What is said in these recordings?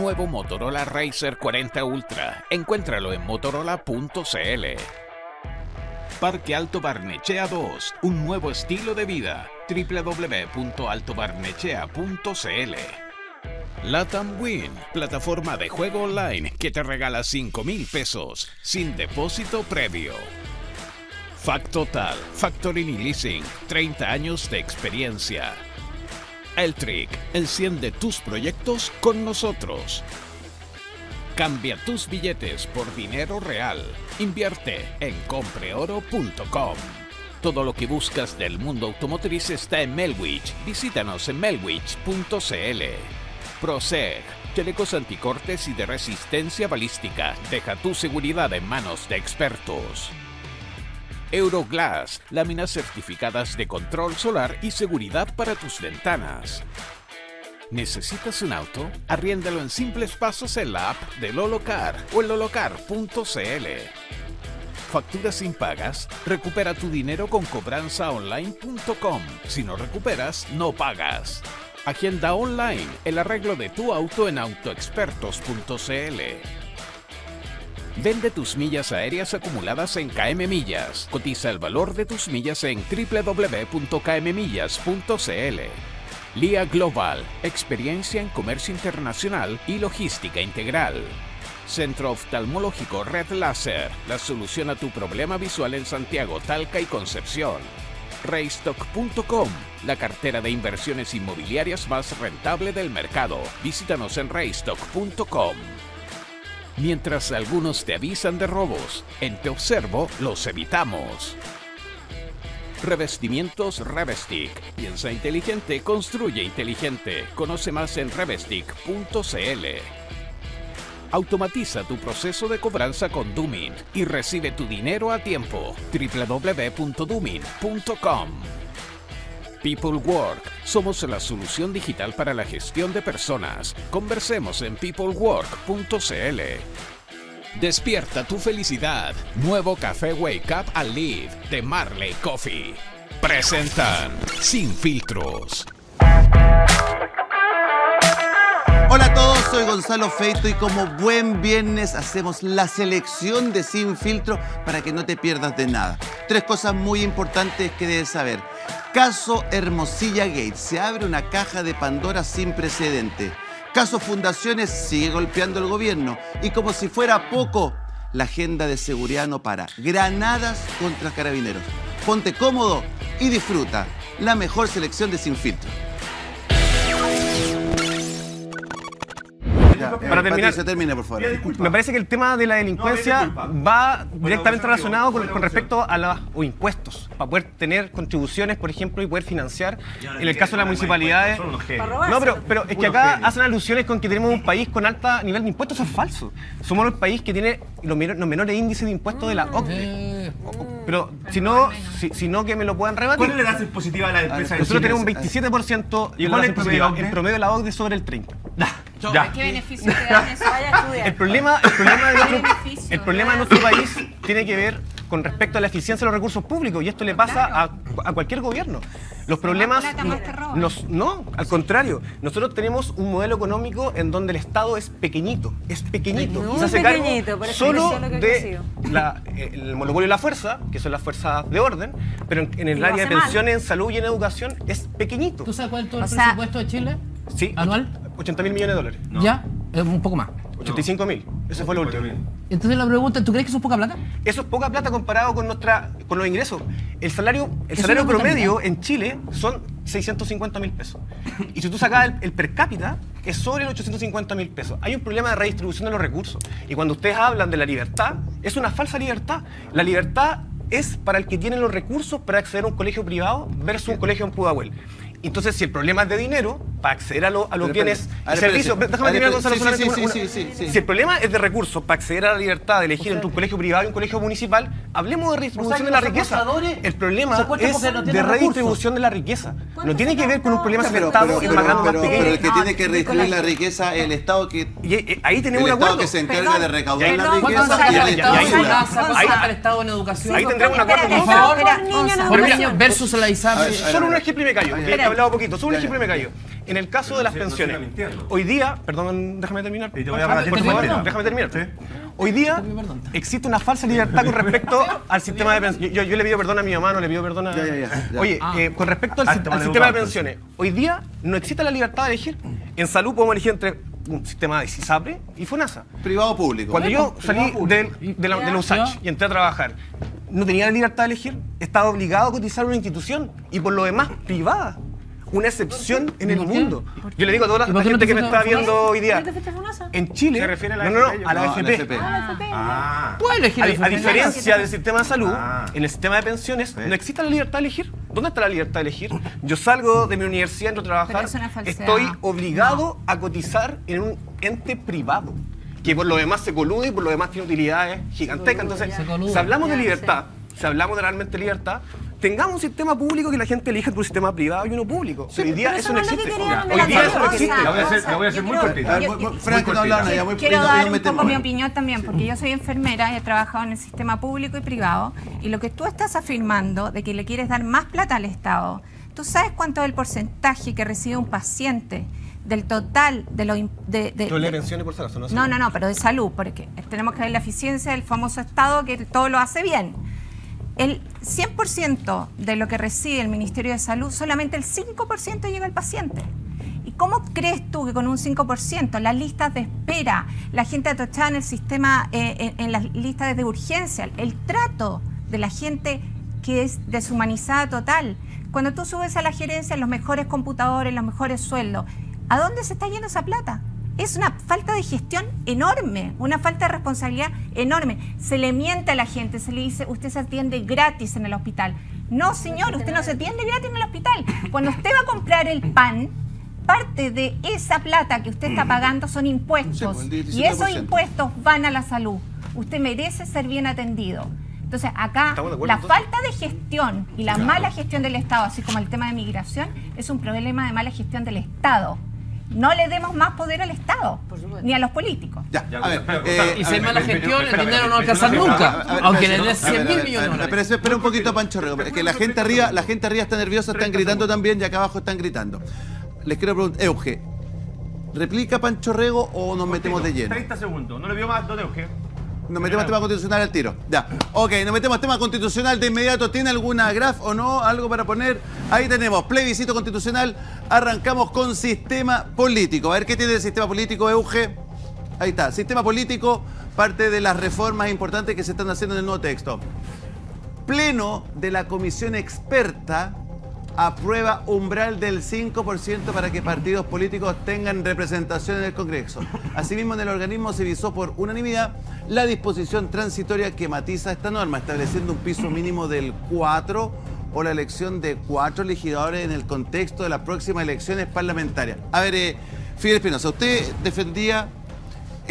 Nuevo Motorola Racer 40 Ultra. Encuéntralo en motorola.cl. Parque Alto Barnechea 2, un nuevo estilo de vida. www.altobarnechea.cl. Latam Win, plataforma de juego online que te regala 5 mil pesos sin depósito previo. Factotal, Factoring y Leasing, 30 años de experiencia. Eltrick, enciende tus proyectos con nosotros. Cambia tus billetes por dinero real. Invierte en compreoro.com. Todo lo que buscas del mundo automotriz está en Melwich. Visítanos en melwich.cl. Proseg, chalecos anticortes y de resistencia balística. Deja tu seguridad en manos de expertos. Euroglass, láminas certificadas de control solar y seguridad para tus ventanas. ¿Necesitas un auto? Arriéndalo en simples pasos en la app de Lolocar o en lolocar.cl. Facturas sin pagas, recupera tu dinero con cobranzaonline.com. Si no recuperas, no pagas. Agenda online el arreglo de tu auto en autoexpertos.cl. Vende tus millas aéreas acumuladas en KM Millas. Cotiza el valor de tus millas en www.kmmillas.cl. LIA Global, experiencia en comercio internacional y logística integral. Centro Oftalmológico Red Láser, la solución a tu problema visual en Santiago, Talca y Concepción. Raystock.com, la cartera de inversiones inmobiliarias más rentable del mercado. Visítanos en raystock.com. Mientras algunos te avisan de robos, en Te Observo los evitamos. Revestimientos Revestic. Piensa inteligente, construye inteligente. Conoce más en revestic.cl. Automatiza tu proceso de cobranza con Doomint y recibe tu dinero a tiempo. www.doomint.com. People Work. Somos la solución digital para la gestión de personas. Conversemos en peoplework.cl. Despierta tu felicidad. Nuevo café Wake Up and Live de Marley Coffee. Presentan Sin Filtros. Hola a todos, soy Gonzalo Feito y como buen viernes hacemos la selección de Sin Filtro para que no te pierdas de nada. Tres cosas muy importantes que debes saber. Caso Hermosilla Gate. Se abre una caja de Pandora sin precedente. Caso Fundaciones sigue golpeando el gobierno. Y como si fuera poco, la agenda de seguridad no para. Granadas contra carabineros. Ponte cómodo y disfruta. La mejor selección de Sin Filtro. Ya, Para eh, terminar- Patricio, termine, por favor. Me parece que el tema de la delincuencia va Bueno, directamente relacionado con, respecto a los impuestos, para poder tener contribuciones, por ejemplo, y poder financiar. En el caso de las municipalidades. No, pero, pero es que acá hacen alusiones con que tenemos un país con alto nivel de impuestos, eso es falso. Somos el país que tiene los, menor- los menores índices de impuestos de la OCDE. Pero si no, si, si no que me lo puedan rebatir. ¿Cuál es la tasa impositiva de la empresa Nosotros tenemos un 27% y ¿Y el, cuál es el promedio el OCDE? promedio de la OCDE sobre el 30%. Ya. ¿Qué beneficio te dan eso? Vaya a estudiar. El problema, el problema de nuestro, beneficio? el problema de nuestro país tiene que ver con respecto a la eficiencia de los recursos públicos y esto le pasa a, a cualquier gobierno. Los problemas plata, nos- no, al contrario, nosotros tenemos un modelo económico en donde el Estado es pequeñito, es pequeñito Muy y se hace cargo pequeñito, solo de la- eh, el monopolio de la fuerza, que son las fuerzas de orden, pero en, el área de pensiones, en salud y en educación es pequeñito. ¿Tú sabes cuál es todo el O sea- presupuesto de Chile? Sí, ¿Anual? 80 mil millones de dólares. ¿Ya? Es un poco más. 85 mil. Ese fue lo último. Entonces la pregunta, ¿tú crees que eso es poca plata? Eso es poca plata comparado con nuestra con los ingresos. El salario, el salario promedio en Chile son 650 mil pesos. Y si tú sacas el, el per cápita, es sobre los 850 mil pesos. Hay un problema de redistribución de los recursos. Y cuando ustedes hablan de la libertad, es una falsa libertad. La libertad es para el que tiene los recursos para acceder a un colegio privado versus un colegio en Pudahuel. Entonces, si el problema es de dinero, para acceder a, lo- a los Pero bienes espérate. y servicios. espérate. Déjame terminar, Gonzalo, sí, sí, una- sí, una-. Si el problema es de recursos para acceder a la libertad de elegir entre un colegio privado y un colegio municipal, hablemos de redistribución de la riqueza. El problema es no de redistribución de la riqueza. No tiene que ver con un problema el pero, Estado pero, es pero- más pero- pequeño. pero el que tiene que redistribuir la riqueza es el Estado que Y eh, ahí el tenemos un Estado acuerdo. que se encarga de recaudar la riqueza y el Estado ya, que ya, la- ya. ¿Cuánto ahí- saca el en educación? ahí tendremos un acuerdo. Por favor, versus la ver. Solo un ejemplo y me callo. Hablado poquito, solo un ejemplo y me callo. en el caso de las pensiones, hoy día, perdón, déjame terminar. Y te voy a Por rebatir tu favor, mentira. déjame terminar. Hoy día existe una falsa libertad con respecto al sistema de pensiones. Yo, yo le pido perdón a mi mamá, no le pido perdón a. Ya, ya, ya, ya. Oye, Ah. eh, con respecto al, Ah, al sistema de pensiones, hoy día no existe la libertad de elegir. En salud podemos elegir entre un sistema de CISAPRE y FONASA. Privado o público. Cuando yo salí del- de, la, de la USACH y entré a trabajar, no tenía la libertad de elegir, estaba obligado a cotizar una institución y por lo demás privada. Una excepción en el ¿Por qué? mundo. Yo le digo a toda la, ¿Y por qué gente que me está viendo hoy día, en Chile, Se refiere a la no, no, a la. Ah, FP. Ah. Elegir A, diferencia del sistema de salud, Ah. en el sistema de pensiones no existe la libertad de elegir. ¿Dónde está la libertad de elegir? Yo salgo de mi universidad, entro a trabajar, Pero es una falsedad. estoy obligado a cotizar en un ente privado, que por lo demás se colude y por lo demás tiene utilidades gigantescas. Entonces, si hablamos de libertad, si hablamos de realmente libertad, tengamos un sistema público que la gente elija entre un sistema privado y uno público. Hoy día pero eso no existe. Hoy día eso no existe. La voy a hacer- la voy a hacer Yo muy cortita. Frank, no Quiero dar un poco mi opinión también, porque yo soy enfermera y he trabajado en el sistema público y privado, y lo que tú estás afirmando de que le quieres dar más plata al Estado, ¿tú sabes cuánto es el porcentaje que recibe un paciente del total de lo... De, de- de- pensiones por sé. no, no, no, pero de salud, porque tenemos que ver la eficiencia del famoso Estado que todo lo hace bien. El 100% de lo que recibe el Ministerio de Salud, solamente el 5% llega al paciente. ¿Y cómo crees tú que con un 5%, las listas de espera, la gente atochada en el sistema, eh, en, en las listas de urgencia, el trato de la gente que es deshumanizada total, cuando tú subes a la gerencia los mejores computadores, los mejores sueldos, ¿a dónde se está yendo esa plata? Es una falta de gestión enorme, una falta de responsabilidad enorme. Se le miente a la gente, se le dice, usted se atiende gratis en el hospital. No, señor, usted no se atiende gratis en el hospital. Cuando usted va a comprar el pan, parte de esa plata que usted está pagando son impuestos. pues, y esos 17%. impuestos van a la salud. Usted merece ser bien atendido. Entonces, acá acuerdo, la entonces. falta de gestión y la mala gestión del Estado, así como el tema de migración, es un problema de mala gestión del Estado. No le demos más poder al Estado, ni a los políticos. Ya, Ya, a ver. eh, Y si hay mala gestión, el dinero no alcanza nunca. Aunque le des a ver, 100 a mil millones de dólares. Pero espera un poquito, Pancho Rego. Es que la gente arriba, la gente arriba está nerviosa, están gritando también y acá abajo están gritando. Les quiero preguntar, Euge, ¿replica Pancho Rego o nos metemos de lleno? 30 segundos. No le vio más, te Euge. Nos metemos tema constitucional al tiro. Ya. Ok, nos metemos tema constitucional de inmediato. ¿Tiene alguna graf o no? ¿Algo para poner? Ahí tenemos, plebiscito constitucional. Arrancamos con sistema político. A ver qué tiene el sistema político, Euge. Ahí está. Sistema político, parte de las reformas importantes que se están haciendo en el nuevo texto. Pleno de la comisión experta aprueba umbral del 5% para que partidos políticos tengan representación en el Congreso. Asimismo, en el organismo se visó por unanimidad la disposición transitoria que matiza esta norma, estableciendo un piso mínimo del 4 o la elección de cuatro legisladores en el contexto de las próximas elecciones parlamentarias. A ver, eh, Fidel Espinosa, usted defendía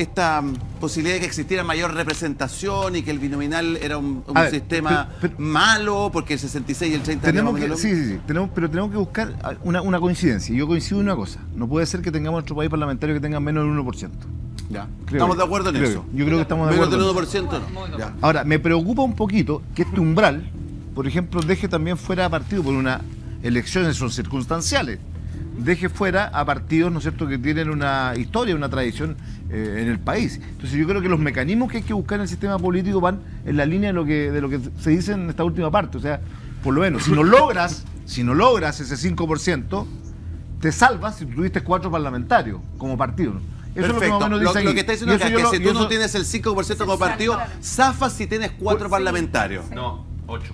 esta mm, posibilidad de que existiera mayor representación y que el binominal era un, un A ver, sistema pero- pero- malo porque el 66 y el 30 Tenemos que, menos sí, sí, sí, tenemos, pero tenemos que buscar una, una coincidencia. Yo coincido en una cosa. No puede ser que tengamos nuestro país parlamentario que tenga menos del 1%. mismo. Ya. Creo Estamos de acuerdo en Creo eso. Yo creo que estamos de Menos acuerdo. del en eso. 1% no. Ya. Ahora, me preocupa un poquito que este umbral, por ejemplo, deje también fuera a partidos por una elecciones son circunstanciales. Deje fuera a partidos, ¿no es cierto?, que tienen una historia, una tradición eh, en el país. Entonces yo creo que los mecanismos que hay que buscar en el sistema político van en la línea de lo que, de lo que se dice en esta última parte. O sea, por lo menos, si no logras, si no logras ese 5%, te salvas si tuviste cuatro parlamentarios como partido. ¿no? Eso es lo que Perfecto. menos Lo, dice lo aquí. que está diciendo acá es que yo lo- si tú no tienes el 5% como partido, zafas si tienes cuatro parlamentarios. No, 8.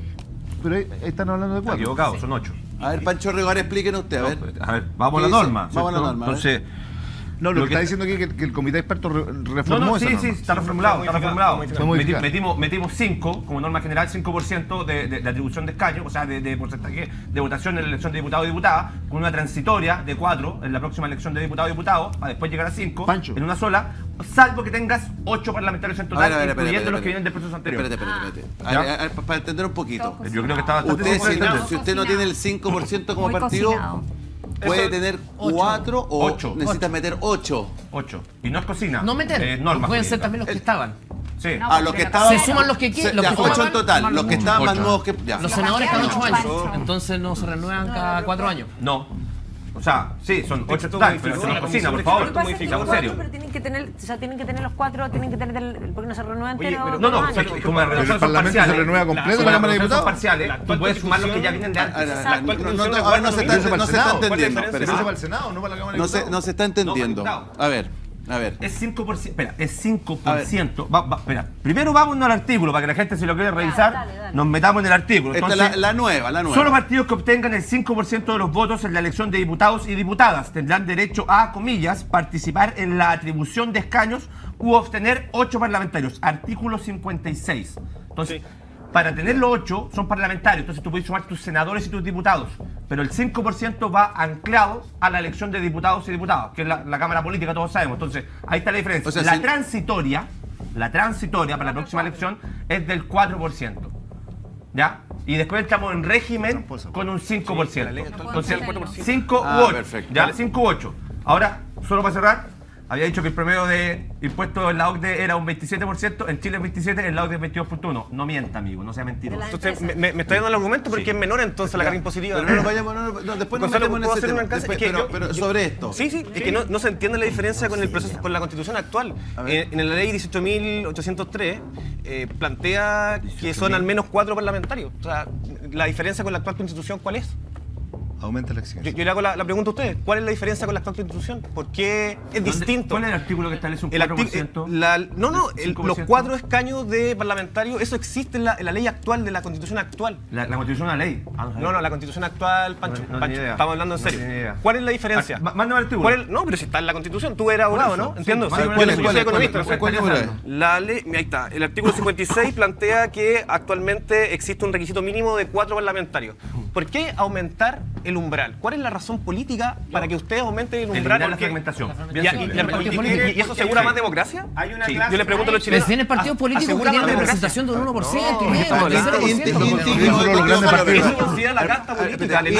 Pero ahí, ahí están hablando de Está cuatro. equivocado, son 8. A ver, Pancho Regar, explíquenos usted, a ver. A ver, vamos a la norma. Vamos a la norma. Entonces, No, lo, Lo que, que está diciendo aquí es que, que el comité experto re- No, reformó no, esa sí, norma. sí, está reformulado, está reformulado. Meti- Metimos, metimos 5, como norma general, 5% de, de, de atribución de escaño, o sea, de, de porcentaje de votación en la elección de diputado y diputada, con una transitoria de 4 en la próxima elección de diputado y diputado, para después llegar a 5 Pancho. en una sola, salvo que tengas 8 parlamentarios en A total, ver, a ver, espera, incluyendo espera, los que vienen del proceso anterior. Espérate, espérate, espérate. A ¿Ya? ver, a ver, pa- para entender un poquito. Yo creo que está bastante Usted, si, si usted no tiene el 5% como Muy partido, cocinado. Puede Eso- tener Ocho. 4 o Ocho. necesita meter 8. 8. Y no es cocina. No meter. Es norma. Pueden ser jurídica. también los que estaban. Sí. No, A los que porque estaban. Se suman los que qui- Se- los ya, que 8 en total. Los que estaban más Ocho. nuevos que. Ya. Los senadores cada ocho años. Entonces no se renuevan cada cuatro años. No. O sea, sí, son ocho total, pero se nos La cocina, por favor. Lo que pasa es que Seamos cuatro, serios. pero tienen que tener, o sea, tienen que tener los cuatro, tienen que tener del, porque no se renuevan Oye, entero pero- No, no, cada o sea, año. como Pero el renuncias son Parlamento se parciales. renueva completo la Cámara de Diputados. parciales, La tú puedes sumar los que ya vienen de Ah, antes. la- la- no, se cuatro está, para no se está Senado. ¿Cuál es la entendiendo. Pero Pero no la se, Diputados. no se está entendiendo. A ver, a ver. Es 5%, espera, es 5%. Va, va, espera, primero vamos al artículo para que la gente si lo quiere revisar, dale, dale. nos metamos en el artículo. Esta Entonces, la, la nueva, la nueva. Solo partidos que obtengan el 5% de los votos en la elección de diputados y diputadas tendrán derecho a, comillas, participar en la atribución de escaños u obtener 8 parlamentarios. Artículo 56. Entonces, para tener los 8 son parlamentarios, entonces tú puedes sumar tus senadores y tus diputados, pero el 5% va anclado a la elección de diputados y diputadas, que es la, la Cámara Política, todos sabemos. Entonces, ahí está la diferencia. O sea, la si- transitoria, la transitoria para la próxima elección es del 4%. ¿Ya? Y después estamos en régimen con un 5%. Entonces, 5 Ah, u 8. perfecto. ¿Ya? 5 u 8. Ahora, solo para cerrar, había dicho que el promedio de impuestos en la OCDE era un 27%, en Chile es 27%, en la OCDE es 22.1. No mienta, amigo, no sea mentiroso. Entonces, me, me, está dando el argumento porque es menor entonces la carga impositiva. Pero no vayamos, no, no, después nos metemos en ¿puedo ese hacer un tema. alcance? Después, Es que pero, yo- pero yo- sobre esto. Sí, sí, es que no, no se entiende la diferencia con el proceso, con la constitución actual. En, en la ley 18.803 eh, plantea que son al menos cuatro parlamentarios. O sea, la diferencia con la actual constitución, ¿cuál es? Aumenta la exigencia. yo le hago la, la pregunta a ustedes. ¿Cuál es la diferencia con la actual constitución? ¿Por qué es ¿Dónde- distinto? ¿Cuál es el artículo que establece un El acti- 4%? eh, la- no, no, el- 5%? los cuatro escaños de parlamentarios, eso existe en la, en la ley actual, de la constitución actual. La, la constitución es una ley. No, no, la constitución actual, Pancho, No, no Pancho, tenía idea. estamos hablando en serio. ¿Cuál es la diferencia? Mándame el artículo. ¿Cuál es- no, pero si está en la constitución, tú eres abogado, ¿no? Entiendo. sí, el. ¿Cuál es? La ley, ahí está, el artículo 56 plantea que actualmente existe un requisito mínimo de cuatro parlamentarios. ¿Por qué aumentar el umbral? ¿Cuál es la razón política para que ustedes aumenten el umbral? Eliminar la fragmentación. Y- Bien y- y- y- y- ¿Y eso asegura más democracia? Hay una Sí, clase- Yo le pregunto a los chilenos. si tienes partidos ¿as- políticos que tienen representación de un 1%, No, y medio, estamos del hablando- 0%.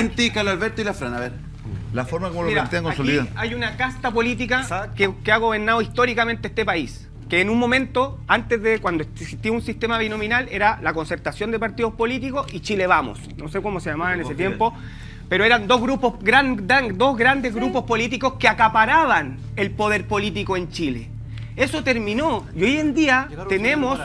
Inti- Carlos Alberto y la Fran, a ver. La forma como lo plantean aquí consolida. hay una casta política que ha gobernado históricamente este país. Que en un momento, antes de cuando existía un sistema binominal, era la concertación de partidos políticos y Chile Vamos. No sé cómo se llamaba en ese tiempo. Pero eran dos grupos, gran, gran- dos grandes grupos políticos que acaparaban el poder político en Chile. Eso terminó y hoy en día Llegaron tenemos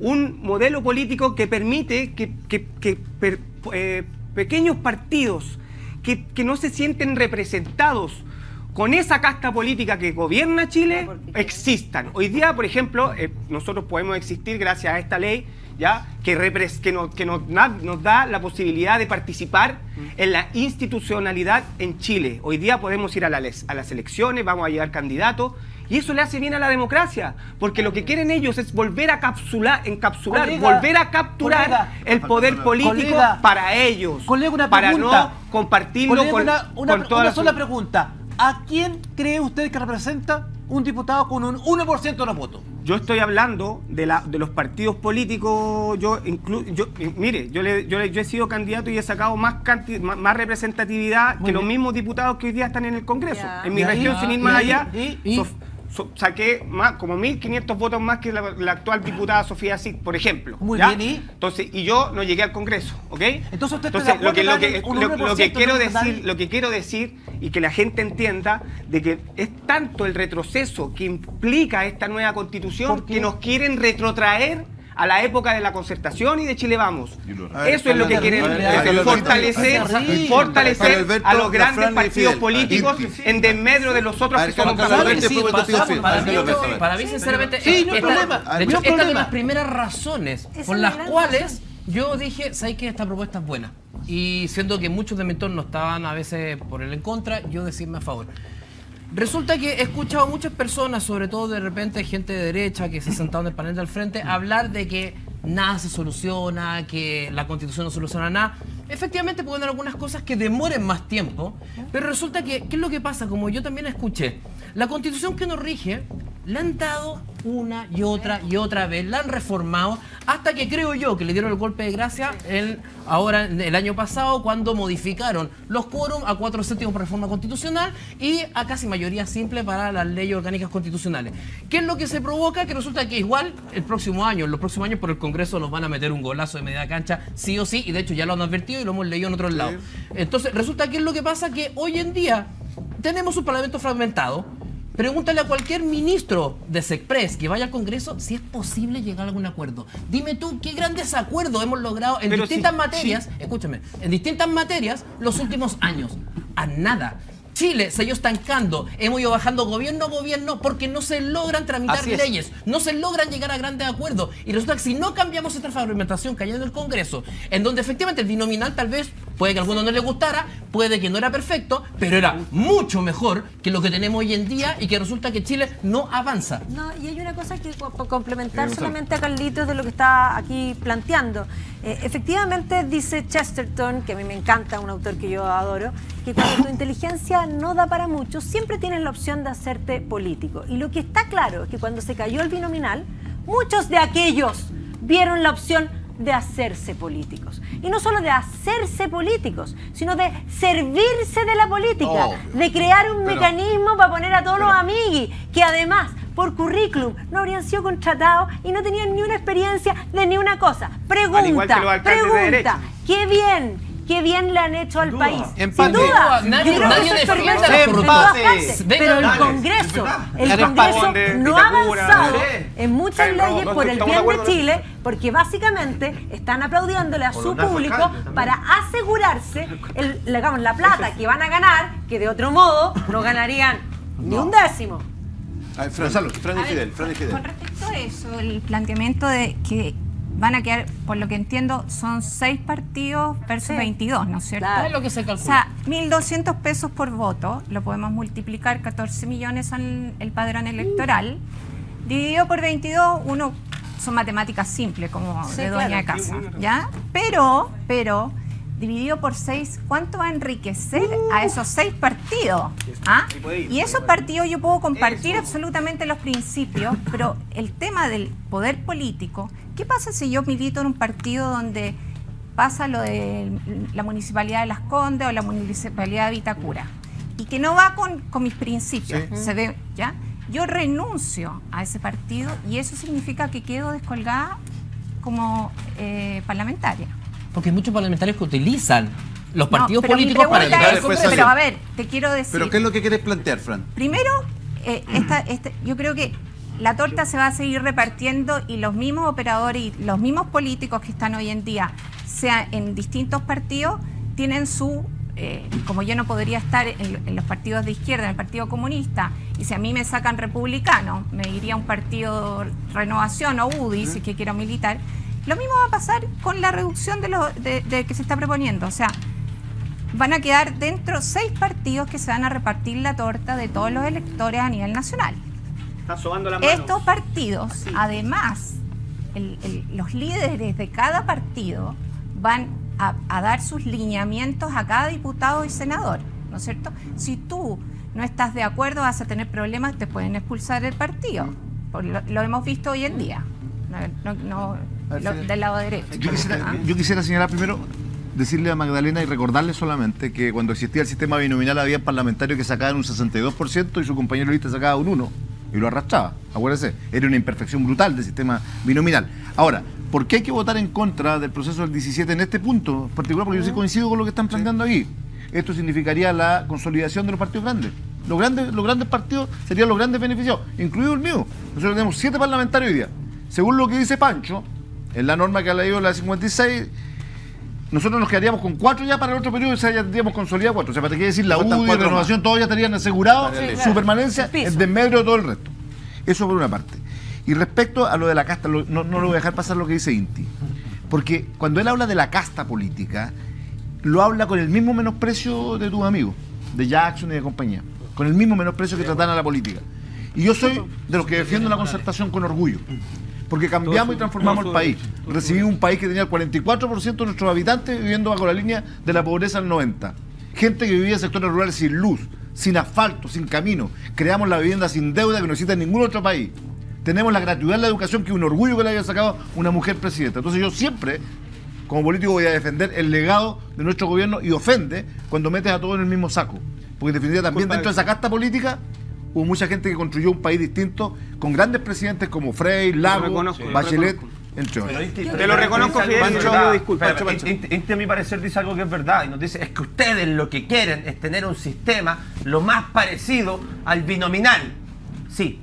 un modelo político que permite que, que- que per- eh, pequeños partidos que, que no se sienten representados con esa casta política que gobierna Chile existan. Hoy día, por ejemplo, eh, nosotros podemos existir gracias a esta ley ya que, repres- que, nos, que nos, da, nos da la posibilidad de participar en la institucionalidad en Chile. Hoy día podemos ir a, la les- a las elecciones, vamos a llevar candidatos y eso le hace bien a la democracia, porque lo que quieren ellos es volver a capsular, encapsular, Colega, volver a capturar colega, el poder político Colega, para ellos, una para pregunta. no compartirlo con, una, una- con toda una la sola so- pregunta. ¿A quién cree usted que representa un diputado con un 1% de los votos? Yo estoy hablando de, la, de los partidos políticos. Yo, inclu- yo eh, mire, yo, le- yo, le- yo he sido candidato y he sacado más, canti- más, más representatividad Muy que los mismos diputados que hoy día están en el Congreso. Ya. En mi región, sin ir más allá, y- y- so- saqué más, como 1.500 votos más que la, la actual diputada Sofía Cid, por ejemplo. Muy ¿ya? bien, ¿y? Entonces, y yo no llegué al Congreso, ¿ok? Entonces, ¿usted está de lo que, lo, que, lo- lo que 1% quiero decir, lo que quiero decir y que la gente entienda de que es tanto el retroceso que implica esta nueva constitución que nos quieren retrotraer a la época de la concertación y de Chile Vamos. Eso es lo que quieren fortalecer, fortalecer a los grandes partidos políticos en desmedro de los otros que pasamos Phil. Para mí, sinceramente, Sí, no hay esta, problema. de No hecho, hay esta es de problema. las primeras razones por las cuales yo dije, ¿sabes que esta propuesta es buena? Y siendo que muchos de mi entorno estaban a veces por el en contra, yo decirme a favor. Resulta que he escuchado a muchas personas, sobre todo de repente gente de derecha que se ha sentado en el panel del frente, hablar de que nada se soluciona, que la constitución no soluciona nada. Efectivamente pueden haber algunas cosas que demoren más tiempo, pero resulta que, ¿qué es lo que pasa? Como yo también escuché, la constitución que nos rige le han dado una y otra y otra vez, la han reformado, hasta que creo yo que le dieron el golpe de gracia el, ahora el año pasado cuando modificaron los quórum a cuatro séptimos por reforma constitucional y a casi mayoría simple para las leyes orgánicas constitucionales. ¿Qué es lo que se provoca? Que resulta que igual el próximo año, en los próximos años por el Congreso nos van a meter un golazo de media cancha, sí o sí, y de hecho ya lo han advertido y lo hemos leído en otros lados. Entonces, resulta que es lo que pasa que hoy en día tenemos un parlamento fragmentado. Pregúntale a cualquier ministro de SECPRES que vaya al Congreso si es posible llegar a algún acuerdo. Dime tú qué grandes acuerdos hemos logrado en Pero distintas sí, materias, escúchame, en distintas materias los últimos años. A nada. Chile se ha ido estancando, hemos ido bajando gobierno a gobierno porque no se logran tramitar Así es. leyes, no se logran llegar a grandes acuerdos. Y resulta que si no cambiamos esta fragmentación que hay en el Congreso, en donde efectivamente el binominal tal vez, puede que a alguno no le gustara, puede que no era perfecto, pero era mucho mejor que lo que tenemos hoy en día y que resulta que Chile no avanza. No, y hay una cosa que por complementar solamente a Carlitos de lo que está aquí planteando. Eh, efectivamente dice Chesterton, que a mí me encanta, un autor que yo adoro, que cuando tu inteligencia no da para mucho, siempre tienes la opción de hacerte político. Y lo que está claro es que cuando se cayó el binominal, muchos de aquellos vieron la opción de hacerse políticos. Y no solo de hacerse políticos, sino de servirse de la política, Obvio. de crear un Pero- mecanismo para poner a todos los amiguis, que además, por currículum, no habrían sido contratados y no tenían ni una experiencia de ni una cosa. Pregunta, pregunta, qué bien, qué bien le han hecho al país. Empate. Sin duda, Nadie- yo creo que nadie eso es defiende Pero el. Congreso, el Congreso no ha avanzado en muchas leyes por el bien de. Chile, porque básicamente están aplaudiéndole a su público para asegurarse el, digamos, la plata que van a ganar, que de otro modo no ganarían ni un décimo. Fran, Fran y Fidel, Fran y Fidel. Con respecto a eso, el planteamiento de que van a quedar, por lo que entiendo, son seis partidos versus Sí. 22, ¿no es cierto? Claro. Es lo que se O calcula. sea, 1.200 pesos por voto, lo podemos multiplicar, 14 millones son el padrón electoral, dividido por 22, uno son matemáticas simples, como Sí, de dueña claro. de casa, ¿ya? Pero, pero, dividido por 6, ¿cuánto va a enriquecer a esos seis partidos? ¿Ah? Ir, Y esos partidos yo puedo compartir absolutamente los principios, pero el tema del poder político, ¿qué pasa si yo milito en un partido donde pasa lo de la municipalidad de Las Condes o la municipalidad de Vitacura? Y que no va con, con mis principios, se ve, ¿ya? Yo renuncio a ese partido y eso significa que quedo descolgada como eh, parlamentaria. Porque hay muchos parlamentarios que utilizan los No, partidos políticos para llegar es-. Pero a ver, te quiero decir. ¿Pero qué es lo que quieres plantear, Fran? Primero, eh, esta- este- yo creo que la torta se va a seguir repartiendo y los mismos operadores y los mismos políticos que están hoy en día, sea en distintos partidos, tienen su, eh, como yo no podría estar en, en los partidos de izquierda, en el Partido Comunista, y si a mí me sacan republicano, me iría a un partido Renovación o UDI, si es que quiero militar, lo mismo va a pasar con la reducción de, lo, de- de que se está proponiendo. O sea, van a quedar dentro seis partidos que se van a repartir la torta de todos los electores a nivel nacional. Está sobando la mano. Estos partidos, además, el- el- los líderes de cada partido van a, a dar sus lineamientos a cada diputado y senador, ¿no es cierto? Si tú no estás de acuerdo, vas a tener problemas, te pueden expulsar del partido. Por lo, lo hemos visto hoy en día, no, no- no- A ver, lo- Fidel. del lado derecho. Yo quisiera, Ah. yo quisiera señalar primero, decirle a Magdalena y recordarle solamente que cuando existía el sistema binominal había parlamentarios que sacaban un 62% y su compañero lista sacaba un 1% y lo arrastraba. Acuérdese, era una imperfección brutal del sistema binominal. Ahora, ¿por qué hay que votar en contra del proceso del 17 en este punto en particular? Porque yo sí coincido con lo que están planteando ahí. Esto significaría la consolidación de los partidos grandes. Los grandes, los grandes partidos serían los grandes beneficiados, incluido el mío. Nosotros tenemos siete parlamentarios hoy día. Según lo que dice Pancho, en la norma que ha leído la 56, nosotros nos quedaríamos con cuatro ya para el otro periodo, o sea, ya tendríamos consolidado cuatro. O sea, para qué quiere decir la UDI, cuatro renovación, todos ya estarían asegurados su permanencia en desmedro de todo el resto. Eso por una parte. Y respecto a lo de la casta, lo- no, no lo voy a dejar pasar lo que dice Inti. Porque cuando él habla de la casta política, lo habla con el mismo menosprecio de tus amigos, de Jackson y de compañía. Con el mismo menosprecio que tratan a la política. Y yo soy de los que defiendo la concertación con orgullo. Porque cambiamos y transformamos el país. Recibimos un país que tenía el 44% de nuestros habitantes viviendo bajo la línea de la pobreza del 90%. Gente que vivía en sectores rurales sin luz, sin asfalto, sin camino. Creamos la vivienda sin deuda que no existe en ningún otro país. tenemos la gratuidad en la educación, que es un orgullo que le haya sacado una mujer presidenta. Entonces yo siempre, como político, voy a defender el legado de nuestro gobierno y ofende cuando metes a todos en el mismo saco. Porque en definitiva también dentro de esa casta política hubo mucha gente que construyó un país distinto con grandes presidentes como Frey, Lago, reconozco, Bachelet, reconozco. entre otros. Te lo reconozco, Dice Fidel, Pancho, Pancho. Inti- Inti, a mi parecer dice algo que es verdad y nos dice es que ustedes lo que quieren es tener un sistema lo más parecido al binominal. Sí.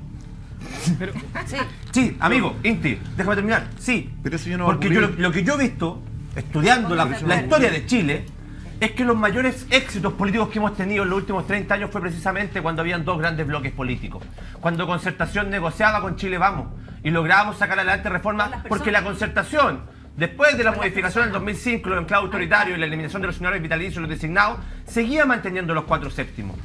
Sí, amigo, Inti, déjame terminar. Sí. Pero eso yo no Porque yo, lo, lo que yo he visto, estudiando la, la historia de Chile, es que los mayores éxitos políticos que hemos tenido en los últimos 30 años fue precisamente cuando habían dos grandes bloques políticos. Cuando Concertación negociaba con Chile Vamos y lográbamos sacar adelante reformas porque la Concertación, después de la modificación del 2005, los enclaves autoritarios y la eliminación de los señores vitalicios y los designados, seguía manteniendo los cuatro séptimos.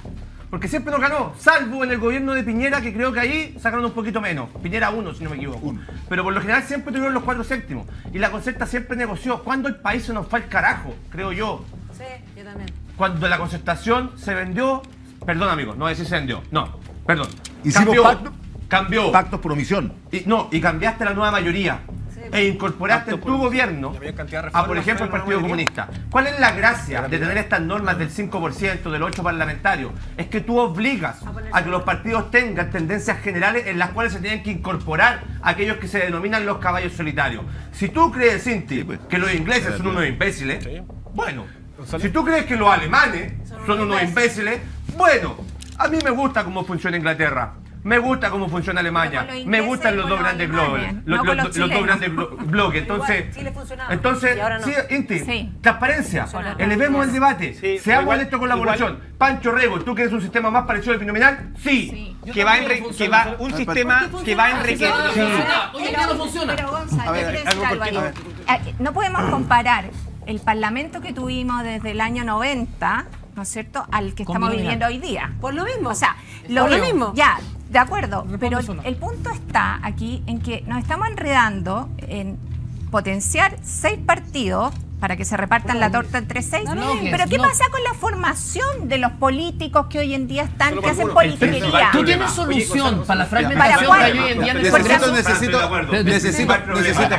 Porque siempre nos ganó, salvo en el gobierno de Piñera, que creo que ahí sacaron un poquito menos. Piñera uno, si no me equivoco. Pero por lo general siempre tuvieron los cuatro séptimos. Y la concerta siempre negoció. Cuando el país se nos fue al carajo, creo yo. Yo también. Cuando la concertación se vendió. Perdón, amigo, no voy a decir se vendió. No, perdón. Hicimos cambió, pacto- cambió. Pactos por omisión. Y, no, y cambiaste la nueva mayoría. E incorporaste en tu gobierno a, por ejemplo, el Partido Comunista. ¿Cuál es la gracia de tener estas normas del 5%, del 8% parlamentario? Es que tú obligas a que los partidos tengan tendencias generales en las cuales se tienen que incorporar aquellos que se denominan los caballos solitarios. Si tú crees, Cinti, que los ingleses son unos imbéciles, bueno. Si tú crees que los alemanes son unos imbéciles, bueno. A mí me gusta cómo funciona Inglaterra. Me gusta cómo funciona Alemania. Con Me gustan los con dos grandes no Los, con dos grandes blo- bloques. Entonces, entonces no. sí, Inti, Sí. transparencia. Elevemos el debate. Sí, Seamos igual- en esta colaboración. Pancho Rego, ¿tú quieres un sistema más parecido al binominal? Sí. Sí. Que va, que va un sistema que va en Porque enriquecer. no funciona. A No podemos comparar el parlamento que tuvimos desde el año 90, ¿no es cierto?, al que estamos viviendo hoy día. Por lo mismo. O sea, Por lo mismo. Ya, de acuerdo, Responde pero el punto está aquí en que nos estamos enredando en potenciar seis partidos para que se repartan la torta entre seis. Bloques, Pero ¿qué bloques. pasa con la formación de los políticos que hoy en día están, Solo que hacen politiquería? Tú tienes solución para la fragmentación ¿Para que hoy en día. Necesito, necesito, necesito, necesito.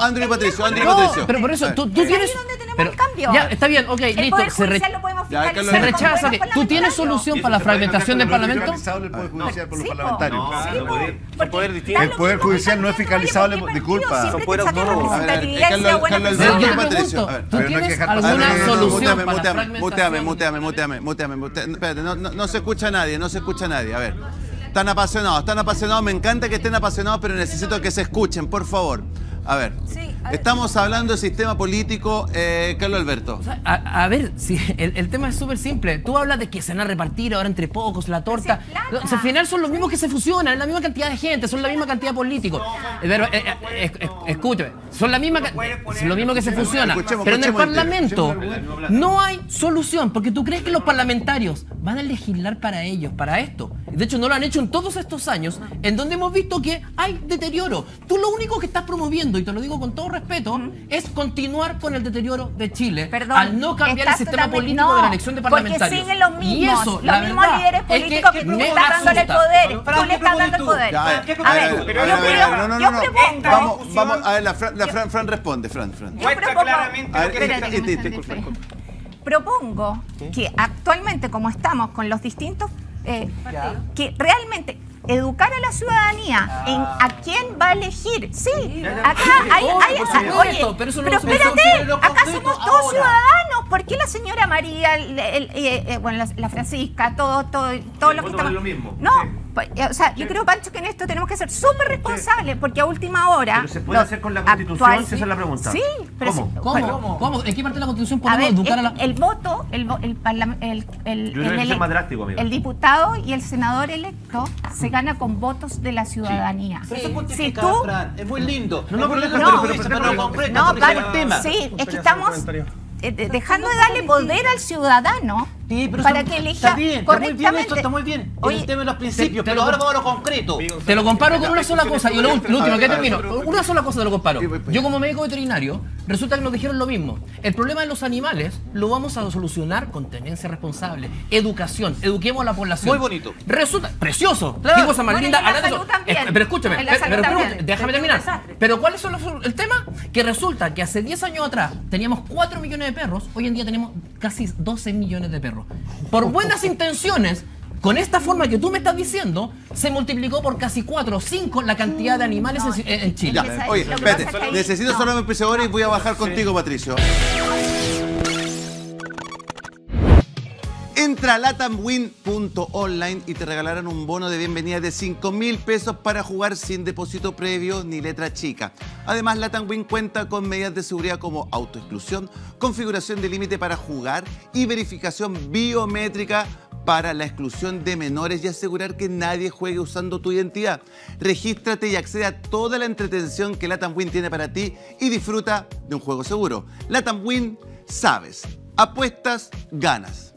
Andrew, y Patricio, Andrew y No, Patricio. pero por eso, tú, tienes. Pero- el cambio. Ya, está bien, ok, El listo. Poder Se, re- lo podemos Ya, Carlos, fiscalizar se rechaza. ¿Tú tienes solución para la fragmentación del Parlamento? el Poder Judicial por los parlamentarios. El Poder Judicial no es que fiscalizable, disculpa. Son poderes que autónomos. Yo te Patricio. pregunto, A ver, ¿tú pero no hay tienes que dejar alguna solución muteame, para la muteame, fragmentación? muteame, muteame, muteame, muteame. Espérate, no, se escucha a nadie, no se escucha a nadie. A ver, están apasionados, están apasionados. Me encanta que estén apasionados, pero necesito que se escuchen, por favor. A ver, Sí, a ver. Estamos hablando de sistema político, eh, Carlos Alberto. A, a ver, el, el tema es súper simple. Tú hablas de que se van a repartir ahora entre pocos la torta. O sea, al final son los mismos que se fusionan, es la misma cantidad de gente, son la misma cantidad de políticos. Pero, eh, eh, eh, eh, escúchame, son la misma, es lo mismo que se fusiona. Escuchemos, Pero en el Parlamento no hay solución, porque tú crees que los parlamentarios van a legislar para ellos, para esto. De hecho, no lo han hecho en todos estos años, en donde hemos visto que hay deterioro. Tú lo único que estás promoviendo, y te lo digo con todo respeto, es continuar con el deterioro de Chile Perdón, al no cambiar el sistema político de la no, elección de porque parlamentarios. siguen los Y mismos, eso, los la mismos verdad, líderes es que- políticos que, que tú le estás dándole el asusta. poder. Pero, Tú le ¿qué estás dando el poder. Ya, a ver, ¿Qué a ver, Pero a yo ver, no, no, no, yo no. propongo- Vamos, vamos, a ver, la Fran, la Fran, Fran responde, Fran, Fran. Yo propongo- claramente A lo ver, están disculpa, distrayendo. Propongo que actualmente, como estamos con los distintos, eh, que realmente educar a la ciudadanía en a quién va a elegir. Sí, acá hay, hay- ah, oye, pero espérate, acá somos todos ciudadanos. ¿Por qué la señora María, el- el- eh, eh, bueno, la, la Francisca, todo, todo, todo lo que estamos... vale lo mismo. No, o sea, yo creo, Pancho, que en esto tenemos que ser súper responsables, porque a última hora... Pero se puede hacer con la Constitución, actual- si esa es la pregunta. Sí, pero ¿Cómo? si- ¿Cómo? ¿Cómo? ¿En qué parte de la Constitución a podemos ver, educar a el, la.? el voto, el, vo- el, el, el- Yo creo el que es ele- más drástico, amigo. el diputado y el senador electo se gana con votos de la ciudadanía. Pero eso es Si tú... Fran, es muy lindo. No, no, Es muy pero lindo, déjame, No, pero- eso, pero- pero pero- concreto, No, porque Pablo, el tema. sí, es que Gustaría hacer un estamos comentario. eh, de- dejando de darle poder al ciudadano Sí, pero para que elija está bien, está muy bien correctamente. eso, está muy bien. Oye, el tema de los principios, te pero lo- ahora vamos a lo concreto. Te lo comparo con una sola cosa. Y lo, lo último, que termino. Una sola cosa te lo comparo. Pues, pues. Yo como médico veterinario, resulta que nos dijeron lo mismo. El problema de los animales lo vamos a solucionar con tenencia responsable, educación, eduquemos a la población. Muy bonito. Resulta precioso. Claro. Qué cosa más Bueno, linda. Eh, Pero escúchame, pero- déjame terminar. Pero ¿cuál es el, el tema? Que resulta que hace 10 años atrás teníamos 4 millones de perros, hoy en día tenemos casi 12 millones de perros. Por buenas intenciones, con esta forma que tú me estás diciendo, se multiplicó por casi 4 o 5 la cantidad de animales en- en, en Chile. Ya, oye, espérate, necesito no. solo mi ahora y voy a bajar contigo, Patricio. Entra a latamwin.online y te regalarán un bono de bienvenida de 5 mil pesos para jugar sin depósito previo ni letra chica. Además, Latamwin cuenta con medidas de seguridad como autoexclusión, configuración de límite para jugar y verificación biométrica para la exclusión de menores y asegurar que nadie juegue usando tu identidad. Regístrate y accede a toda la entretención que Latamwin tiene para ti y disfruta de un juego seguro. Latamwin, sabes, apuestas, ganas.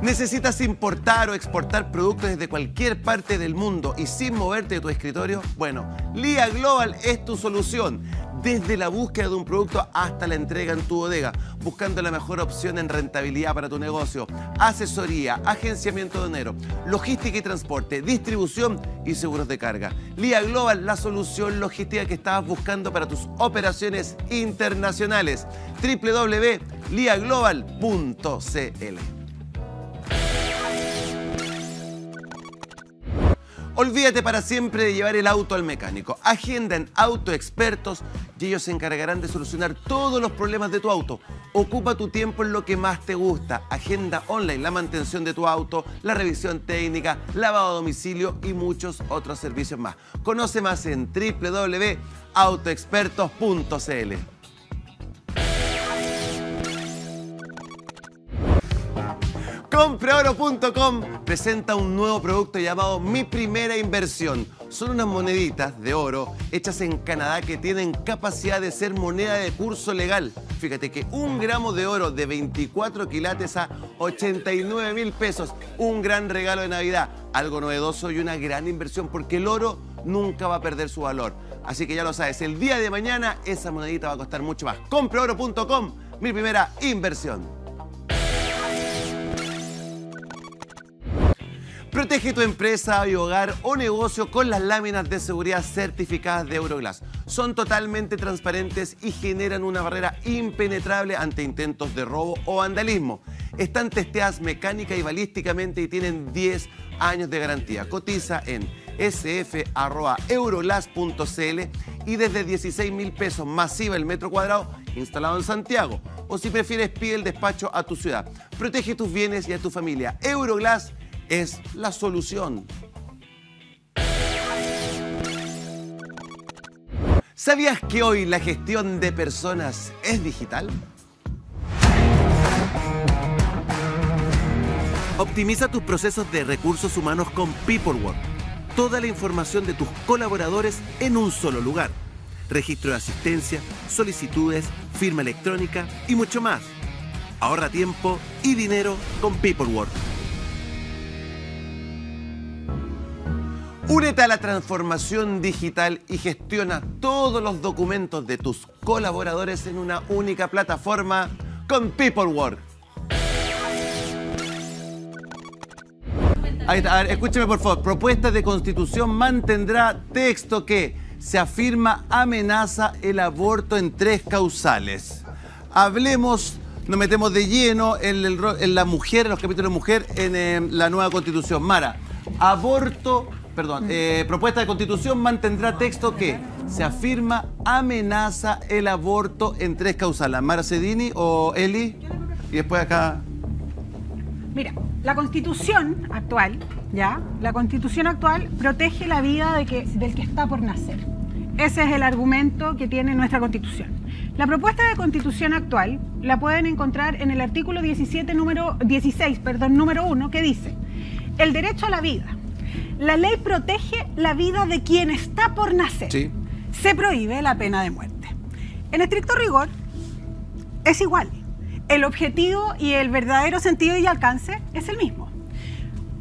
¿Necesitas importar o exportar productos desde cualquier parte del mundo y sin moverte de tu escritorio? Bueno, Lía Global es tu solución. Desde la búsqueda de un producto hasta la entrega en tu bodega, buscando la mejor opción en rentabilidad para tu negocio, asesoría, agenciamiento de dinero, logística y transporte, distribución y seguros de carga. Lía Global, la solución logística que estabas buscando para tus operaciones internacionales. www.liaglobal.cl Olvídate para siempre de llevar el auto al mecánico. Agenda en Autoexpertos y ellos se encargarán de solucionar todos los problemas de tu auto. Ocupa tu tiempo en lo que más te gusta. Agenda online la mantención de tu auto, la revisión técnica, lavado a domicilio y muchos otros servicios más. Conoce más en www.autoexpertos.cl. Compreoro.com presenta un nuevo producto llamado Mi Primera Inversión. Son unas moneditas de oro hechas en Canadá que tienen capacidad de ser moneda de curso legal. Fíjate que un gramo de oro de 24 quilates a 89 mil pesos. Un gran regalo de Navidad. Algo novedoso y una gran inversión porque el oro nunca va a perder su valor. Así que ya lo sabes, el día de mañana esa monedita va a costar mucho más. Compreoro.com, mi primera inversión. Protege tu empresa y hogar o negocio con las láminas de seguridad certificadas de Euroglass. Son totalmente transparentes y generan una barrera impenetrable ante intentos de robo o vandalismo. Están testeadas mecánica y balísticamente y tienen 10 años de garantía. Cotiza en sf.euroglass.cl y desde 16 mil pesos masiva el metro cuadrado instalado en Santiago. O si prefieres, pide el despacho a tu ciudad. Protege tus bienes y a tu familia. Euroglass es la solución. ¿Sabías que hoy la gestión de personas es digital? Optimiza tus procesos de recursos humanos con PeopleWork. Toda la información de tus colaboradores en un solo lugar. Registro de asistencia, solicitudes, firma electrónica y mucho más. Ahorra tiempo y dinero con PeopleWork. Únete a la transformación digital y gestiona todos los documentos de tus colaboradores en una única plataforma con PeopleWork. Ahí a ver, escúcheme por favor. Propuesta de constitución mantendrá texto que se afirma amenaza el aborto en tres causales. Hablemos, nos metemos de lleno en la mujer, en los capítulos de mujer, en eh, la nueva constitución. Mara, aborto, perdón, eh, propuesta de constitución mantendrá texto que se afirma amenaza el aborto en tres causales. Mara Sedini o Eli, y después acá. Mira, la constitución actual, ¿ya? La constitución actual protege la vida de que, del que está por nacer. Ese es el argumento que tiene nuestra constitución. La propuesta de constitución actual la pueden encontrar en el artículo 17, número, 16, perdón, número 1, que dice, el derecho a la vida. La ley protege la vida de quien está por nacer. Sí. Se prohíbe la pena de muerte. En estricto rigor, es igual. El objetivo y el verdadero sentido y alcance es el mismo.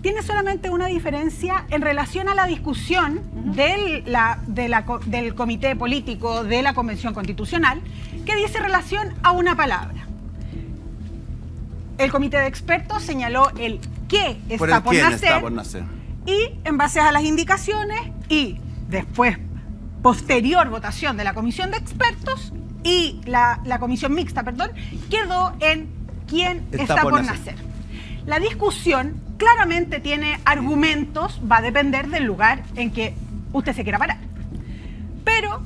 Tiene solamente una diferencia en relación a la discusión del, la- de la co- del comité político de la Convención Constitucional, que dice relación a una palabra. El comité de expertos señaló el qué Por está el por quién nacer está por nacer. Y en base a las indicaciones y después posterior votación de la comisión de expertos y la, la comisión mixta, perdón, quedó en quién está, por, nacer. La discusión claramente tiene argumentos, va a depender del lugar en que usted se quiera parar. Pero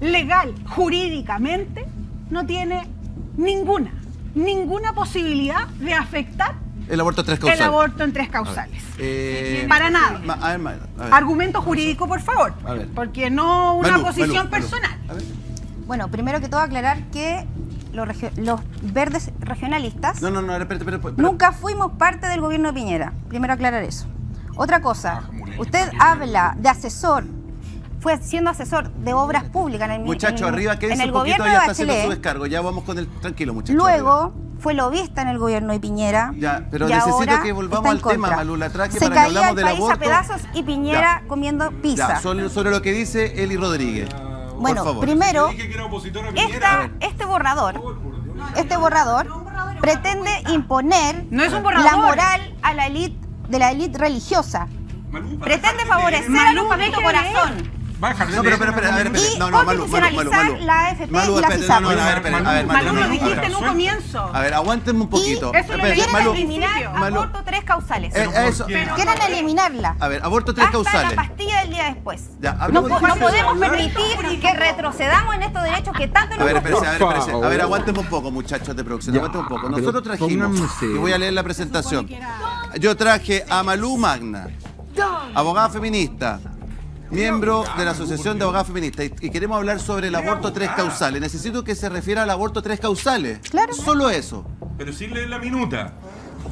legal, jurídicamente, no tiene ninguna, ninguna posibilidad de afectar El aborto tres causales. el aborto en tres causales. Eh, Para nada. ma- a ver, a ver. Argumento jurídico, por favor. A ver. Porque no una Malú, posición Malú, Malú. personal. A ver. Bueno, primero que todo aclarar que los, los verdes regionalistas No, no, no, espérate, espérate, espérate. nunca fuimos parte del gobierno de Piñera. Primero aclarar eso. Otra cosa, usted habla de asesor, fue siendo asesor de obras públicas en el, Muchacho, en- arriba, en quédense el un poquito, gobierno ya está haciendo su descargo. Ya vamos con el. Tranquilo, muchacho. Luego fue lobista en el gobierno de Piñera. Ya, pero y necesito ahora que volvamos al tema, contra. Malú, la traje Se para que hablamos el del país aborto. a pedazos y Piñera comiendo pizza. Ya, sobre, sobre lo que dice Eli Rodríguez. Bueno, por favor. primero, esta, este borrador, este borrador pretende imponer No es un borrador. la moral a la élite de la élite religiosa. Pretende favorecer al Malú, Movimiento deje de No, pero, pero, espera, a ver, espera. No, no, Malú, Malú, Malú, constitucionalizar Malú. la AFP Malú, y la FISAP. no, no, a ver, espera, a ver, lo dijiste en un comienzo. A ver, aguántenme un poquito. eso al eliminar aborto tres causales. Eh, eso. Quieren eliminarla. A ver, aborto tres Hasta causales. la pastilla del día después. Ya, No, podemos permitir que retrocedamos en estos derechos que tanto A nos ver, gustan. espérense, a ver, espérense. A ver, aguánteme un poco, muchachos de producción. Aguánteme un poco. Nosotros trajimos, y voy a leer la presentación. Yo traje a Malú Magna, abogada feminista, miembro de la Asociación de Abogadas Feministas, y, queremos hablar sobre el aborto tres causales. Necesito que se refiera al aborto tres causales. Claro. Solo eso. Pero sin leer la minuta.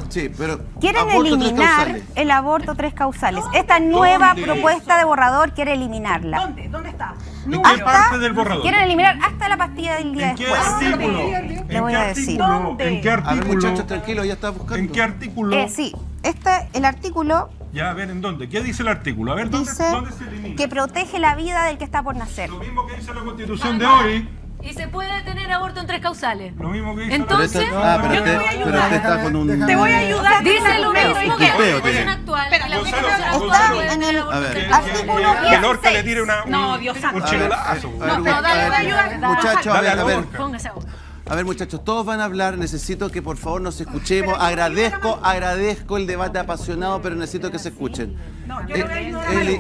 Sí, pero. Quieren eliminar el aborto tres causales. Esta nueva propuesta de borrador quiere eliminarla. ¿Dónde? ¿Dónde está? ¿En qué parte del borrador? Quieren eliminar hasta la pastilla del día ¿En qué después. artículo? Le voy ¿En a decir. artículo? ¿En qué A ver, artículo? muchachos, tranquilos, ya está buscando. ¿En qué artículo? Eh, sí, este, el artículo Ya, a ver, ¿en dónde? ¿Qué dice el artículo? A ver, ¿dónde, dice dónde se elimina? que protege la vida del que está por nacer. Lo mismo que dice la constitución de hoy. Y se puede tener aborto en tres causales. Lo mismo que dice Pero Entonces, esto- ah, pero yo te usted, voy a pero ayudar. usted está con un. Te voy a ayudar. Dice lo mismo que la constitución actual. Que la Gonzalo, constitución Está en el artículo causales. Que Lorca le 16. tire una, un, No, Dios un A ver, chilolazo. No, no, dale, voy a ayudar. Muchachos, a ver, a ver. Póngase a. A ver, muchachos, todos van a hablar. Necesito que por favor nos escuchemos. Agradezco, agradezco el debate apasionado, pero necesito que se escuchen. No, yo le voy a ayudar a Malú.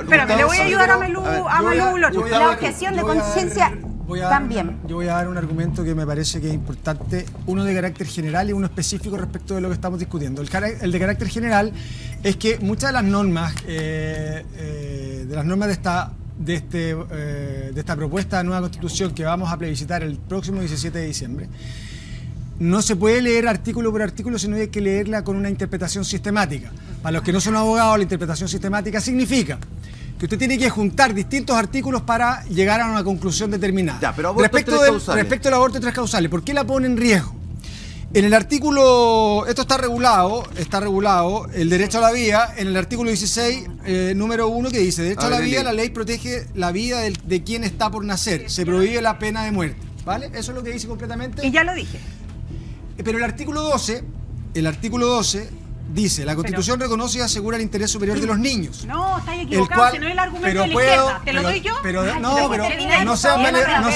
Espérame, le voy a ayudar a Malú, a Malú La objeción de conciencia voy a dar también. yo voy a dar un argumento que me parece que es importante, uno de carácter general y uno específico respecto de lo que estamos discutiendo. El, de carácter general es que muchas de las normas, eh, eh, de las normas de esta, de, este, eh, de esta propuesta de nueva constitución que vamos a plebiscitar el próximo 17 de diciembre, no se puede leer artículo por artículo, sino que hay que leerla con una interpretación sistemática. Para los que no son abogados, la interpretación sistemática significa que usted tiene que juntar distintos artículos para llegar a una conclusión determinada. Ya, pero respecto, del- respecto al aborto de tres causales, ¿por qué la pone en riesgo? En el artículo, esto está regulado, está regulado, el derecho a la vida, en el artículo 16, eh, número 1, que dice, derecho A a, la Eli. la ley protege la vida del- de quien está por nacer, se prohíbe la pena de muerte, ¿vale? Eso es lo que dice concretamente. Y ya lo dije. Pero el artículo 12, el artículo 12 dice, la Constitución reconoce y asegura el interés superior de los niños. No, estás El equivocado, cual- si no es el argumento pero de la puedo- izquierda. ¿Te lo pero- doy yo? pero- Ay, no, pero pero no seas no male- no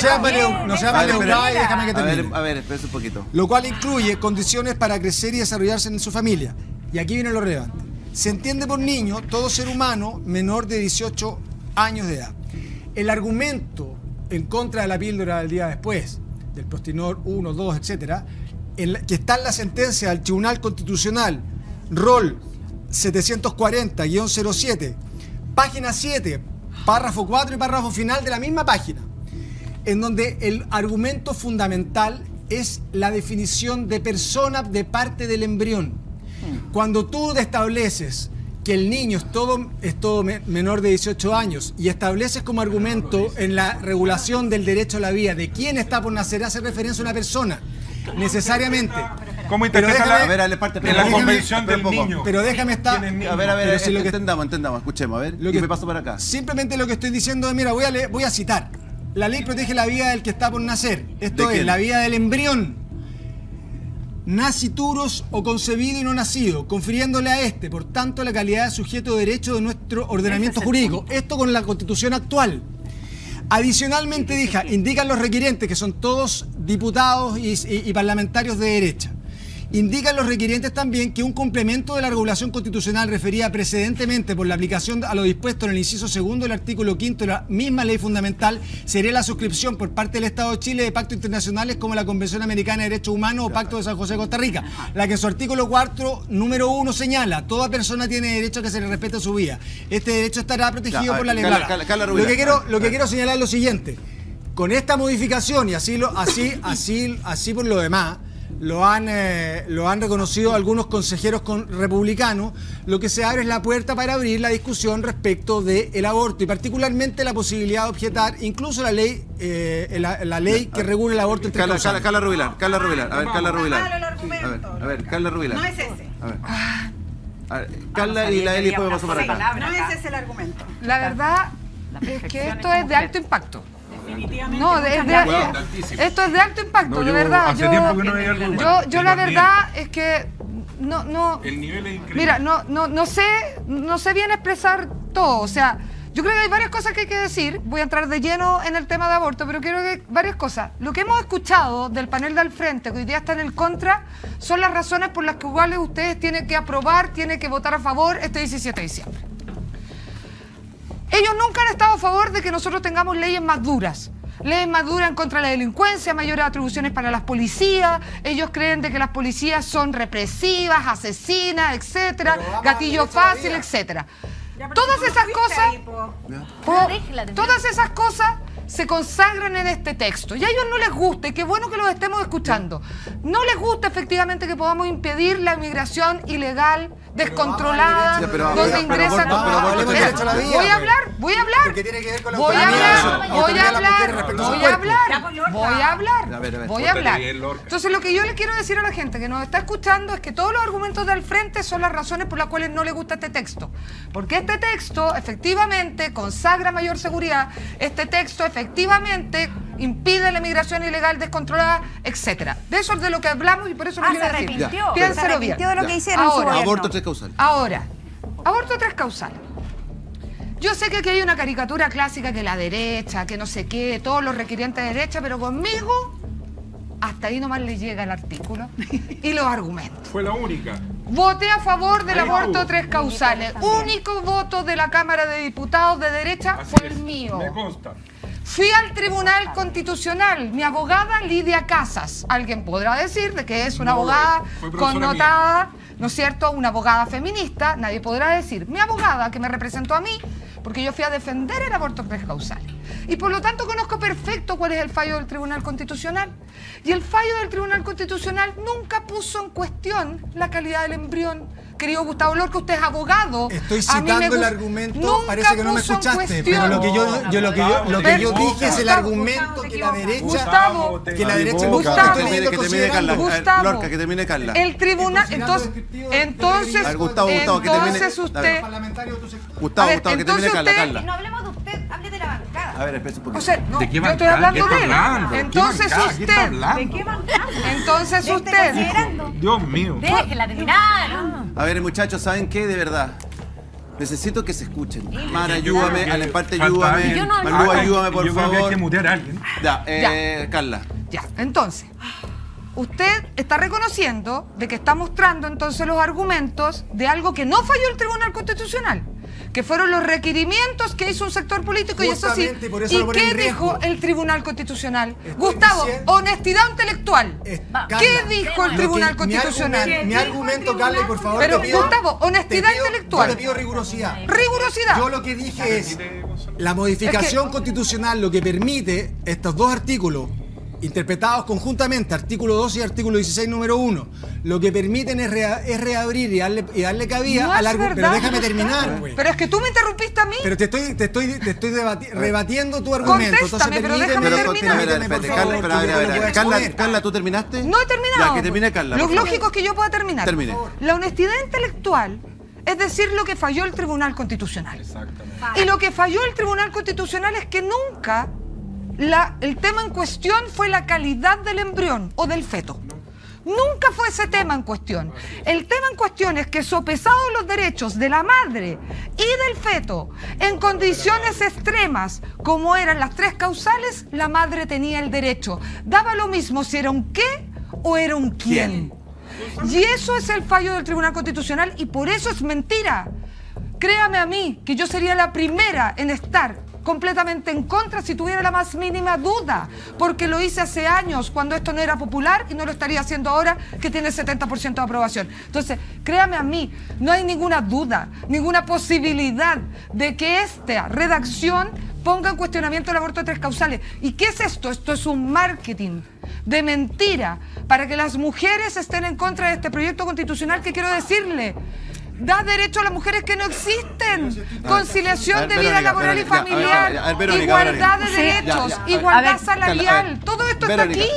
y déjame que A ver, termine. a ver, espérese un poquito. Lo cual incluye condiciones para crecer y desarrollarse en su familia. Y aquí viene lo relevante. Se entiende por niño todo ser humano menor de 18 años de edad. El argumento en contra de la píldora del día después, del Prostinor 1, 2, etcétera, en la- que está en la sentencia del Tribunal Constitucional, rol 740-07, página 7, párrafo 4 y párrafo final de la misma página en donde el argumento fundamental es la definición de persona de parte del embrión. Cuando tú estableces que el niño es todo, es todo me- menor de 18 años y estableces como argumento en la regulación del derecho a la vida de quién está por nacer, hace referencia a una persona, necesariamente. ¿Cómo Pero interpreta déjame- la, A ver, dale parte de la déjame- convención del un poco. niño? Pero déjame estar. A ver, a ver, Pero si lo que- entendamos, entendamos, escuchemos, a ver. Lo y que- me paso para acá. Simplemente lo que estoy diciendo es, mira, voy a, leer- voy a citar. La ley protege la vida del que está por nacer. Esto ¿De es, quién? la vida del embrión. Nacituros o concebido y no nacido, confiriéndole a este, por tanto, la calidad de sujeto de derecho de nuestro ordenamiento jurídico. Esto con la constitución actual. Adicionalmente, dija, indican los requirientes, que son todos diputados y, y- y parlamentarios de derecha. Indican los requirientes también que un complemento de la regulación constitucional referida precedentemente por la aplicación a lo dispuesto en el inciso segundo del artículo quinto de la misma ley fundamental sería la suscripción por parte del Estado de Chile de pactos internacionales como la Convención Americana de Derechos Humanos o Pacto de San José de Costa Rica, la que en su artículo 4, número 1 señala, toda persona tiene derecho a que se le respete su vida. Este derecho estará protegido Ya, por la ley. Lo que quiero, lo que quiero señalar es lo siguiente. Con esta modificación y así, lo, así, así, así por lo demás, lo han, eh, lo han reconocido algunos consejeros con- republicanos, lo que se abre es la puerta para abrir la discusión respecto del aborto y particularmente la posibilidad de objetar incluso la ley, eh, la, la ley que regula el aborto en tres Carla. Carla, Carla Rubilar, Carla Rubilar. A ver, Carla Rubilar. Malo el A argumento. ver, a ver, Carla Rubilar. No es ese. A ver. A ver, Carla y la Eli después paso para acá. No es ese el argumento. La verdad es que esto es de alto impacto. Definitivamente. No, de- es de- esto es de alto impacto, No, de verdad. hace yo, tiempo que no veía algo yo, igual. yo Y la verdad es que no, no, El nivel es increíble. mira, no, no, no sé, no sé bien expresar todo. O sea, yo creo que hay varias cosas que hay que decir. Voy a entrar de lleno en el tema de aborto, pero quiero que varias cosas. Lo que hemos escuchado del panel del frente, que hoy día está en el contra, son las razones por las que iguales ustedes tienen que aprobar, tienen que votar a favor este 17 de diciembre. Ellos nunca han estado a favor de que nosotros tengamos leyes más duras. Leyes más duras en contra de la delincuencia, mayores atribuciones para las policías. Ellos creen de que las policías son represivas, asesinas, etcétera, gatillo fácil, etcétera. Todas esas cosas, po- todas esas cosas se consagran en este texto. Y a ellos no les gusta, y qué bueno que los estemos escuchando. No les gusta efectivamente que podamos impedir la inmigración ilegal, descontrolada, donde pero- pero ingresan. voy a hablar, voy a hablar. Voy a hablar, voy a hablar, voy a hablar, voy a hablar, A ver, a ver. voy a hablar. Entonces lo que yo le quiero decir a la gente que nos está escuchando es que todos los argumentos del frente son las razones por las cuales no le gusta este texto. Porque este texto efectivamente consagra mayor seguridad, este texto efectivamente impide la migración ilegal descontrolada, etcétera. De eso es de lo que hablamos y por eso Ah, quiero se decir. Piénselo Se bien. arrepintió de lo que hicieron su Ahora. Aborto causales. Ahora, aborto tres causales. Yo sé que aquí hay una caricatura clásica que la derecha, que no sé qué, todos los requirientes de derecha, pero conmigo hasta ahí nomás le llega el artículo y los argumentos. Fue la única. Voté a favor del Ahí aborto tres causales. Único voto de la Cámara de Diputados de derecha Así fue es. el mío. Me consta. Fui al Tribunal Constitucional, mi abogada Lidia Casas. Alguien podrá decir de que es una No, abogada connotada, ¿no es cierto? Una abogada feminista. Nadie podrá decir, mi abogada que me representó a mí, porque yo fui a defender el aborto tres. Y por lo tanto conozco perfecto cuál es el fallo del Tribunal Constitucional. Y el fallo del Tribunal Constitucional nunca puso en cuestión la calidad del embrión. Querido Gustavo Lorca, usted es abogado. Estoy citando el gu- argumento, Nunca parece que no me escuchaste, pero lo que yo, yo- lo que yo, lo que yo dije es el Gustavo, argumento que la derecha, Gustavo, que la derecha Que Gustavo, termine, que termine Carla. Gustavo. Lorca, que termine Carla. El tribunal, entonces, entonces, Gustavo, Gustavo, que termine. entonces A usted, Gustavo, Gustavo, que termine Carla, Carla. A ver, espérese un poquito. o sea, no, ¿De qué yo estoy bancada? hablando ¿Qué de él. Entonces está usted? ¿De qué bancada? entonces ¿Le estoy usted? Dios mío. Déjela terminar. A ver, muchachos, ¿saben qué? De verdad. Necesito que se escuchen. Mar, ayúdame. Que Alemparte, ayúdame. alguien. Yo no- Malú, Ay, ayúdame, por yo creo que hay favor. que mutear a alguien. Ya, eh, Carla. ya, entonces, usted está reconociendo de que está mostrando entonces los argumentos de algo que no falló el Tribunal Constitucional. Que fueron los requerimientos que hizo un sector político y eso sí. Y por eso ¿Y lo pone qué dijo el Tribunal Constitucional? Estoy Gustavo, diciendo- honestidad intelectual. Es- ¿Qué Carla, dijo el Tribunal que- mi Constitucional? Mi argumento, Carla, y por favor, Pero, te pido, Gustavo, honestidad te pido- intelectual. Yo te pido rigurosidad. Rigurosidad. Yo lo que dije es, la modificación constitucional lo que permite estos dos artículos interpretados conjuntamente, artículo 12 y artículo 16, número 1, lo que permiten es, rea- es reabrir y darle, y darle cabida No al argumento. Pero déjame terminar, güey. Pero es que tú me interrumpiste a mí. Pero te estoy, te estoy, te estoy debati- rebatiendo tu argumento. Contéstame, Entonces, pero déjame terminar. Carla, ¿tú terminaste? No he terminado. Ya, que termine Carla. Lo lógico es que yo pueda terminar. Termine. La honestidad intelectual es decir lo que falló el Tribunal Constitucional. Y lo que falló el Tribunal Constitucional es que nunca la- el tema en cuestión fue la calidad del embrión o del feto. Nunca fue ese tema en cuestión. El tema en cuestión es que sopesados los derechos de la madre y del feto en condiciones extremas, como eran las tres causales, la madre tenía el derecho. Daba lo mismo si era un qué o era un quién. Y eso es el fallo del Tribunal Constitucional y por eso es mentira. Créame a mí que yo sería la primera en estar completamente en contra si tuviera la más mínima duda, porque lo hice hace años cuando esto no era popular y no lo estaría haciendo ahora que tiene 70% de aprobación. Entonces, créame a mí, no hay ninguna duda, ninguna posibilidad de que esta redacción ponga en cuestionamiento el aborto de tres causales. ¿Y qué es esto? Esto es un marketing de mentira para que las mujeres estén en contra de este proyecto constitucional que quiero decirle. Da derecho a las mujeres que no existen. Conciliación ver, de vida Verónica, laboral y Verónica, familiar. a ver, Verónica, Igualdad de derechos. Ya, ya, a- Igualdad salarial. Todo esto está aquí.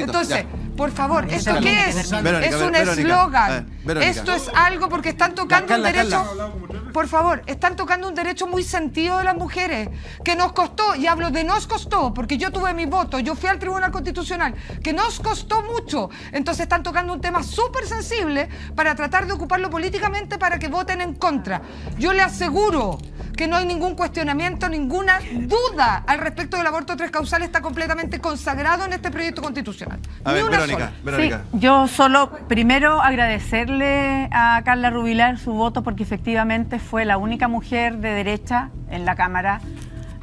Entonces, por favor, ¿esto qué es? Es un eslogan. Verónica. Esto es algo porque están tocando Carla, un derecho. Carla. Por favor, están tocando un derecho muy sentido de las mujeres, que nos costó, y hablo de nos costó, porque yo tuve mi voto, yo fui al Tribunal Constitucional, que nos costó mucho. Entonces están tocando un tema súper sensible para tratar de ocuparlo políticamente para que voten en contra. Yo le aseguro que no hay ningún cuestionamiento, ninguna duda al respecto del aborto tres causales, está completamente consagrado en este proyecto constitucional. A Ni ver, una Verónica, sola. Verónica. Sí, yo solo primero agradecerle a Carla Rubilar su voto porque efectivamente fue la única mujer de derecha en la Cámara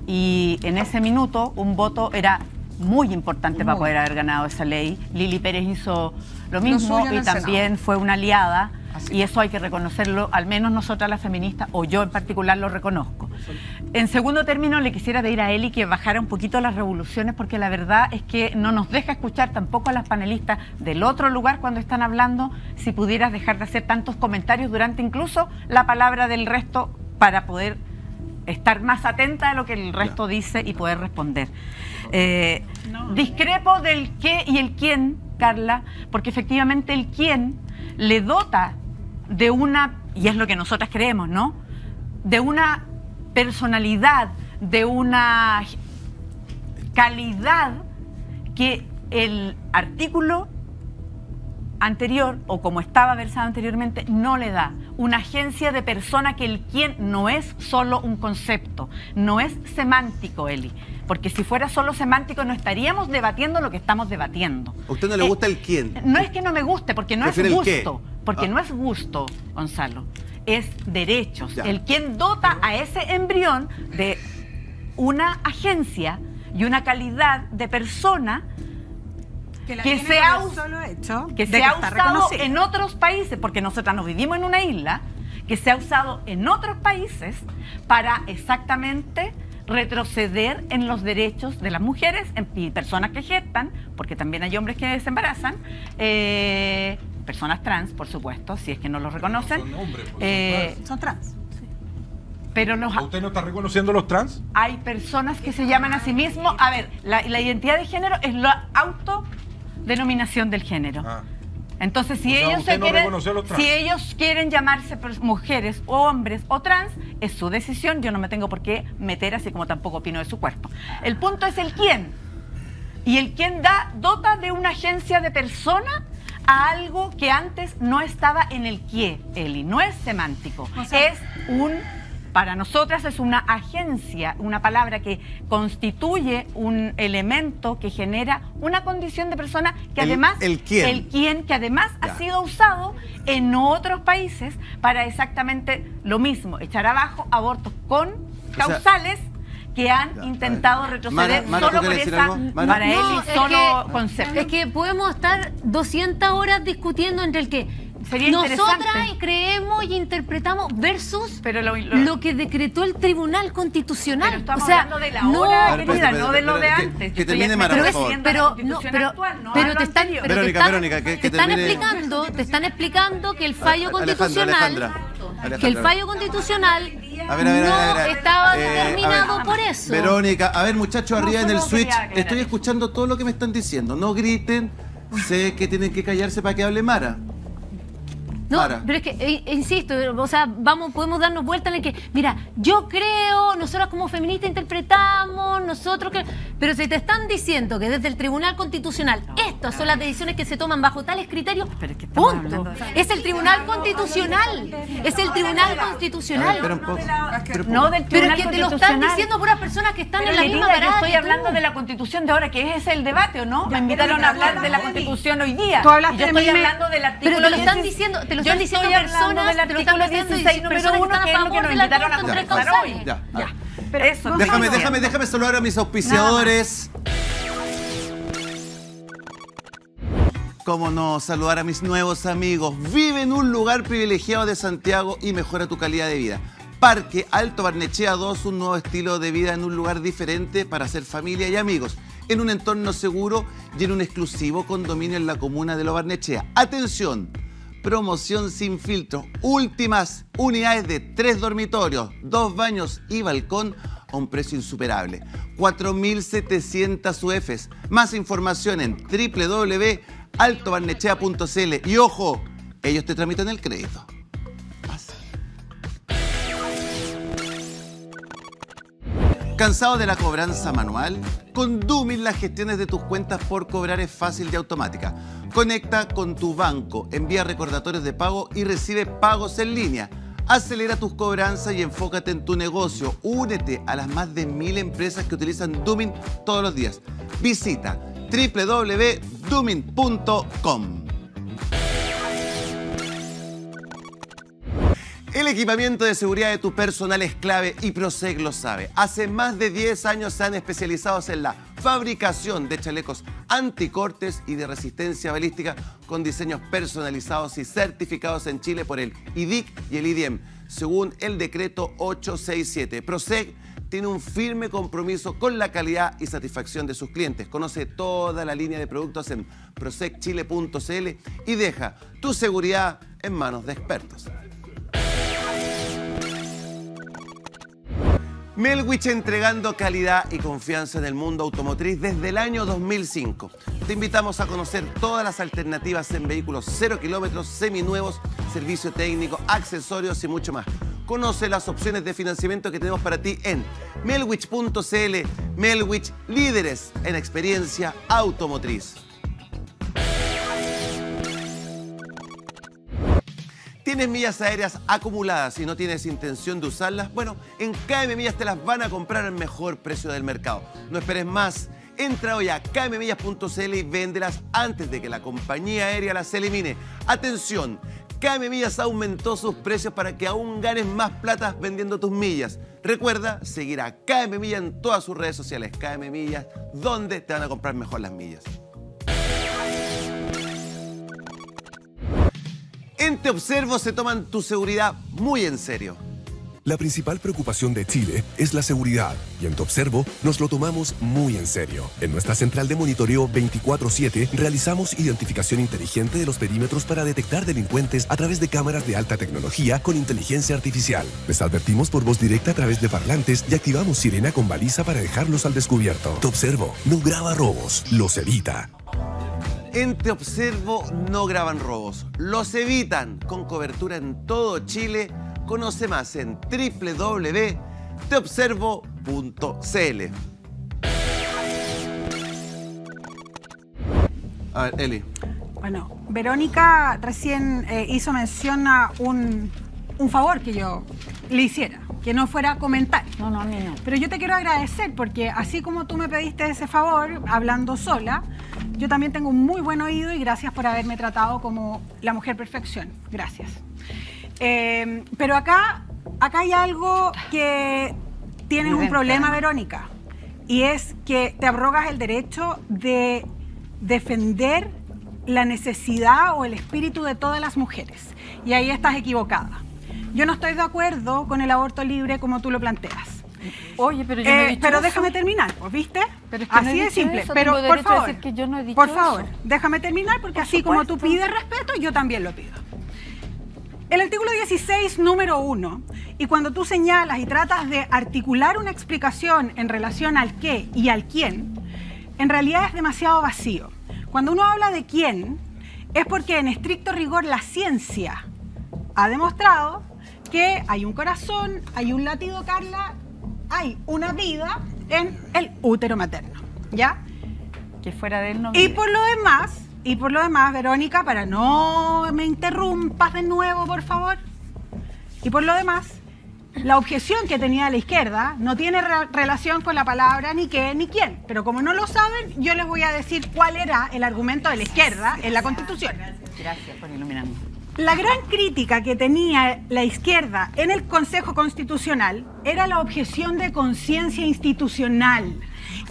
y en ese minuto un voto era muy importante para poder haber ganado esa ley. Lili Pérez hizo lo mismo y también fue una aliada y eso hay que reconocerlo, al menos nosotras las feministas o yo en particular lo reconozco. En segundo término, le quisiera pedir a Eli que bajara un poquito las revoluciones porque la verdad es que no nos deja escuchar tampoco a las panelistas del otro lugar cuando están hablando. Si pudieras dejar de hacer tantos comentarios durante incluso la palabra del resto para poder estar más atenta a lo que el resto dice y poder responder. Eh, Discrepo del qué y el quién, Carla, porque efectivamente el quién le dota de una, y es lo que nosotras creemos, ¿no? De una personalidad, de una calidad que el artículo anterior o como estaba versado anteriormente no le da una agencia de persona que el quién no es solo un concepto, no es semántico, Eli, porque si fuera solo semántico no estaríamos debatiendo lo que estamos debatiendo. ¿A usted no le Eh, gusta el quién? No es que no me guste, porque no es gusto, porque Ah. no es gusto, Gonzalo, es derechos. Ya. El quien dota a ese embrión de una agencia y una calidad de persona Que la que se ha, solo hecho que se que ha está usado en otros países, porque nosotras nos vivimos en una isla, que se ha usado en otros países para exactamente retroceder en los derechos de las mujeres en- y personas que gestan, porque también hay hombres que se embarazan, eh, personas trans, por supuesto, si es que no los reconocen. Son hombres, pues, Eh, Son trans. pero los, ¿Usted no está reconociendo los trans? hay personas que se llaman a sí mismos. A ver, la, la identidad de género es la autodenominación del género. Entonces, si O sea, ellos usted se no quieren, si ellos quieren llamarse mujeres o hombres o trans, es su decisión. Yo no me tengo por qué meter, así como tampoco opino de su cuerpo. El punto es el quién. Y el quién da dota de una agencia de persona a algo que antes no estaba en el qué, Eli. No es semántico. es un para nosotras es una agencia, una palabra que constituye un elemento que genera una condición de persona que El- además el quién. el quién que además Ya. ha sido usado en otros países para exactamente lo mismo, echar abajo abortos con sea, causales que han Ya, intentado retroceder Mara, Mara, ¿tú solo por esa para él No, solo que- concepto. Es que podemos estar 200 horas discutiendo entre el que Sería Nosotras creemos y interpretamos versus Pero lo- lo, lo- que decretó el Tribunal Constitucional. Pero estamos o sea, hablando de la no, hora, ver, querida, espérate, no de lo de que- antes. que Yo termine Mara, por pero, favor. pero, no, pero, actual, no pero te están, pero te Verónica, están, Verónica, que- que te están explicando, te están explicando que el fallo Alejandra, constitucional, Alejandra, que el Alejandra. fallo constitucional A ver, a ver, no a ver, a ver. estaba Eh, determinado por eso. Verónica, a ver muchachos arriba en el switch, estoy escuchando todo lo que me están diciendo. No griten, sé que tienen que callarse para que hable Mara. No, Mara. pero es que, eh, insisto, o sea, vamos, podemos darnos vuelta en el que, mira, yo creo, nosotros como feministas interpretamos, nosotros que... Pero si te están diciendo que desde el Tribunal Constitucional estas son las decisiones que se toman bajo tales criterios, punto. Es el Tribunal Constitucional, es el Tribunal Constitucional. Espera un poco. Espera un No del Pero Tribunal es que te lo están Constitucional. diciendo puras personas que están Pero en la misma yo parada estoy que hablando tú. de la constitución de ahora, que ese es el debate, ¿o no? Me invitaron a hablar de la constitución hoy día. Tú hablaste Y yo de estoy hablando del Pero artículo te lo están 16. diciendo, te lo Yo diciendo estoy hablando personas, del artículo diciendo 16, número personas que es lo que nos invitaron a en tres Ya, ya. Pero eso, no Déjame, déjame, déjame saludar a mis auspiciadores. Cómo no, saludar a mis nuevos amigos. Vive en un lugar privilegiado de Santiago y mejora tu calidad de vida. Parque Alto Barnechea 2, un nuevo estilo de vida en un lugar diferente para hacer familia y amigos. En un entorno seguro y en un exclusivo condominio en la comuna de Lo Barnechea. Atención, promoción sin filtro. Últimas unidades de tres dormitorios, dos baños y balcón a un precio insuperable. 4.700 UFs. Más información en www.altobarnechea.cl. Y ojo, ellos te tramitan el crédito. ¿Cansado de la cobranza manual? Con Dumin las gestiones de tus cuentas por cobrar es fácil y automática. Conecta con tu banco, envía recordatorios de pago y recibe pagos en línea. Acelera tus cobranzas y enfócate en tu negocio. Únete a las más de mil empresas que utilizan Dumin todos los días. Visita www.dumin.com. El equipamiento de seguridad de tu personal es clave y Proseg lo sabe. Hace más de 10 años se han especializado en la fabricación de chalecos anticortes y de resistencia balística con diseños personalizados y certificados en Chile por el IDIC y el IDIEM, según el decreto 867. Proseg tiene un firme compromiso con la calidad y satisfacción de sus clientes. Conoce toda la línea de productos en prosecchile.cl y deja tu seguridad en manos de expertos. Melwich entregando calidad y confianza en el mundo automotriz desde el año 2005. Te invitamos a conocer todas las alternativas en vehículos 0 kilómetros, seminuevos, servicio técnico, accesorios y mucho más. Conoce las opciones de financiamiento que tenemos para ti en melwich.cl. Melwich, líderes en experiencia automotriz. ¿Tienes millas aéreas acumuladas y no tienes intención de usarlas? Bueno, en KM Millas te las van a comprar al mejor precio del mercado. No esperes más. Entra hoy a kmmillas.cl y véndelas antes de que la compañía aérea las elimine. Atención, KM Millas aumentó sus precios para que aún ganes más plata vendiendo tus millas. Recuerda seguir a KM Millas en todas sus redes sociales. KM Millas, donde te van a comprar mejor las millas. En Te Observo se toman tu seguridad muy en serio. La principal preocupación de Chile es la seguridad y en Tu Observo nos lo tomamos muy en serio. En nuestra central de monitoreo 24/7 realizamos identificación inteligente de los perímetros para detectar delincuentes a través de cámaras de alta tecnología con inteligencia artificial. Les advertimos por voz directa a través de parlantes y activamos sirena con baliza para dejarlos al descubierto. Tu Observo no graba robos, los evita. En Te Observo no graban robos, los evitan con cobertura en todo Chile. Conoce más en www.teobservo.cl. A ver, Eli. Bueno, Verónica recién eh, hizo mención a un, un favor que yo le hiciera, que no fuera a comentar. No, no, a mí no. Pero yo te quiero agradecer porque así como tú me pediste ese favor, hablando sola, yo también tengo un muy buen oído y gracias por haberme tratado como la mujer perfección. Gracias. Eh, pero acá, acá hay algo que tienes un problema. Verónica, y es que te abrogas el derecho de defender la necesidad o el espíritu de todas las mujeres. Y ahí estás equivocada. Yo no estoy de acuerdo con el aborto libre como tú lo planteas. Oye, pero yo no he Eh, dicho pero eso. déjame terminar, pues, ¿viste? Pero es que no así he de simple. eso, pero por favor, decir que yo no he dicho por eso. favor, déjame terminar porque así como tú pides respeto, yo también lo pido. El artículo 16, número 1, y cuando tú señalas y tratas de articular una explicación en relación al qué y al quién, en realidad es demasiado vacío. Cuando uno habla de quién, es porque en estricto rigor la ciencia ha demostrado que hay un corazón, hay un latido, Carla, hay una vida en el útero materno, ¿ya? Que fuera de él no Y por lo demás, y por lo demás, Verónica, para no me interrumpas de nuevo, por favor. Y por lo demás, la objeción que tenía la izquierda no tiene re- relación con la palabra ni qué ni quién. Pero como no lo saben, yo les voy a decir cuál era el argumento de la izquierda en la Constitución. Gracias por iluminarme. La gran crítica que tenía la izquierda en el Consejo Constitucional era la objeción de conciencia institucional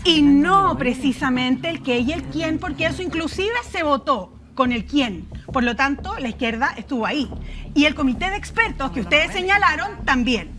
y no precisamente el qué y el quién, porque eso inclusive se votó con el quién. Por lo tanto, la izquierda estuvo ahí. Y el comité de expertos que ustedes señalaron también.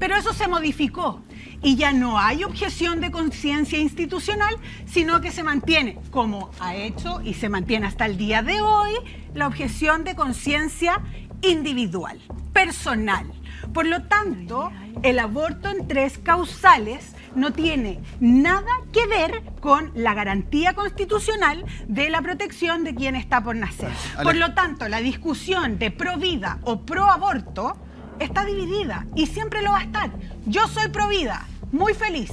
Pero eso se modificó y ya no hay objeción de conciencia institucional, sino que se mantiene, como ha hecho y se mantiene hasta el día de hoy, la objeción de conciencia individual, personal. Por lo tanto, el aborto en tres causales no tiene nada que ver con la garantía constitucional de la protección de quien está por nacer. Por lo tanto, la discusión de pro vida o pro aborto está dividida y siempre lo va a estar. Yo soy pro vida, muy feliz.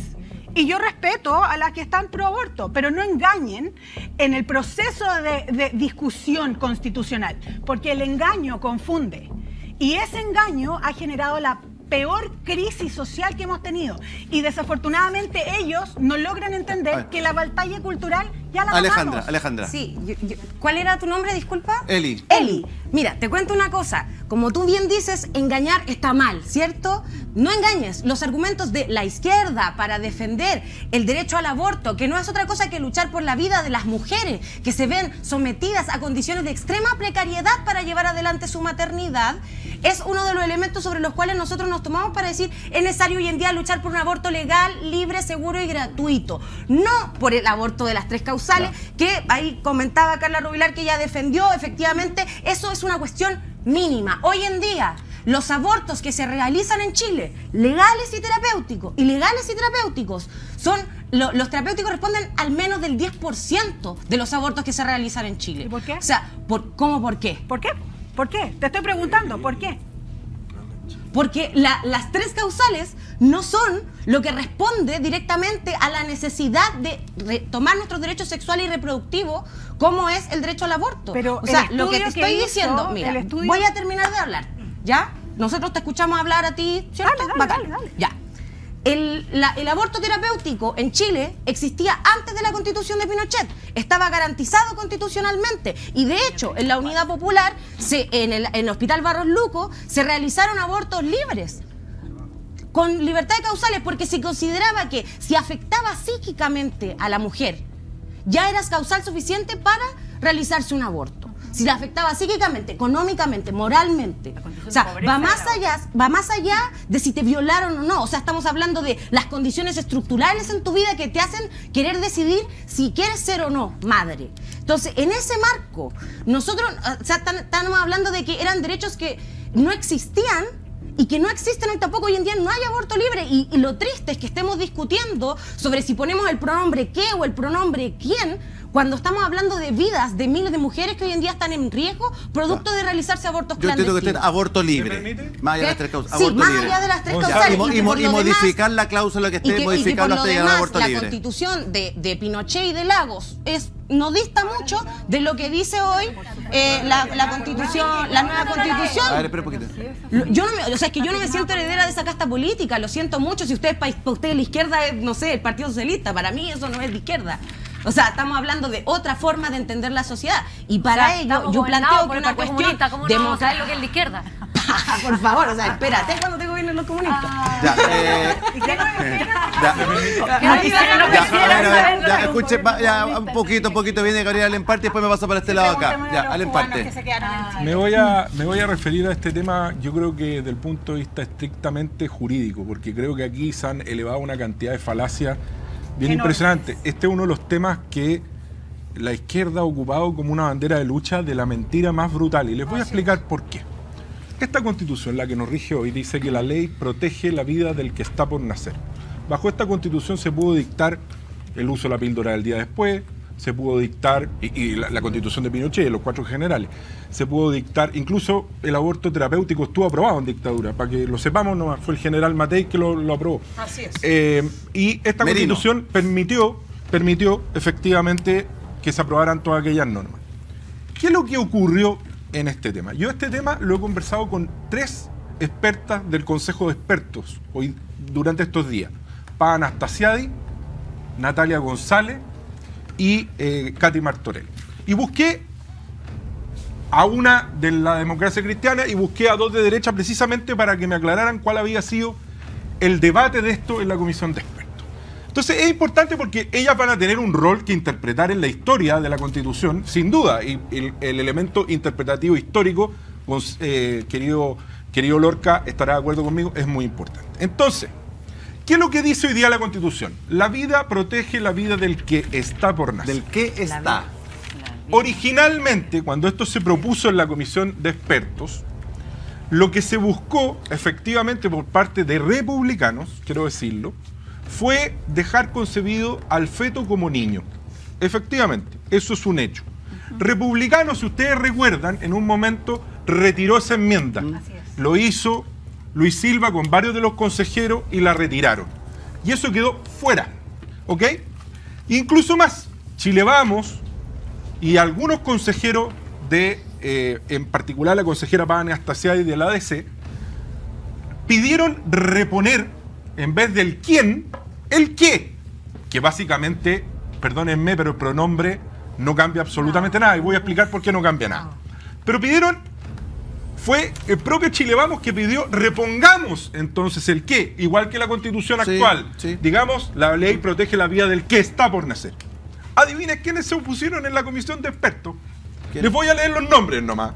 Y yo respeto a las que están pro aborto, pero no engañen en el proceso de, discusión constitucional, porque el engaño confunde. Y ese engaño ha generado la peor crisis social que hemos tenido. Y desafortunadamente ellos no logran entender que la batalla cultural ya la Alejandra, ganamos. Alejandra. Sí, yo- yo- ¿cuál era tu nombre, disculpa? Eli. Eli, mira, te cuento una cosa. Como tú bien dices, engañar está mal, ¿cierto? No engañes. Los argumentos de la izquierda para defender el derecho al aborto, que no es otra cosa que luchar por la vida de las mujeres que se ven sometidas a condiciones de extrema precariedad para llevar adelante su maternidad, es uno de los elementos sobre los cuales nosotros nos tomamos para decir es necesario hoy en día luchar por un aborto legal, libre, seguro y gratuito. No por el aborto de las tres causales, que ahí comentaba Carla Rubilar que ella defendió, efectivamente, eso es una cuestión mínima. Hoy en día, los abortos que se realizan en Chile, legales y terapéuticos, ilegales y terapéuticos, son lo- los terapéuticos responden al menos del 10% de los abortos que se realizan en Chile. ¿Y por qué? O sea, por, ¿cómo por qué? ¿Por qué? ¿Por qué? Te estoy preguntando, ¿por qué? Porque la- las tres causales no son lo que responde directamente a la necesidad de tomar nuestros derechos sexuales y reproductivos, como es el derecho al aborto. Pero o sea, lo que te que estoy diciendo, mira, estudio- voy a terminar de hablar, ¿ya? Nosotros te escuchamos hablar a ti, ¿cierto? Dale, dale, dale, dale. Ya. El, aborto terapéutico en Chile existía antes de la constitución de Pinochet. Estaba garantizado constitucionalmente. Y de hecho, en la Unidad Popular, en, el, en el Hospital Barros Luco, se realizaron abortos libres. Con libertad de causales, porque se consideraba que si afectaba psíquicamente a la mujer, ya eras causal suficiente para realizarse un aborto. Si la afectaba psíquicamente, económicamente, moralmente. O sea, va más allá, va más allá de si te violaron o no. O sea, estamos hablando de las condiciones estructurales en tu vida que te hacen querer decidir si quieres ser o no madre. Entonces, en ese marco, nosotros, o sea, estamos hablando de que eran derechos que no existían y que no existen hoy tampoco hoy en día no hay aborto libre y, y lo triste es que estemos discutiendo sobre si ponemos el pronombre qué o el pronombre quién cuando estamos hablando de vidas de miles de mujeres que hoy en día están en riesgo producto de realizarse abortos Yo entiendo que clandestinos. usted aborto libre. Más allá de las tres causas. Sí, aborto más libre. allá de las tres Ya, causales, y que modificar la cláusula que que, esté y que modificando por lo hasta llegar al demás aborto la libre. constitución de, de Pinochet y de Lagos es no dista mucho de lo que dice hoy eh, la, la constitución, la nueva constitución. A ver, espera un poquito. Yo no me, o sea, es que yo no me siento heredera de esa casta política, lo siento mucho. Si ustedes, para ustedes la izquierda es, no sé, el Partido Socialista, para mí eso no es de izquierda. O sea, estamos hablando de otra forma de entender la sociedad. Y para O sea, ello, yo planteo que una cuestión ¿cómo no vamos a lo que es la izquierda? Por favor, o sea, espérate cuando te gobiernen los comunistas. Ya, eh, ya. Escuche, va, ya, un poquito, un poquito viene Gabriel al emparte y después me paso para este lado acá. Ya, al emparte. Me voy, a, me voy a referir a este tema, yo creo que desde el punto de vista estrictamente jurídico, porque creo que aquí se han elevado una cantidad de falacias bien Enormes. impresionante. Este es uno de los temas que la izquierda ha ocupado como una bandera de lucha de la mentira más brutal. Y les voy a explicar por qué. Esta constitución, la que nos rige hoy, dice que la ley protege la vida del que está por nacer. Bajo esta constitución se pudo dictar el uso de la píldora del día después, se pudo dictar, y, y la, la constitución de Pinochet, los cuatro generales, se pudo dictar, incluso el aborto terapéutico estuvo aprobado en dictadura, para que lo sepamos nomás, fue el general Matei que lo, lo aprobó. Así es. Eh, y esta Merino. constitución permitió, permitió efectivamente que se aprobaran todas aquellas normas. ¿Qué es lo que ocurrió en este tema? Yo este tema lo he conversado con tres expertas del Consejo de Expertos hoy, durante estos días. Pa Anastasiadi, Natalia González y eh, Katy Martorell. Y busqué a una de la democracia cristiana y busqué a dos de derecha precisamente para que me aclararan cuál había sido el debate de esto en la comisión de expertos. Entonces es importante porque ellas van a tener un rol que interpretar en la historia de la Constitución, sin duda, y el, el elemento interpretativo histórico, eh, querido, querido Lorca estará de acuerdo conmigo, es muy importante. Entonces, ¿qué es lo que dice hoy día la Constitución? La vida protege la vida del que está por nacer. Del que está. Originalmente, cuando esto se propuso en la comisión de expertos, lo que se buscó efectivamente por parte de republicanos, quiero decirlo, fue dejar concebido al feto como niño. Efectivamente, eso es un hecho. Republicanos, si ustedes recuerdan, en un momento retiró esa enmienda. Lo hizo Luis Silva con varios de los consejeros y la retiraron. Y eso quedó fuera. ¿Ok? Incluso más, Chile Vamos y algunos consejeros de, eh, en particular la consejera Paz Anastasiadi de la ADC, pidieron reponer, en vez del quién, el qué, que básicamente, perdónenme, pero el pronombre no cambia absolutamente nada, y voy a explicar por qué no cambia nada. Pero pidieron, fue el propio Chile Vamos que pidió, repongamos entonces el qué, igual que la constitución Sí, actual. Digamos, la ley protege la vida del que está por nacer. Adivinen quiénes se opusieron en la comisión de expertos. Les voy a leer los nombres nomás.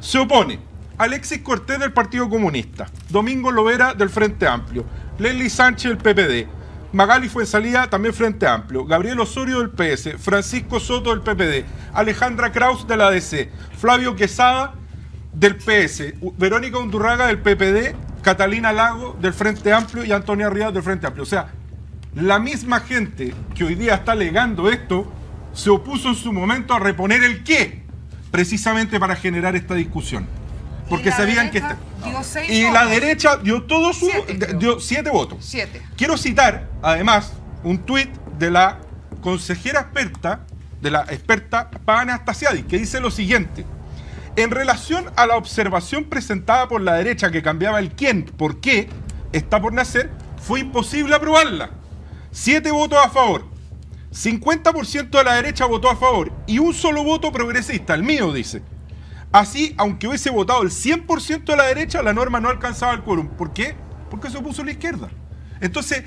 Se opone Alexis Cortés del Partido Comunista, Domingo Lovera del Frente Amplio, Leslie Sánchez del PPD, Magali Fuensalía también Frente Amplio, Gabriel Osorio del PS, Francisco Soto del PPD, Alejandra Kraus de la ADC, Flavio Quesada del PS, Verónica Undurraga del PPD, Catalina Lago del Frente Amplio y Antonia Rivas del Frente Amplio. O sea, la misma gente que hoy día está alegando esto se opuso en su momento a reponer el qué, precisamente para generar esta discusión. Porque sabían que... esta- y votos. la derecha dio todo su... dio siete votos. Siete. Quiero citar, además, un tuit de la consejera experta, de la experta Pana Anastasiadi, que dice lo siguiente. En relación a la observación presentada por la derecha que cambiaba el quién por qué está por nacer, fue imposible aprobarla. Siete votos a favor. 50% de la derecha votó a favor y un solo voto progresista, el mío, dice. Así, aunque hubiese votado el 100% de la derecha, la norma no alcanzaba el quórum. ¿Por qué? Porque se opuso la izquierda. Entonces,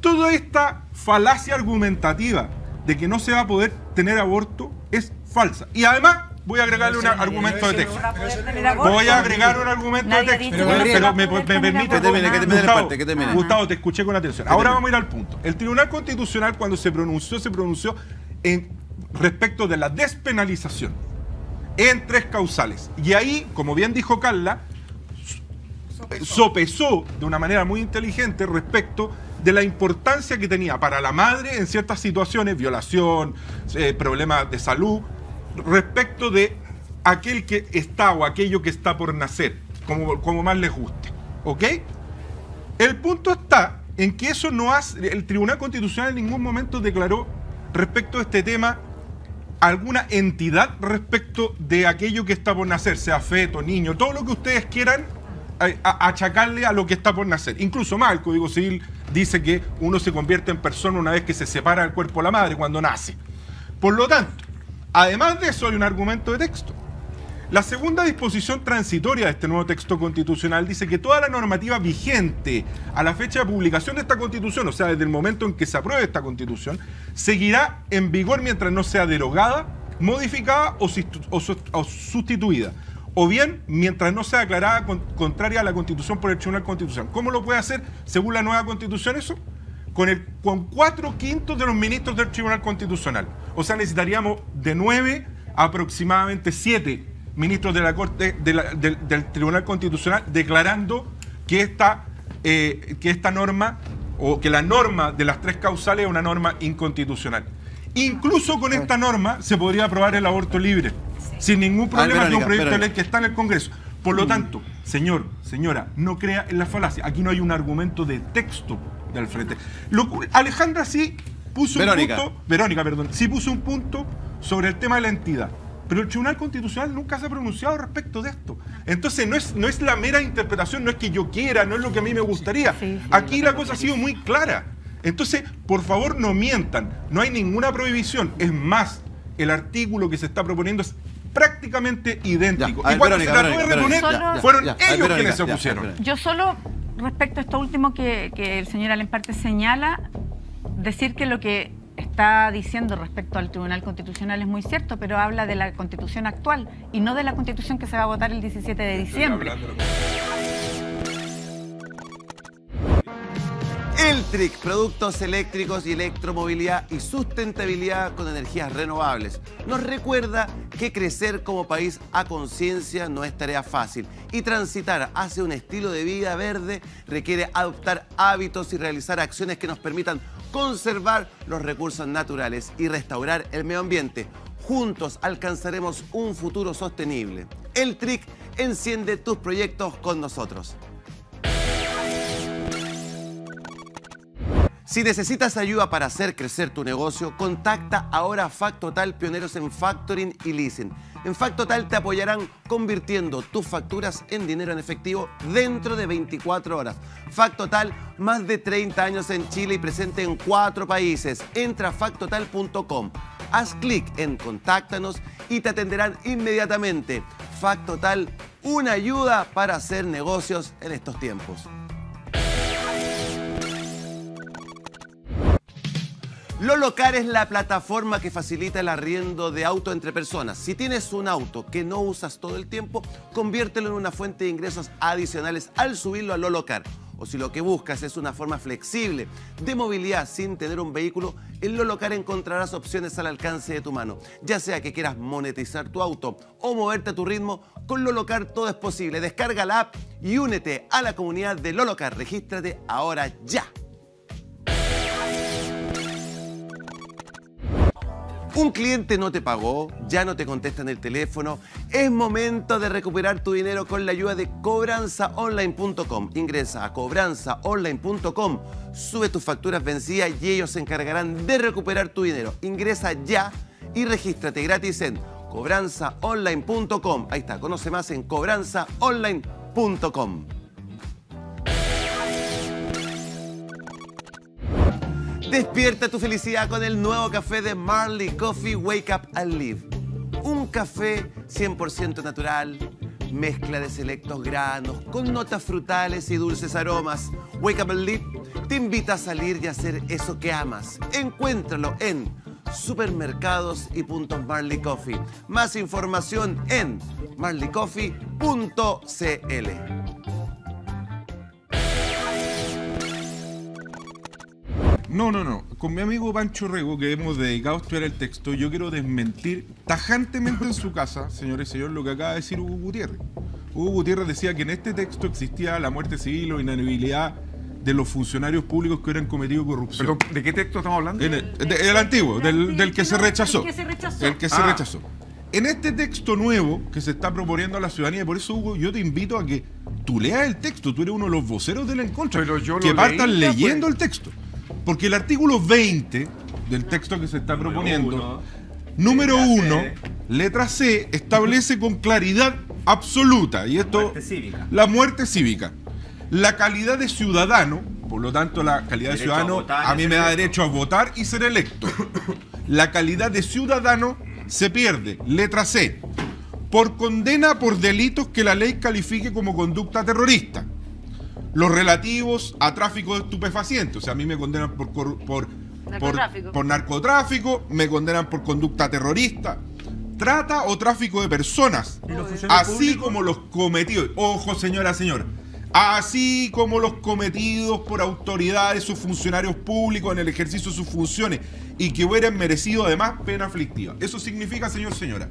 toda esta falacia argumentativa de que no se va a poder tener aborto es falsa. Y además, voy a agregarle un argumento de texto. Voy a agregar un argumento de texto. Pero, me, me permite. Gustavo. Gustavo, te escuché con atención. Ahora vamos a ir al punto. El Tribunal Constitucional, cuando se pronunció, se pronunció en respecto de la despenalización en tres causales. Y ahí, como bien dijo Carla, sopesó de una manera muy inteligente respecto de la importancia que tenía para la madre en ciertas situaciones, violación, eh, problemas de salud, respecto de aquel que está o aquello que está por nacer, como, como más les guste. ¿Ok? El punto está en que eso no hace, el Tribunal Constitucional en ningún momento declaró respecto a este tema alguna entidad respecto de aquello que está por nacer, sea feto, niño, todo lo que ustedes quieran a- achacarle a lo que está por nacer. Incluso más, el Código Civil dice que uno se convierte en persona una vez que se separa del cuerpo de la madre, cuando nace. Por lo tanto, además de eso hay un argumento de texto. La segunda disposición transitoria de este nuevo texto constitucional dice que toda la normativa vigente a la fecha de publicación de esta constitución, o sea, desde el momento en que se apruebe esta constitución, seguirá en vigor mientras no sea derogada, modificada o, sustituida. O bien, mientras no sea declarada con- contraria a la constitución por el Tribunal Constitucional. ¿Cómo lo puede hacer según la nueva constitución eso? Con cuatro quintos de los ministros del Tribunal Constitucional. O sea, necesitaríamos de nueve aproximadamente siete ministros de la Corte de la- del, del Tribunal Constitucional declarando que esta, eh, que esta norma o que la norma de las tres causales es una norma inconstitucional. Incluso con esta norma se podría aprobar el aborto libre, sin ningún problema, es un proyecto de ley que está en el Congreso. Por lo tanto, señor, señora, no crea en la falacia. Aquí no hay un argumento de texto del frente. Lo Alejandra sí puso Verónica. un punto, Verónica, perdón, sí puso un punto sobre el tema de la entidad. Pero el Tribunal Constitucional nunca se ha pronunciado respecto de esto. Entonces no es, no es la mera interpretación, no es que yo quiera, no es lo que a mí me gustaría. Aquí la cosa ha sido muy clara. Entonces, por favor, no mientan. No hay ninguna prohibición. Es más, el artículo que se está proponiendo es prácticamente idéntico. Ya, y cuando Verónica, se trató de reponer, fueron ya, ellos Verónica, quienes se ya, opusieron. Yo solo, respecto a esto último que, que el señor Alemparte señala, decir que lo que está diciendo respecto al Tribunal Constitucional es muy cierto, pero habla de la constitución actual y no de la constitución que se va a votar el 17 de diciembre. Eltric, productos eléctricos y electromovilidad y sustentabilidad con energías renovables. Nos recuerda que crecer como país a conciencia no es tarea fácil y transitar hacia un estilo de vida verde requiere adoptar hábitos y realizar acciones que nos permitan conservar los recursos naturales y restaurar el medio ambiente. Juntos alcanzaremos un futuro sostenible. Eltric enciende tus proyectos con nosotros. Si necesitas ayuda para hacer crecer tu negocio, contacta ahora a Factotal, pioneros en factoring y leasing. En Factotal te apoyarán convirtiendo tus facturas en dinero en efectivo dentro de 24 horas. Factotal, más de 30 años en Chile y presente en cuatro países. Entra a factotal.com, haz clic en Contáctanos y te atenderán inmediatamente. Factotal, una ayuda para hacer negocios en estos tiempos. Lolocar es la plataforma que facilita el arriendo de auto entre personas. Si tienes un auto que no usas todo el tiempo, conviértelo en una fuente de ingresos adicionales al subirlo a Lolocar. O si lo que buscas es una forma flexible de movilidad sin tener un vehículo, en Lolocar encontrarás opciones al alcance de tu mano. Ya sea que quieras monetizar tu auto o moverte a tu ritmo, con Lolocar todo es posible. Descarga la app y únete a la comunidad de Lolocar. Regístrate ahora ya. Un cliente no te pagó, ya no te contesta en el teléfono. Es momento de recuperar tu dinero con la ayuda de cobranzaonline.com. Ingresa a cobranzaonline.com, sube tus facturas vencidas y ellos se encargarán de recuperar tu dinero. Ingresa ya y regístrate gratis en cobranzaonline.com. Ahí está, conoce más en cobranzaonline.com. Despierta tu felicidad con el nuevo café de Marley Coffee Wake Up and Live. Un café 100% natural, mezcla de selectos granos, con notas frutales y dulces aromas. Wake Up and Live te invita a salir y hacer eso que amas. Encuéntralo en supermercados y puntos Marley Coffee. Más información en marleycoffee.cl. No, no, no. Con mi amigo Pancho Rego, que hemos dedicado a estudiar el texto, yo quiero desmentir tajantemente en su casa, señores y señores, lo que acaba de decir Hugo Gutiérrez. Hugo Gutiérrez decía que en este texto existía la muerte civil o inanibilidad de los funcionarios públicos que hubieran cometido corrupción. ¿De qué texto estamos hablando? En el, de- el antiguo, del, del que se rechazó. el que se rechazó. El que se Ah. rechazó. En este texto nuevo que se está proponiendo a la ciudadanía, y por eso, Hugo, yo te invito a que tú leas el texto, tú eres uno de los voceros del encuentro, yo que lo partan leí, leyendo pues. el texto. Porque el artículo 20 del texto que se está proponiendo, número 1, letra C, establece con claridad absoluta, y esto, la muerte cívica, la calidad de ciudadano, por lo tanto la calidad de a ciudadano votar a mí me da electo. derecho a votar y ser electo. La calidad de ciudadano se pierde. Letra C. por condena por delitos que la ley califique como conducta terrorista. Los relativos a tráfico de estupefacientes. O sea, a mí me condenan por, por, Narcotráfico. por narcotráfico, me condenan por conducta terrorista, trata o tráfico de personas. Así como los cometidos. Ojo, señora, señora. Así como los cometidos por autoridades o funcionarios públicos en el ejercicio de sus funciones y que hubieran merecido además pena aflictiva. Eso significa, señor, señora,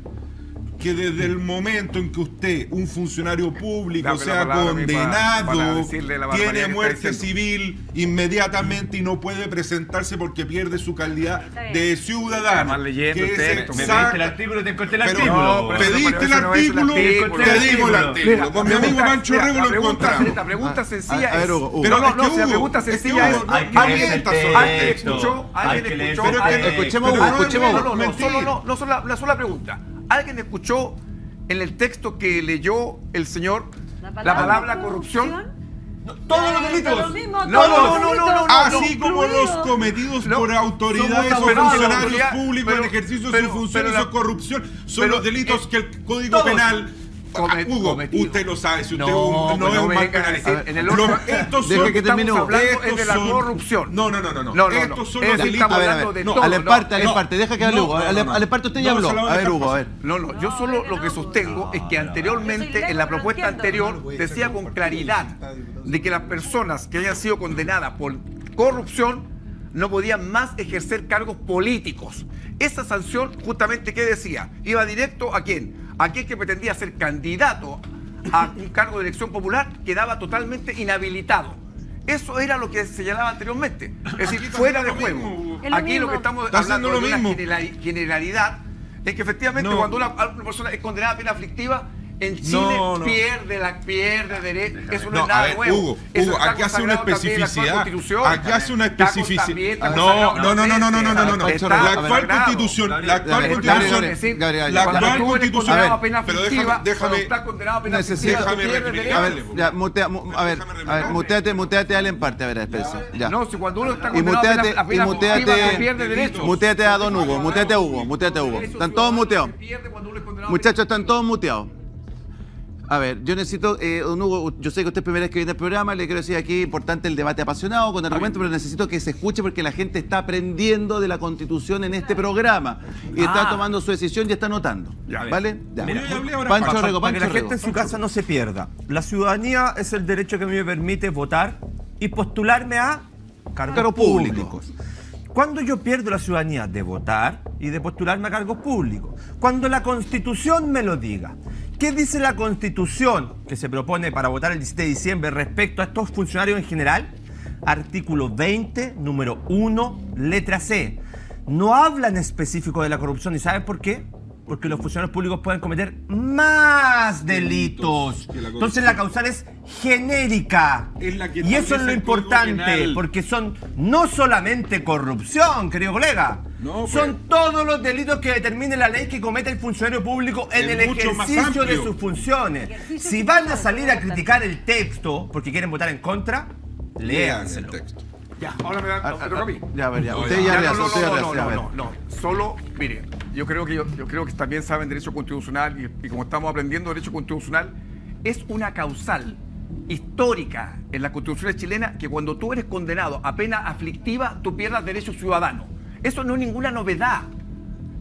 que desde el momento en que usted, un funcionario público, Dame sea para- para condenado, tiene muerte civil inmediatamente y no puede presentarse porque pierde su calidad de ciudadano. Además, leyendo que el es texto. Me pediste el artículo, te encontré el Pero artículo. no, pediste el no artículo, te dimos el Mira, artículo. Con mi amigo mira, Rego la lo encontramos. La pregunta sencilla es. Pero no, Es que no, si la pregunta es que sencilla es. ¿Alguien escuchó? ¿Alguien escuchó? Hay ¿Alguien que leer escuchó? el ¿Alguien- texto. Escuchemos no, escuchemos no, no, no, no, no, solo la, la sola pregunta. ¿Alguien escuchó en el texto que leyó el señor la palabra, corrupción? Todos los delitos. lo mismo, No, todos no, los no, no, no, no, no, Así no, como los cometidos No, por autoridades o funcionarios públicos en ejercicio de funciones pero la- o corrupción son pero, los delitos que el Código todos. Penal. Ah, Hugo, usted lo sabe, si usted No, no, pues es no un a decir, penalista. en el Los- estos Deja son que estamos hablando es de la son- corrupción. No, no, no, no, no. No, no, no. Estos son Es los delitos. estamos hablando de todo. Al no, emparte, al no, emparte, deja que hable no, Hugo. no, Al no, al emparte usted ya no, habló. A ver, Hugo, a ver. No, no, yo solo lo que sostengo es que anteriormente en la propuesta anterior decía con claridad de que las personas que hayan sido condenadas por corrupción no podían más ejercer cargos políticos. Esa sanción justamente ¿qué decía? Iba directo a quién? Aquel que pretendía ser candidato a un cargo de elección popular quedaba totalmente inhabilitado. Eso era lo que señalaba anteriormente. Es decir, fuera de juego. Aquí lo que estamos Está hablando de una mismo. generali- generalidad es que efectivamente No. cuando una, una persona es condenada a pena aflictiva, en Chile No, no. pierde la pierde derecho. Eso no, No, es nada a ver, nuevo. Hugo, aquí hace una especificidad. Aquí hace una especificidad. No, no, no, no, no, no, no, no, no. Está La actual constitución, la actual constitución, la actual constitución. A a pero déjame- déjame- a Necesito. A derecho. ver, ya, mutea, mu- a ver, a ver, muteate, muteate al emparte, a ver, espérense. Ya. No, si cuando uno está condenado a pena- muteate, a y pierde derechos. muteate a Don Hugo, muteate a Hugo, muteate a Hugo. Están todos muteados. Muchachos, están todos muteados. A ver, yo necesito, eh, don Hugo, yo sé que usted es primera vez que viene al programa, le quiero decir aquí, importante el debate apasionado con argumentos, pero necesito que se escuche porque la gente está aprendiendo de la Constitución en este programa y está Ah. tomando su decisión y está anotando. ¿Vale? Ya. Mira, Pancho para, Rego, para que Pancho la Rego. gente en su casa no se pierda. La ciudadanía es el derecho que a mí me permite votar y postularme a cargos Cargos públicos. ¿Cuándo yo pierdo la ciudadanía? De votar y de postularme a cargos públicos. Cuando la Constitución me lo diga. ¿Qué dice la Constitución que se propone para votar el 17 de diciembre respecto a estos funcionarios en general? Artículo 20, número 1, letra C. No habla en específico de la corrupción. ¿Y sabes por qué? Porque los funcionarios públicos pueden cometer más delitos. Entonces la causal es genérica. Es la que y eso es lo importante, porque son no solamente corrupción, querido colega. No, son todos los delitos que determine la ley que comete el funcionario público en el ejercicio de sus funciones. Si van a salir a criticar el texto porque quieren votar en contra, léanselo. Ya, ahora me, da, no, me toca a mí. Ya, a ver, ya. No, Usted ya no, no, usted ya no, rehace, no, a ver. no, no, Solo, mire, yo creo que yo, yo creo que también saben derecho constitucional y, y como estamos aprendiendo derecho constitucional, es una causal histórica en las constituciones chilenas que cuando tú eres condenado a pena aflictiva, tú pierdas derechos ciudadanos. Eso no es ninguna novedad.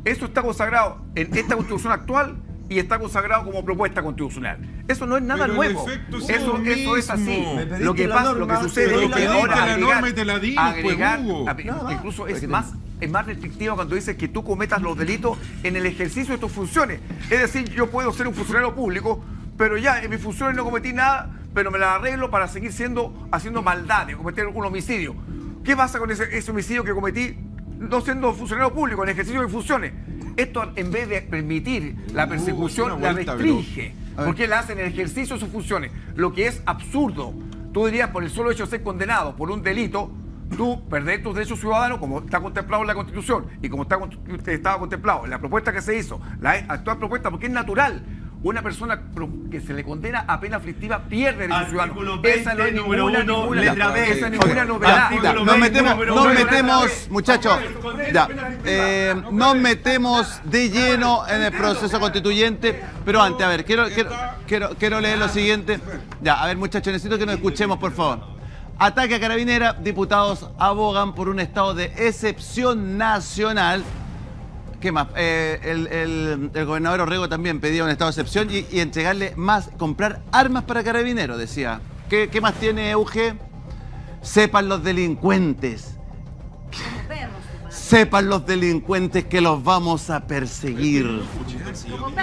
Eso está consagrado en esta constitución actual y está consagrado como propuesta constitucional. Eso no es nada Pero nuevo. efecto es Eso, eso es así. Lo que la pasa, lo que sucede es que ahora la agregar- la incluso es más es más restrictiva cuando dice que tú cometas los delitos en el ejercicio de tus funciones. Es decir, yo puedo ser un funcionario público, pero ya en mis funciones no cometí nada, pero me las arreglo para seguir siendo haciendo maldades, cometer un homicidio. ¿Qué pasa con ese, ese homicidio que cometí no siendo funcionario público, en ejercicio de funciones? Esto, en vez de permitir la persecución, una la restringe. Porque la hace en el ejercicio de sus funciones. Lo que es absurdo. Tú dirías, por el solo hecho de ser condenado por un delito, tú perdés tus derechos ciudadanos, como está contemplado en la Constitución y como está, estaba contemplado en la propuesta que se hizo, la actual propuesta, porque es natural. Una persona que se le condena a pena aflictiva pierde derechos ciudadanos. Esa no es 20, número ninguna, uno, ninguna, letra B. esa es ninguna novedad. Nos metemos, nos metemos, muchachos, ya, eh, nos metemos de lleno en el proceso constituyente, pero antes, a ver, quiero, quiero, quiero, quiero leer lo siguiente. Ya, a ver, muchachos, necesito que nos escuchemos, por favor. Ataque a carabinera, diputados abogan por un estado de excepción nacional. ¿Qué más? Eh, el, el- el gobernador Orrego también pedía un estado de excepción y, y entregarle más, comprar armas para carabineros, decía. ¿Qué, qué más tiene Euge? Sepan los delincuentes. Sepan los delincuentes que los vamos a perseguir.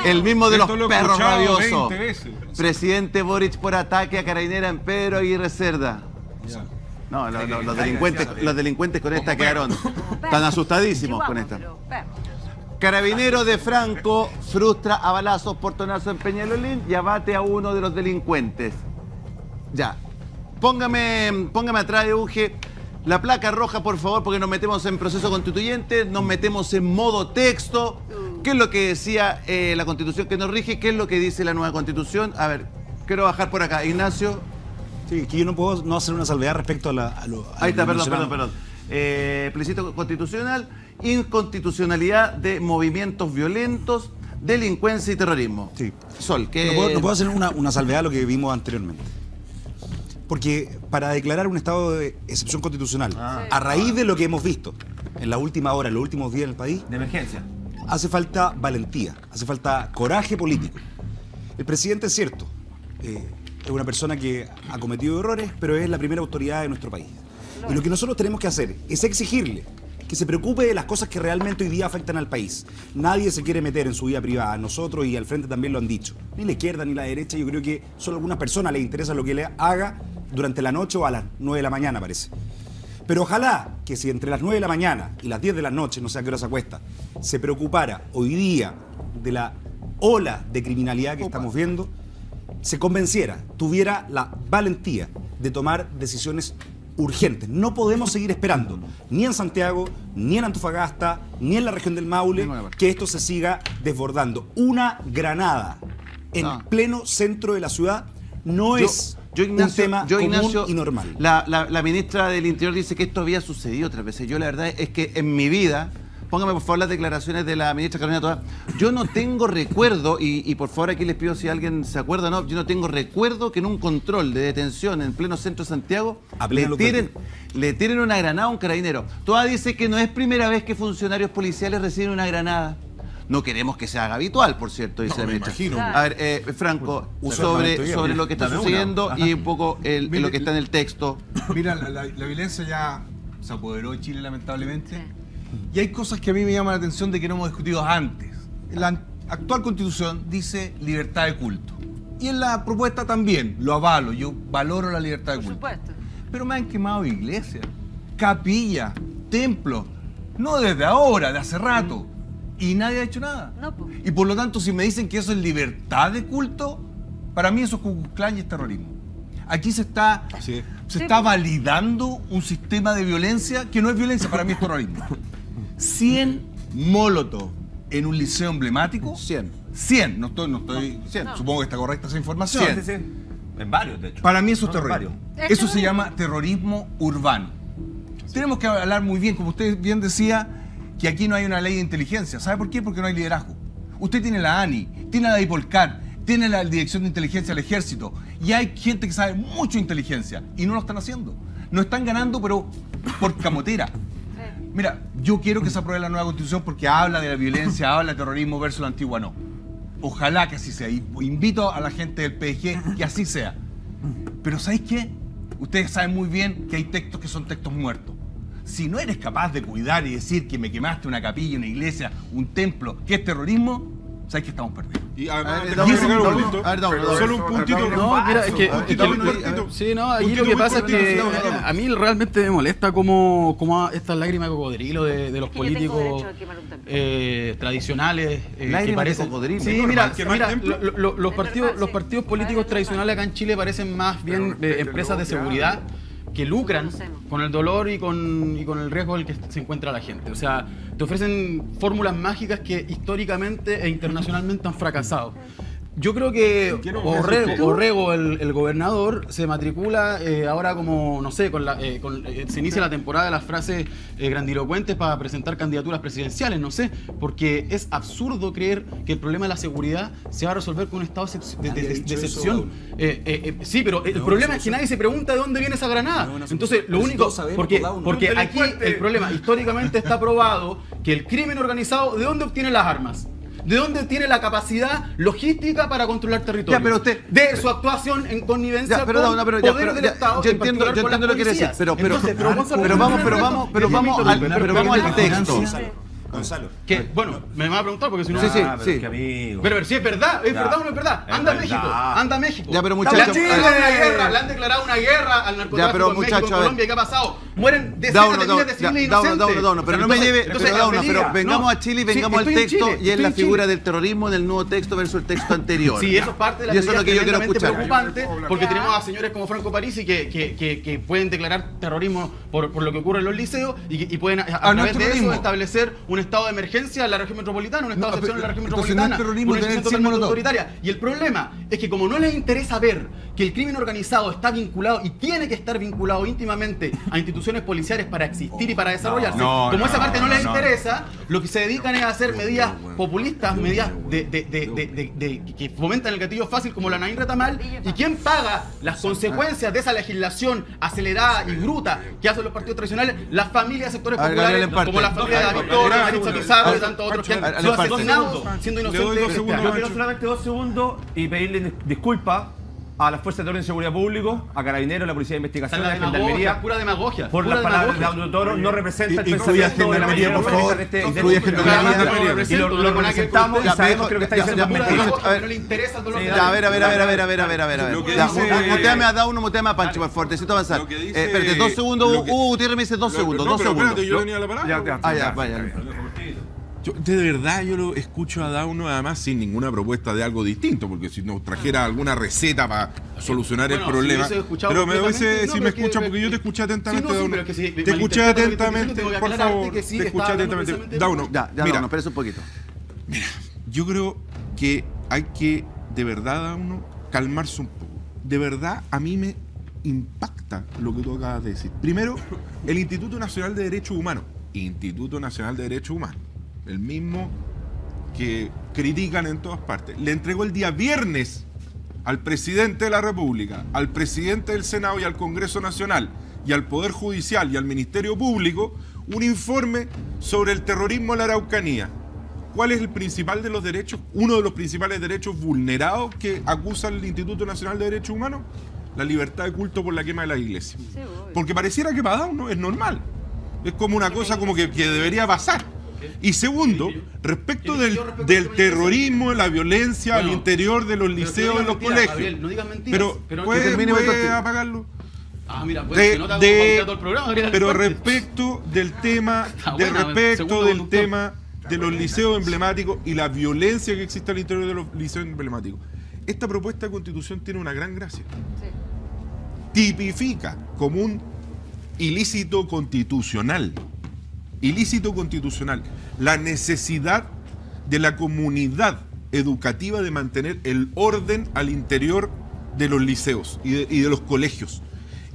El mismo de los perros rabiosos. 20 veces. Presidente Boric por ataque a carabinera en Pedro Aguirre Cerda. No, lo- lo- los, delincuentes, los delincuentes con esta quedaron tan asustadísimos con esta. Carabinero de Franco frustra a balazos portonazo en Peñalolín y abate a uno de los delincuentes. Ya. Póngame, póngame atrás, Euge, la placa roja, por favor, porque nos metemos en proceso constituyente, nos metemos en modo texto. ¿Qué es lo que decía eh, la constitución que nos rige? ¿Qué es lo que dice la nueva constitución? A ver, quiero bajar por acá. Ignacio. Sí, que yo no puedo no hacer una salvedad respecto a, la, a lo. a Ahí lo está, perdón, perdón, perdón. Eh, plebiscito constitucional, inconstitucionalidad de movimientos violentos, delincuencia y terrorismo. Sí. Sol, que... No puedo, no puedo hacer una, una salvedad a lo que vimos anteriormente. Porque para declarar un estado de excepción constitucional, Ah. a raíz de lo que hemos visto en la última hora, en los últimos días en el país, De emergencia. hace falta valentía, hace falta coraje político. El presidente es cierto, eh, es una persona que ha cometido errores, pero es la primera autoridad de nuestro país. Y lo que nosotros tenemos que hacer es exigirle que se preocupe de las cosas que realmente hoy día afectan al país. Nadie se quiere meter en su vida privada, nosotros y al frente también lo han dicho. Ni la izquierda ni la derecha, yo creo que solo a algunas personas les interesa lo que le haga durante la noche o a las 9 de la mañana, parece. Pero ojalá que si entre las 9 de la mañana y las 10 de la noche, no sé a qué hora se acuesta, se preocupara hoy día de la ola de criminalidad que estamos viendo, se convenciera, tuviera la valentía de tomar decisiones urgentes. No podemos seguir esperando, ni en Santiago, ni en Antofagasta, ni en la región del Maule, que esto se siga desbordando. Una granada en No. pleno centro de la ciudad no Yo- es yo, Ignacio, un tema yo, común Ignacio, y normal. La, la- la ministra del Interior dice que esto había sucedido otras veces. Yo la verdad es que en mi vida, póngame por favor las declaraciones de la ministra Carolina Toa, yo no tengo recuerdo, y, y por favor aquí les pido si alguien se acuerda o no, yo no tengo recuerdo que en un control de detención en pleno centro de Santiago le tiren, le tiren una granada a un carabinero. Toa dice que no es primera vez que funcionarios policiales reciben una granada. No queremos que se haga habitual, por cierto, dice la me imagino. A ver, eh, Franco, sobre, lo que está sucediendo Ajá. y un poco el- Mire, lo que está en el texto. Mira, la, la- la violencia ya se apoderó de Chile, lamentablemente. Y hay cosas que a mí me llaman la atención de que no hemos discutido antes. La actual constitución dice libertad de culto. Y en la propuesta también, lo avalo, yo valoro la libertad de culto. Pero me han quemado iglesias, capillas, templos. No desde ahora, de hace rato. Y nadie ha hecho nada. Y por lo tanto, si me dicen que eso es libertad de culto, para mí eso es Ku y es terrorismo. Aquí se está, se está validando un sistema de violencia que no es violencia, para mí es terrorismo. 100 molotov en un liceo emblemático. 100. 100, no estoy, no estoy, supongo que está correcta esa información. Sí, sí, sí. En varios, de hecho. Para mí eso es No, terrorismo. Eso se llama terrorismo urbano. Tenemos que hablar muy bien, como usted bien decía, que aquí no hay una ley de inteligencia. ¿Sabe por qué? Porque no hay liderazgo. Usted tiene la ANI, tiene la DIPOLCAR, tiene la Dirección de Inteligencia del Ejército y hay gente que sabe mucho de inteligencia y no lo están haciendo. No están ganando, pero por camotera. Mira, yo quiero que se apruebe la nueva constitución porque habla de la violencia, habla de terrorismo versus la antigua no. Ojalá que así sea. Y invito a la gente del PG que así sea. Pero ¿sabéis qué? Ustedes saben muy bien que hay textos que son textos muertos. Si no eres capaz de cuidar y decir que me quemaste una capilla, una iglesia, un templo, que es terrorismo, sabes que estamos perdidos. Y además, un puntito. Solo un puntito. No, mira, es que, sí, no, aquí lo que pasa es que a mí realmente me molesta como, como estas lágrimas de cocodrilo de, de los políticos a eh, tradicionales eh, que parecen cocodrilo. Sí, ¿Es mira, mira, lo- lo- los partidos los partidos políticos tradicionales acá en Chile parecen más bien eh, empresas de seguridad que lucran con el dolor y con, y con el riesgo en el que se encuentra la gente. O sea, te ofrecen fórmulas mágicas que históricamente e internacionalmente han fracasado. Yo creo que Quiero- Orrego, Orrego, el, el gobernador, se matricula eh, ahora como, no sé, con la, eh, con- eh, se inicia la temporada de las frases eh, grandilocuentes para presentar candidaturas presidenciales, no sé, porque es absurdo creer que el problema de la seguridad se va a resolver con un estado de, de- excepción. Eh, eh, eh, sí, pero el No, problema es que nadie se pregunta de dónde viene esa granada. Entonces, lo único, porque, porque aquí el problema históricamente está probado que el crimen organizado, ¿de dónde obtiene las armas? ¿De dónde tiene la capacidad logística para controlar territorio? Ya, pero usted- de su actuación en connivencia Ya, pero con pero ya, poder pero del ya, Estado, yo en entiendo, yo lo que quiere decir, pero, pero, Entonces, pero, Gonzalo, pero vamos, pero vamos, pero vamos al, pero vamos al texto. Gonzalo. Que, bueno, me van a preguntar porque si no. Sí, sí, Ah, sí. pero, es que amigo. pero, pero si es verdad, es Ya. verdad o no es verdad. Es Anda a verdad. México, anda a México. Ya, pero muchachos, eh, una guerra, le han declarado una guerra al narcotráfico pero en México, en. Colombia. ¿Y qué ha pasado? Mueren de miles de civiles inocentes. Dauno, pero no me lleve, Entonces, pero vengamos no. a Chile y Sí, vengamos al estoy en texto Chile, y es la figura del terrorismo en el nuevo texto versus el texto anterior. Sí, eso es parte de la Y eso es lo que yo quiero tremendamente escuchar. preocupante porque tenemos a señores como Franco Parisi que, que, que, que pueden declarar terrorismo por, por lo que ocurre en los liceos y, pueden a, a Ah, no través de eso establecer un estado de emergencia en la región metropolitana, un estado No, de excepción en la región no metropolitana. terrorismo una 100 totalmente autoritaria. Y el problema es que como no les interesa ver que el crimen organizado está vinculado y tiene que estar vinculado íntimamente a instituciones policiales para existir y para desarrollarse, No, como no, esa parte no, no, les no. interesa, lo que se dedican es a hacer medidas populistas, medidas de, de- de- de- de- de- que fomentan el gatillo fácil como la Nain Retamal. ¿Y quién paga las consecuencias de esa legislación acelerada y bruta que hacen los partidos tradicionales? Las familias de sectores populares, como la familia de A ver, Victoria, Gabriel, Maritza Pizarro y tantos otros que han sido asesinados siendo inocentes. Yo quiero solamente dos segundos y pedirle dis- disculpas a las fuerzas de orden y seguridad público, a carabineros, a la policía de investigación, a la gendarmería. Pura demagogia. Por las palabras de Audio Toro, no representa el pensamiento de la mayoría por favor, este, incluye gendarmería. Y Lo representamos y sabemos que lo que está diciendo es No le interesa el dolor de A ver, a ver, a ver, a ver, a ver, a ver, a ver. Moteame a Dauno, moteame a Pancho, por favor, necesito avanzar. Eh, espérate, dos segundos. Uh, Gutiérrez me dice dos segundos, dos segundos. yo venía a la parada. Ah, ya, vaya. Yo, de verdad, yo lo escucho a Dauno además sin ninguna propuesta de algo distinto, porque si nos trajera alguna receta para solucionar Bueno, el problema. pero me hubiese, no, si me es que- escucha, porque yo te escuché atentamente, Sí, no, sí, Dauno. pero es que si te escuché atentamente, por favor. que sí, te escuché atentamente. Dauno, Ya, ya, mira, Dauno, un poquito. yo creo que hay que, de verdad, Dauno, calmarse un poco. De verdad, a mí me impacta lo que tú acabas de decir. Primero, el Instituto Nacional de Derechos Humanos. Instituto Nacional de Derechos Humanos. El mismo que critican en todas partes. Le entregó el día viernes al presidente de la República, al presidente del Senado y al Congreso Nacional y al Poder Judicial y al Ministerio Público un informe sobre el terrorismo en la Araucanía. ¿Cuál es el principal de los derechos, uno de los principales derechos vulnerados que acusa el Instituto Nacional de Derechos Humanos? La libertad de culto por la quema de la iglesia. Porque pareciera que para uno es normal. Es como una cosa como que, que debería pasar. Y segundo, respecto del, del terrorismo, la violencia al interior de los liceos, en los colegios. Gabriel, no digas mentiras, pero, pero ¿puede, que termine puede Beto. apagarlo? Ah, mira, pues De- que no te de- todo el programa, Gabriel pero respecto del tema, de buena, respecto del conductor. tema de los liceos emblemáticos y la violencia que existe al interior de los liceos emblemáticos. Esta propuesta de constitución tiene una gran gracia. Tipifica como un ilícito constitucional, ilícito constitucional, la necesidad de la comunidad educativa de mantener el orden al interior de los liceos y de, los colegios.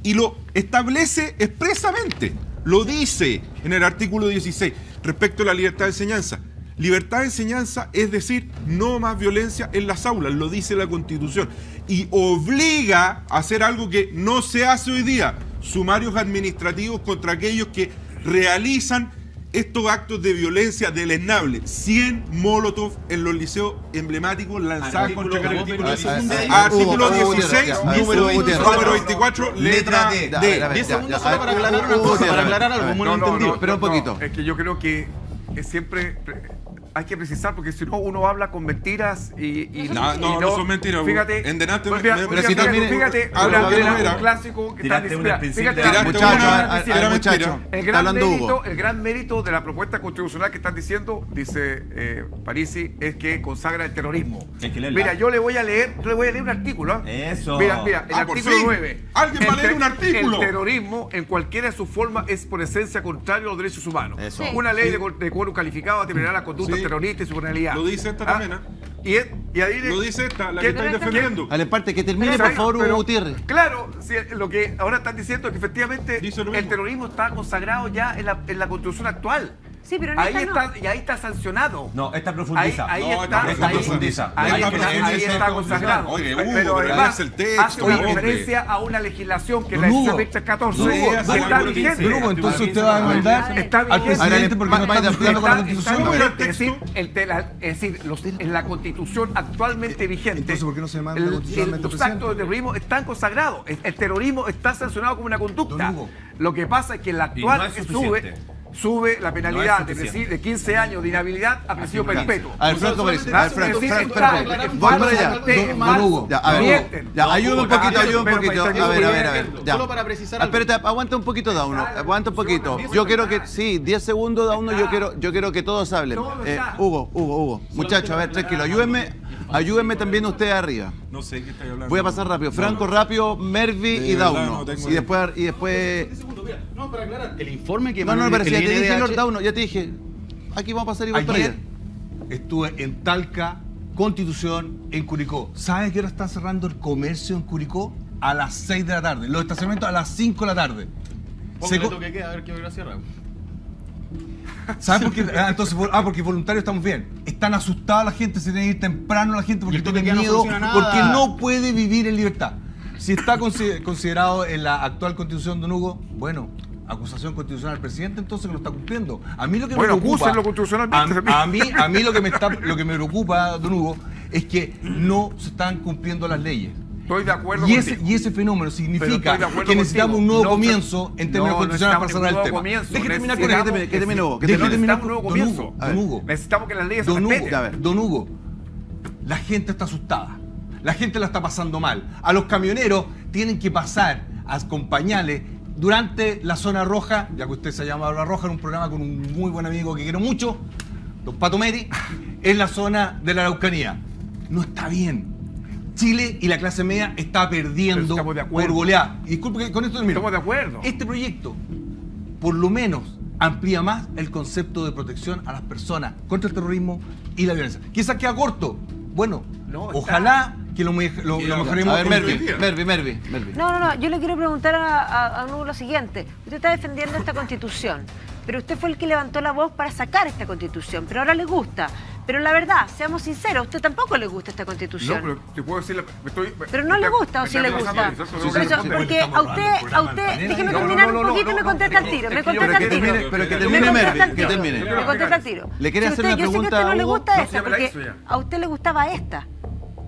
Y lo establece expresamente, lo dice en el artículo 16 respecto a la libertad de enseñanza. Libertad de enseñanza es decir, no más violencia en las aulas, lo dice la Constitución. Y obliga a hacer algo que no se hace hoy día, sumarios administrativos contra aquellos que realizan estos actos de violencia deleznable. 100 molotov en los liceos emblemáticos lanzados Artículo- contra vamos, Artículo pero Artículo Hugo, 16, Hugo, Hugo, 16, ya, número Hugo, Gutiérrez. número 24, letra D. 10 segundos solo para aclarar una cosa, para aclarar algo, como no he entendido. Pero un poquito. Es que yo creo que es siempre pre- hay que precisar porque si no uno habla con mentiras y, y- No, y no, no son mentiras, Fíjate, en delante pues me- mira, me- mira, pero si fíjate, fíjate, algo una- una- era. un clásico que está una fíjate, muchacho, una- muchacho. El gran mérito, el gran mérito de la propuesta constitucional que están diciendo, dice eh, Parisi, es que consagra el terrorismo. Mira, yo le voy a leer, yo le voy a leer un artículo. ¿ah? Eso. Mira, mira, el Ah, artículo fin. 9. Alguien va a El leer un artículo. El terrorismo, en cualquiera de sus formas, es por esencia contrario a los derechos humanos. Eso. Una ley de, de calificado determinará la conducta. Terrorista y su penalidad. Lo dice esta ¿Ah? también, ¿ah? Y, es- y ahí Lo dice esta, la ¿Qué- que estáis defendiendo. Ale, parte, que termine, Pero- por favor, Hugo pero- Gutiérrez. Claro, si lo que ahora están diciendo es que efectivamente el terrorismo está consagrado ya en la, en la constitución actual. Sí, pero en ahí esta no. está, y ahí está sancionado. No, esta profundiza. Ahí, ahí No, está, esta ahí- profundiza. ahí Esta está, profundiza. ahí está consagrado. Oye, Hugo, pero pero además el texto, hace una hombre. referencia a una legislación que es la Hugo, 2014 Don Hugo, que don está vigente. Hugo, entonces usted va a demandar Está al vigente. presidente porque no está Está- cumpliendo con la está- Constitución. está Es decir, el de la- es decir, los- en la constitución actualmente vigente. Entonces, ¿por qué no se demanda el- constitucionalmente Los actos de terrorismo están consagrados. El, el terrorismo está sancionado como una conducta. Lo que pasa es que la Y no actual sube. Sube la penalidad No de, de 15 años de inhabilidad a presidio perpetuo. A ver, Franco. A ver, Franco, Franco, Voy para allá. Ya, a ver, mienten. ya, Don ayúdame un poquito, ayúdame un poquito. A ver, a ver, a ver. Ya. Solo para precisar. Espérate, aguanta un poquito, da uno. Aguanta un poquito. Yo quiero que, sí, 10 segundos, da uno. Yo quiero, yo quiero que todos hablen. Eh, Hugo, Hugo, Hugo. Muchachos, a ver, tranquilo. Ayúdenme, ayúdenme también ustedes arriba. No sé qué estáis hablando. Voy a pasar rápido. Franco, rápido, Mervi y Dauno. no tengo Y después, y después. No, para aclarar, el informe que No, no, pero si ya te dije, Lord Dauno, ya te dije. Aquí vamos a pasar igual para allá. Estuve en Talca, Constitución, en Curicó. ¿Sabe qué hora está cerrando el comercio en Curicó? A las 6 de la tarde. Los estacionamientos a las 5 de la tarde. Se de queda, a ver qué hora cierra. ¿Sabe por qué? Ah, entonces, ah, porque voluntarios estamos bien. Están asustados la gente, se tiene que ir temprano la gente porque tiene de no miedo, nada. porque no puede vivir en libertad. Si está consi- considerado en la actual constitución, don Hugo, bueno, acusación constitucional al presidente, entonces que lo está cumpliendo. A mí lo que Bueno, me preocupa... A, a mí, a mí lo que me está, lo que me preocupa, don Hugo, es que no se están cumpliendo las leyes. Estoy de acuerdo y ese, y ese fenómeno significa que necesitamos un nuevo. No, comienzo en términos no, constitucionales para cerrar el tema. comienzo. Deje terminar con Necesitamos- que termine, Hugo, Necesitamos un nuevo Don comienzo. Don Hugo. Necesitamos que las leyes se Don Hugo, respeten. Don Hugo, la gente está asustada. La gente la está pasando mal. A los camioneros tienen que pasar a acompañarles durante la zona roja, ya que usted se llama La Roja, en un programa con un muy buen amigo que quiero mucho, don Pato Meri, en la zona de la Araucanía. No está bien. Chile y la clase media está perdiendo estamos de acuerdo. por goleada. Y disculpe que con esto termino. Estamos de acuerdo. Este proyecto, por lo menos, amplía más el concepto de protección a las personas contra el terrorismo y la violencia. Quizás queda corto. Bueno, ojalá que lo, lo, lo mejoremos. A ver, Mervi. Mervi, Mervi, Mervi. No, no, no. Yo le quiero preguntar a, a, a Nuno lo siguiente. Usted está defendiendo esta constitución, pero usted fue el que levantó la voz para sacar esta constitución, pero ahora le gusta. Pero la verdad, seamos sinceros, a usted tampoco le gusta esta No, constitución. pero te puedo decir. la- estoy- Pero no le gusta o sí le gusta. porque a usted, a usted, déjeme No, no, terminar no, no, un poquito y no, me no, contesta al no, tiro, me contesta que tiro. termine- pero que termine que termine. Me contesta al tiro. ¿Le quiere Si hacer una Yo sé que a pregunta usted no le gusta No, esta, porque a usted le gustaba esta.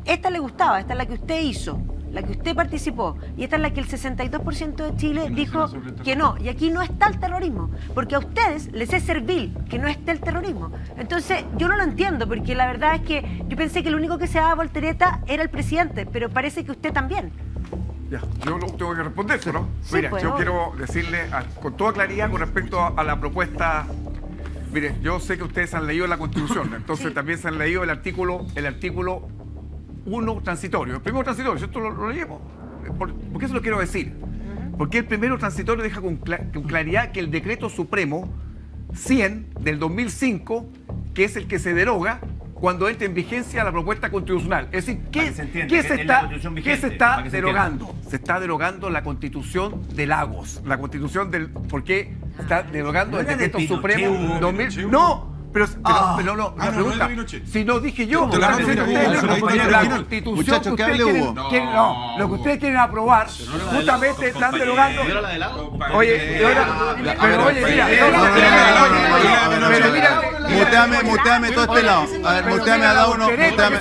Esta le gustaba, esta es la que usted hizo, la que usted participó. Y esta es la que el 62% de Chile dijo que no. Y aquí no está el terrorismo. Porque a ustedes les es servil que no esté el terrorismo. Entonces, yo no lo entiendo, porque la verdad es que yo pensé que el único que se daba voltereta era el presidente, pero parece que usted también. Ya, yo lo tengo que responder, ¿no? Sí, Mira, pues, yo obvio. quiero decirle a- con toda claridad con respecto a, a la propuesta. Mire, yo sé que ustedes han leído la Constitución, entonces también se han leído el artículo, el artículo 1 transitorio. El primero transitorio, ¿cierto? Lo, lo leímos. ¿Por, por qué se lo quiero decir? Porque el primero transitorio deja con, cla- con claridad que el decreto supremo 100 del 2005, que es el que se deroga cuando entra en vigencia la propuesta constitucional. Es decir, ¿qué, se qué es está, qué se está se derogando? Se está derogando la constitución de Lagos, la constitución del... ¿Por qué está derogando No el de decreto supremo Hugo. 2000? Pinochet, Hugo. No, pero, pero, Ah. pero no, Ah, no, pregunta, no si no dije yo, la constitución Muchachos, que ustedes quieren, Hugo. quieren- no, lo que ustedes quieren aprobar, justamente están derogando. Oye, pero oye, mira, no, no, oye, oye, pero mira, Muteame, muteame todo este lado. A ver, muteame a Dauno, muteame.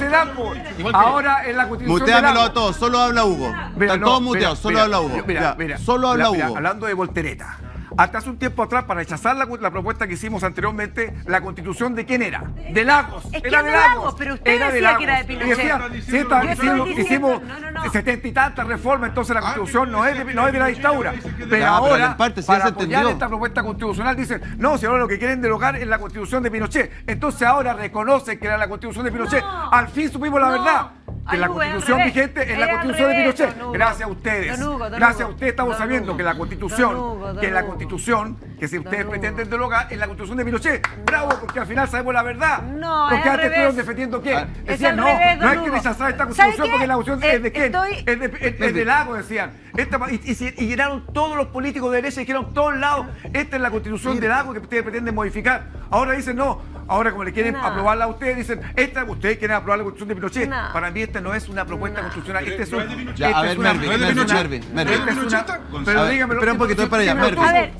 Ahora en la constitución Muteamelo a todos, solo habla Hugo. Están todos muteados, solo habla Hugo. Mira, Ya, mira, solo habla Hugo. hablando de voltereta. Hasta hace un tiempo atrás, para rechazar la, la propuesta que hicimos anteriormente, la constitución de quién era? De Lagos. Es que era de Lagos. Lagos, pero usted Era decía que era de Pinochet. Decía, sí, está- hicimos, diciendo- hicimos no, no, no. setenta y tantas reformas, entonces la constitución no es de, no es de la dictadura. Pero pero ahora, en parte sí para se apoyar entendió. esta propuesta constitucional, dicen, no, si ahora lo que quieren derogar es la constitución de Pinochet. Entonces ahora reconocen que era la constitución de Pinochet. Al fin supimos la No. verdad. Que la Ay, constitución vigente es la constitución de Pinochet. Gracias a ustedes. Don Hugo, don Gracias a ustedes estamos Don sabiendo Hugo. que la constitución, Don Hugo, don que la constitución, que si ustedes pretenden derogar, es la constitución de Pinochet. Bravo, porque al final sabemos la verdad. No, Porque antes estuvieron defendiendo qué. Es Decían, no, revés, no hay que rechazar esta ¿Sabe constitución qué? porque la constitución Eh, es de quién. estoy- Es de, es- es de Lago, decían. Esta, y, y si- y llenaron todos los políticos de derecha y dijeron todos lados, esta es la constitución de Lago que ustedes pretenden modificar. Ahora dicen no. Ahora como le quieren No. aprobarla a ustedes, dicen, esta, ustedes quieren aprobar la constitución de Pinochet. No. Para mí esta no es una propuesta constitucional. Este es un, a es ver, una- Mervi, esta es Mervi, una- Mervi, Mervi. esta es una- A Pero ver, dígamelo. espera un poquito, para allá, Mervi. A ver,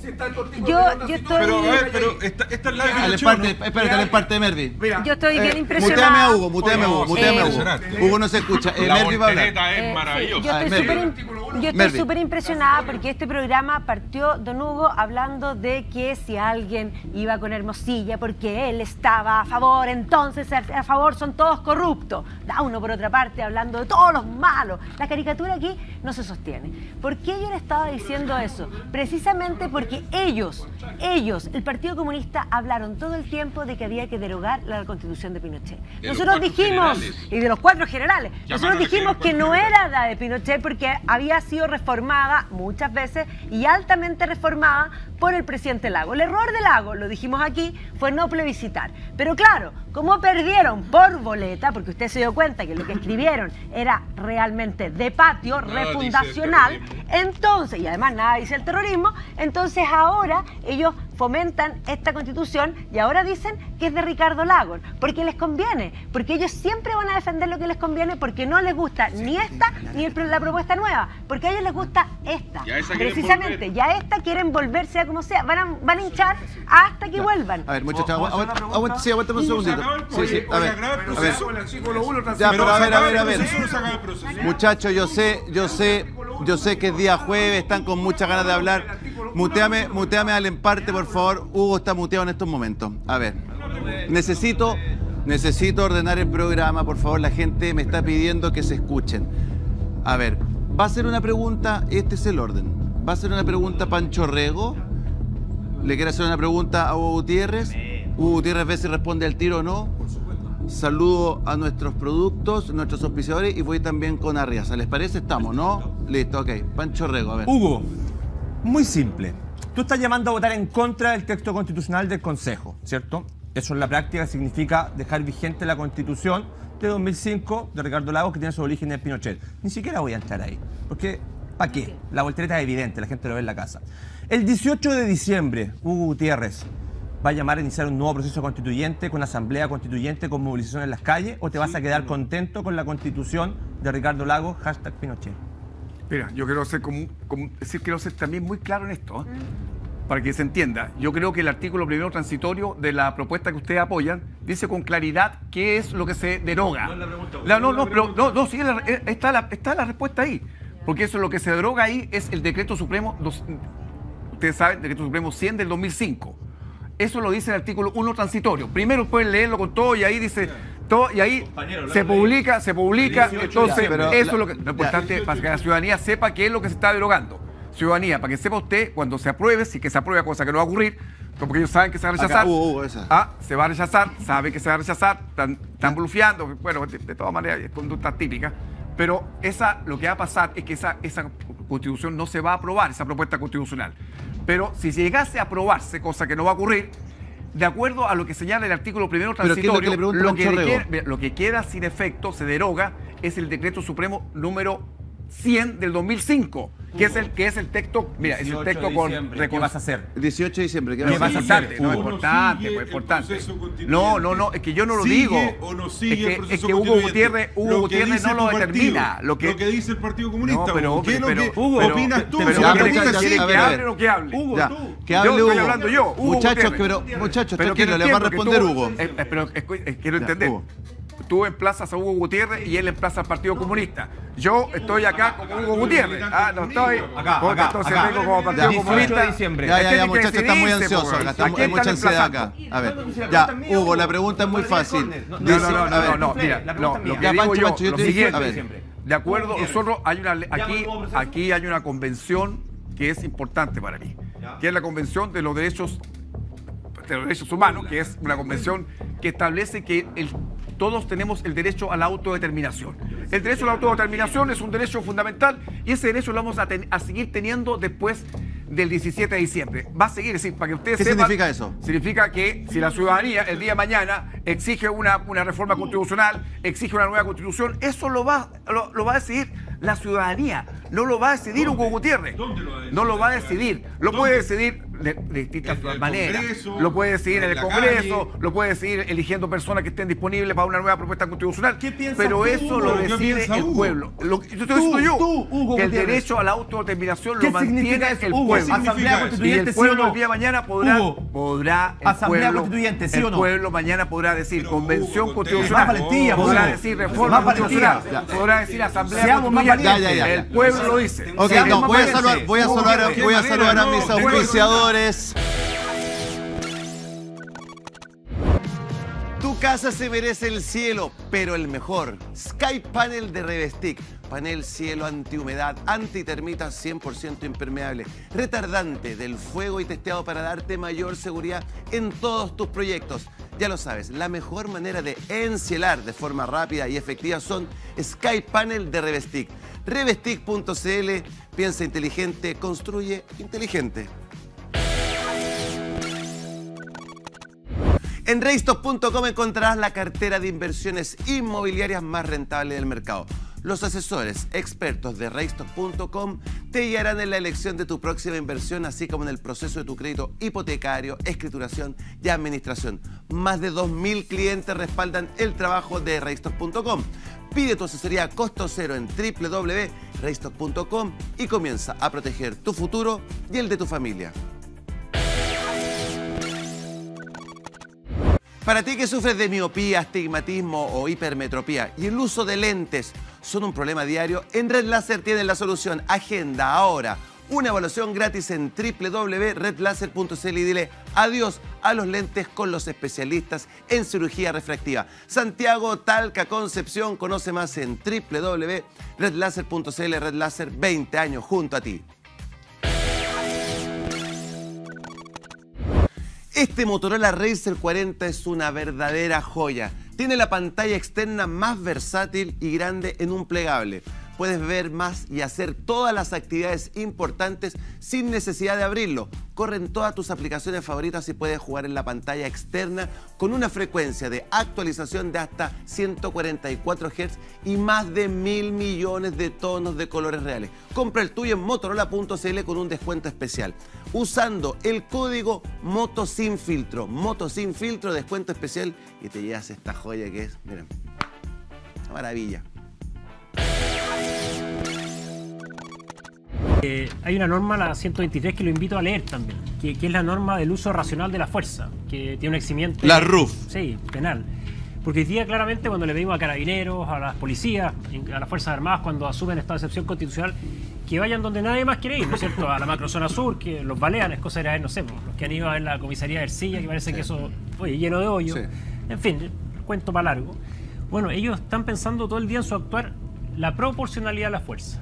yo, yo estoy... Pero, a ver, pero esta, es la espérate, dale parte de Mervi. Yo estoy bien Eh, impresionada. Muteame a Hugo, muteame a Hugo, muteame a Hugo. Eh, Hugo no se escucha. Eh, La Mervi va a hablar. es Eh, maravillosa. Yo estoy súper impresionada porque este programa partió Don Hugo hablando de que si alguien iba con Hermosilla porque él estaba a favor, entonces a favor son todos corruptos. Da uno por otra parte hablando de todos los malos. La caricatura aquí no se sostiene. ¿Por qué yo le estaba diciendo eso? Precisamente porque ellos, ellos, el Partido Comunista, hablaron todo el tiempo de que había que derogar la constitución de Pinochet. De Nosotros dijimos, generales. y de los cuatro generales, nosotros dijimos que no era la de Pinochet porque había sido reformada muchas veces y altamente reformada por el presidente Lago. El error de Lago, lo dijimos aquí, fue no plebiscitar. Pero claro, como perdieron por boleta, porque usted se dio cuenta que lo que escribieron era realmente de patio, Nada refundacional, entonces, y además nada dice el terrorismo, entonces ahora ellos fomentan esta constitución y ahora dicen que es de Ricardo Lagos, porque les conviene, porque ellos siempre van a defender lo que les conviene porque no les gusta ni esta ni el- la propuesta nueva, porque a ellos les gusta esta. Y a esa quieren Precisamente, ya esta quieren volver sea como sea, van a, van a hinchar hasta que vuelvan. A ver, muchachos, ¿Puedo hacer aguanta, sí, aguántame un ¿Cómo se segundito. Sí, sí, a ver, a ver. Ya, pero a ver, a ver, a. Muchachos, yo sé, yo sé, yo sé que es día jueves, están con muchas ganas de hablar. Muteame, muteame al emparte, por favor. Hugo está muteado en estos momentos. A ver, necesito, necesito ordenar el programa, por favor. La gente me está pidiendo que se escuchen. A ver, va a ser una pregunta, este es el orden. Va a ser una pregunta Pancho Rego. ¿Le quiere hacer una pregunta a Hugo Gutiérrez? Hugo Gutiérrez ve si responde al tiro o no. Saludo a nuestros productos, nuestros auspiciadores y voy también con Arriaza. ¿Les parece? Estamos, ¿no? Listo, ok. Pancho Rego, a ver. Hugo, muy simple. Tú estás llamando a votar en contra del texto constitucional del Consejo, ¿cierto? Eso en la práctica significa dejar vigente la constitución de 2005 de Ricardo Lagos que tiene su origen en Pinochet. Ni siquiera voy a entrar ahí. Porque, ¿para qué? La voltereta es evidente, la gente lo ve en la casa. El 18 de diciembre, Hugo Gutiérrez va a llamar a iniciar un nuevo proceso constituyente con asamblea constituyente, con movilización en las calles, o te vas a quedar contento con la constitución de Ricardo Lagos, hashtag Pinochet. Mira, yo quiero ser, como, como- decir, quiero ser también muy claro en esto, ¿eh? para que se entienda. Yo creo que el artículo primero transitorio de la propuesta que ustedes apoyan dice con claridad qué es lo que se deroga. La- no, no, pero no, no, sí, la- eh, está, la, está la respuesta ahí. Porque eso lo que se deroga ahí es el decreto supremo, dos- ustedes saben, decreto supremo 100 del 2005. Eso lo dice el artículo 1 transitorio. Primero pueden leerlo con todo y ahí dice todo y ahí se publica, se publica, 18 entonces ya, pero eso la- es lo que lo importante para que la ciudadanía sepa qué es lo que se está derogando. Ciudadanía, para que sepa usted cuando se apruebe, si que se apruebe cosa que no va a ocurrir, porque ellos saben que se va a Acá, rechazar. Ah, se va a rechazar, sabe que se va a rechazar, están, están blufeando, bueno, de, de todas maneras es conducta típica. Pero esa, lo que va a pasar es que esa, esa constitución no se va a aprobar, esa propuesta constitucional. Pero si llegase a aprobarse, cosa que no va a ocurrir, de acuerdo a lo que señala el artículo primero ¿Pero qué es lo que transitorio, le lo, que queda, lo que queda sin efecto, se deroga, es el decreto supremo número 100 del 2005, que es el que es el texto, mira, es el 18 texto con ¿qué vas a hacer? 18 de diciembre, ¿qué, ¿Qué vas a hacer? hacer? No, es Hugo. importante, pues, importante. No, no, no, es que yo no lo ¿Sigue digo. o no es sigue que, el proceso es que Hugo constituyente? Gutiérrez, Hugo Lo que Gutiérrez no lo determina. Lo que, dice el Partido Comunista. No, pero, Hugo. ¿Qué pero- que pero- opinas tú? pero- sobre Ya, la ¿quiere- muchachos, quiere a que hable o que hable? Hugo, Ya. tú. Que Yo hable estoy Hugo. hablando yo, Hugo Muchachos, pero- muchachos, tranquilo, que le va a que responder Hugo. eh, eh, pero eh, quiero entender. Tú emplazas a Hugo Gutiérrez y él emplaza al Partido Comunista. Yo estoy acá como Hugo Gutiérrez. Ah, no estoy. Acá, porque acá, entonces acá. vengo como Partido 18 Comunista. de diciembre. Ya, ya, ya, muchachos, están muy pues. acá, ¿A estamos- quién hay mucha ansiedad acá. A ver, ya, Hugo, la pregunta es muy fácil. No, no, no, no, mira, lo que digo yo, lo siguiente. a ver. De acuerdo, nosotros hay una aquí, aquí hay una convención que es importante para mí, que es la Convención de los Derechos de los Derechos Humanos, que es una convención que establece que el todos tenemos el derecho a la autodeterminación. El derecho a la autodeterminación es un derecho fundamental y ese derecho lo vamos a, ten- a seguir teniendo después del 17 de diciembre. Va a seguir, es decir, para que ustedes ¿Qué sepan, significa eso? Significa que si la ciudadanía el día de mañana exige una, una reforma constitucional, exige una nueva constitución, eso lo va, lo, lo va a decidir la ciudadanía, no lo va a decidir Hugo Gutiérrez. No lo va a decidir. Lo puede decidir de, de distintas maneras. Congreso, lo puede decidir en el Congreso, calle. lo puede decidir eligiendo personas que estén disponibles para una nueva propuesta constitucional. piensas Pero tú, eso Hugo? lo ¿Qué decide el Hugo? pueblo. Lo, yo estoy yo, tú, Hugo que el derecho a la autodeterminación ¿Qué lo mantiene el Hugo? pueblo. Asamblea Y el Constituyente, sí o pueblo no? el día de mañana podrá, Hugo, podrá el Asamblea pueblo, Constituyente, ¿sí el o no? pueblo mañana podrá decir convención constitucional, valentía, podrá Hugo. decir reforma constitucional, podrá decir asamblea constituyente. El pueblo lo dice. Voy a saludar, voy a mis tengo- Tu casa se merece el cielo, pero el mejor. Sky Panel de Revestic. Panel cielo antihumedad, antitermitas 100% impermeable, retardante del fuego y testeado para darte mayor seguridad en todos tus proyectos. Ya lo sabes, la mejor manera de encielar de forma rápida y efectiva son Sky Panel de Revestic. Revestic.cl, piensa inteligente, construye inteligente. En Reistos.com encontrarás la cartera de inversiones inmobiliarias más rentable del mercado. Los asesores expertos de Reistos.com te guiarán en la elección de tu próxima inversión, así como en el proceso de tu crédito hipotecario, escrituración y administración. Más de 2.000 clientes respaldan el trabajo de Reistos.com. Pide tu asesoría a costo cero en www.reistos.com y comienza a proteger tu futuro y el de tu familia. Para ti que sufres de miopía, astigmatismo o hipermetropía y el uso de lentes son un problema diario, en Red Láser la solución. Agenda ahora una evaluación gratis en www.redlaser.cl y dile adiós a los lentes con los especialistas en cirugía refractiva. Santiago, Talca, Concepción, conoce más en www.redlaser.cl. Red Láser 20 años junto a ti. Este Motorola Racer 40 es una verdadera joya. Tiene la pantalla externa más versátil y grande en un plegable. Puedes ver más y hacer todas las actividades importantes sin necesidad de abrirlo. Corren todas tus aplicaciones favoritas y puedes jugar en la pantalla externa con una frecuencia de actualización de hasta 144 Hz y más de mil millones de tonos de colores reales. Compra el tuyo en motorola.cl con un descuento especial. Usando el código Moto Sin. Moto Sin Filtro, descuento especial y te llevas esta joya que es, miren, una maravilla. Eh, hay una norma, la 123, que lo invito a leer también, que, que es la norma del uso racional de la fuerza, que tiene un eximiente... La RUF. Sí, penal. Porque hoy día claramente cuando le pedimos a carabineros, a las policías, a las Fuerzas Armadas, cuando asumen esta excepción constitucional, que vayan donde nadie más quiere ir, ¿no es cierto? A la macrozona sur, que los balean, es cosa de, no sé, los que han ido a ver la comisaría de Ercilla, que parece que eso, oye, lleno de hoyo. Sí. En fin, cuento para largo. Bueno, ellos están pensando todo el día en su actuar la proporcionalidad de la fuerza.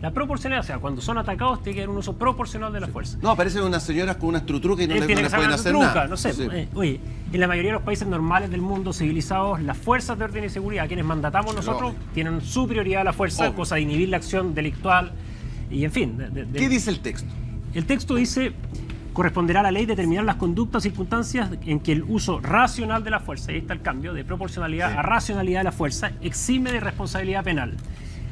La proporcionalidad, o sea, cuando son atacados tiene que haber un uso proporcional de la fuerza. No, aparecen unas señoras con unas trutrucas y no, le, no que le pueden hacer nada. no sé. Sí. eh, oye, en la mayoría de los países normales del mundo, civilizados, las fuerzas de orden y seguridad, quienes mandatamos nosotros, tienen su prioridad a la fuerza, Obvio. cosa de inhibir la acción delictual y, en fin. de- de- de- ¿Qué dice el texto? El texto dice, corresponderá a la ley determinar las conductas y circunstancias en que el uso racional de la fuerza, y ahí está el cambio, de proporcionalidad Sí. a racionalidad de la fuerza, exime de responsabilidad penal.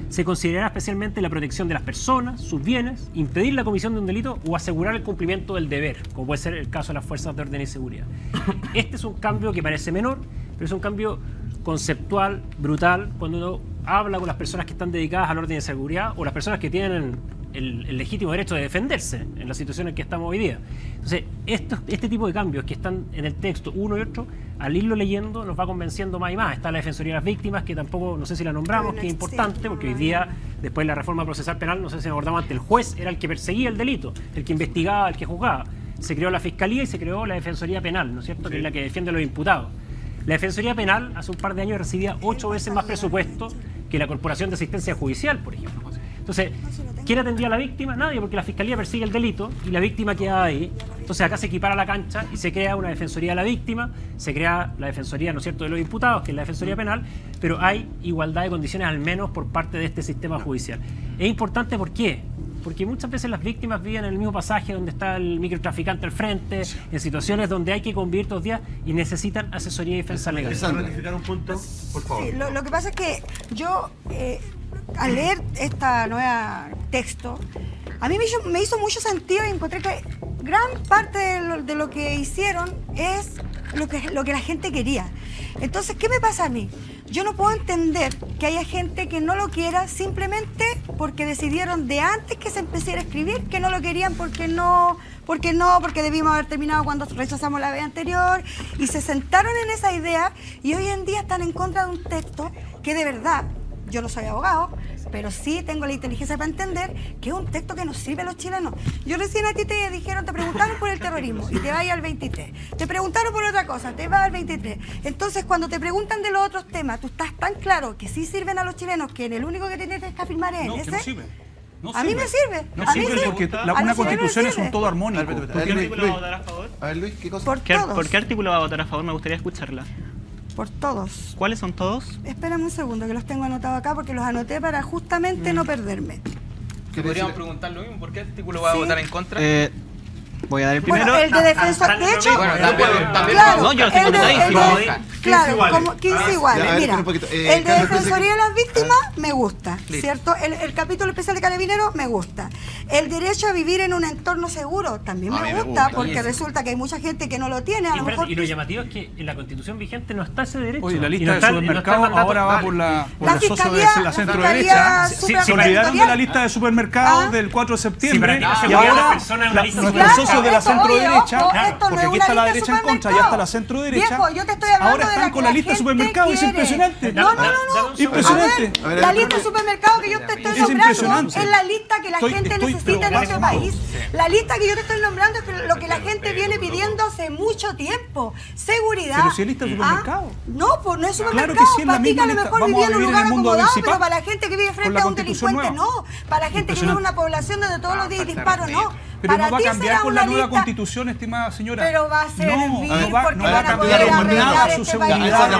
Se considerará especialmente la protección de las personas, sus bienes, impedir la comisión de un delito o asegurar el cumplimiento del deber, como puede ser el caso de las fuerzas de orden y seguridad. Este es un cambio que parece menor, pero es un cambio conceptual, brutal, cuando uno habla con las personas que están dedicadas al orden y seguridad o las personas que tienen el, el, legítimo derecho de defenderse en la situación en que estamos hoy día. Entonces, este tipo de cambios que están en el texto uno y otro, al irlo leyendo nos va convenciendo más y más. Está la Defensoría de las Víctimas, que tampoco, no sé si la nombramos, que es importante, porque hoy día, después de la reforma procesal penal, no sé si abordamos ante el juez, era el que perseguía el delito, el que investigaba, el que juzgaba. Se creó la Fiscalía y se creó la Defensoría Penal, ¿no es cierto?, sí. que es la que defiende a los imputados. La Defensoría Penal hace un par de años recibía ocho veces más presupuesto que la Corporación de Asistencia Judicial, por ejemplo. Entonces, ¿Quién atendía a la víctima? Nadie, porque la fiscalía persigue el delito y la víctima queda ahí. Entonces acá se equipara la cancha y se crea una defensoría de la víctima, se crea la defensoría, ¿no es cierto?, de los imputados, que es la defensoría penal, pero hay igualdad de condiciones al menos por parte de este sistema judicial. Es importante ¿por qué? porque muchas veces las víctimas viven en el mismo pasaje donde está el microtraficante al frente, en situaciones donde hay que convivir todos los días y necesitan asesoría y defensa legal. ratificar un punto, por favor? Sí, lo, que pasa es que yo, eh, al leer esta nueva texto, a mí me hizo, mucho sentido y encontré que gran parte de lo que hicieron es lo que, lo que la gente quería. Entonces, ¿qué me pasa a mí? Yo no puedo entender que haya gente que no lo quiera simplemente porque decidieron de antes que se empezara a escribir que no lo querían porque no, porque no, porque debimos haber terminado cuando rechazamos la vez anterior y se sentaron en esa idea y hoy en día están en contra de un texto que de verdad, yo no soy abogado, pero sí tengo la inteligencia para entender que es un texto que nos sirve a los chilenos. Yo recién a ti te dijeron, te preguntaron por el terrorismo y te vas al 23. Te preguntaron por otra cosa, te vas al 23. Entonces, cuando te preguntan de los otros temas, tú estás tan claro que sí sirven a los chilenos que en el único que tienes que afirmar es ese. No sirve. A mí me sirve. No a sirve mí porque la, una constitución es un todo armónico. ¿Por qué artículo va a votar a favor? A ver, Luis, ¿qué cosa? Por, ¿Qué, ¿Por qué artículo va a votar a favor? Me gustaría escucharla por todos. ¿Cuáles son todos? Espérame un segundo, que los tengo anotados acá porque los anoté para justamente no mm. perderme. podríamos preguntar lo mismo, ¿por qué este artículo va a votar en contra? Eh, Voy a dar el primero. Bueno, el de hecho, claro, Claro, Como 15 iguales. Mira, el de Defensoría de las Víctimas me gusta, ¿cierto? El, el, capítulo especial de Carabineros me gusta. El derecho a vivir en un entorno seguro también me, gusta, porque resulta que hay mucha gente que no lo tiene. A y, lo mejor... y lo llamativo es que en la constitución vigente no está ese derecho. La lista de supermercados ahora va por la, por la, la de la centro derecha. Se, olvidaron de la lista de supermercados ah. del 4 de septiembre. y ahora nuestros de la centro derecha, porque aquí está la derecha en contra, ya está la centro derecha. Ahora están con la lista de supermercados, es impresionante. No, no, no, no impresionante. La lista de supermercados que yo te estoy nombrando es la lista que la gente necesita en este país. La lista que yo te estoy nombrando es lo que la gente viene pidiendo hace mucho tiempo. Seguridad. Pero si es lista ah, de supermercados. No, pues no es supermercado. Claro que para ti que a lo mejor vivía en un lugar acomodado, pero para la gente que vive frente a un delincuente, no. Para la gente que vive en una población donde todos los días disparos, no. Pero no va a cambiar con la nueva constitución, estimada señora. Pero va a servir no, no va, no va a cambiar nada su seguridad.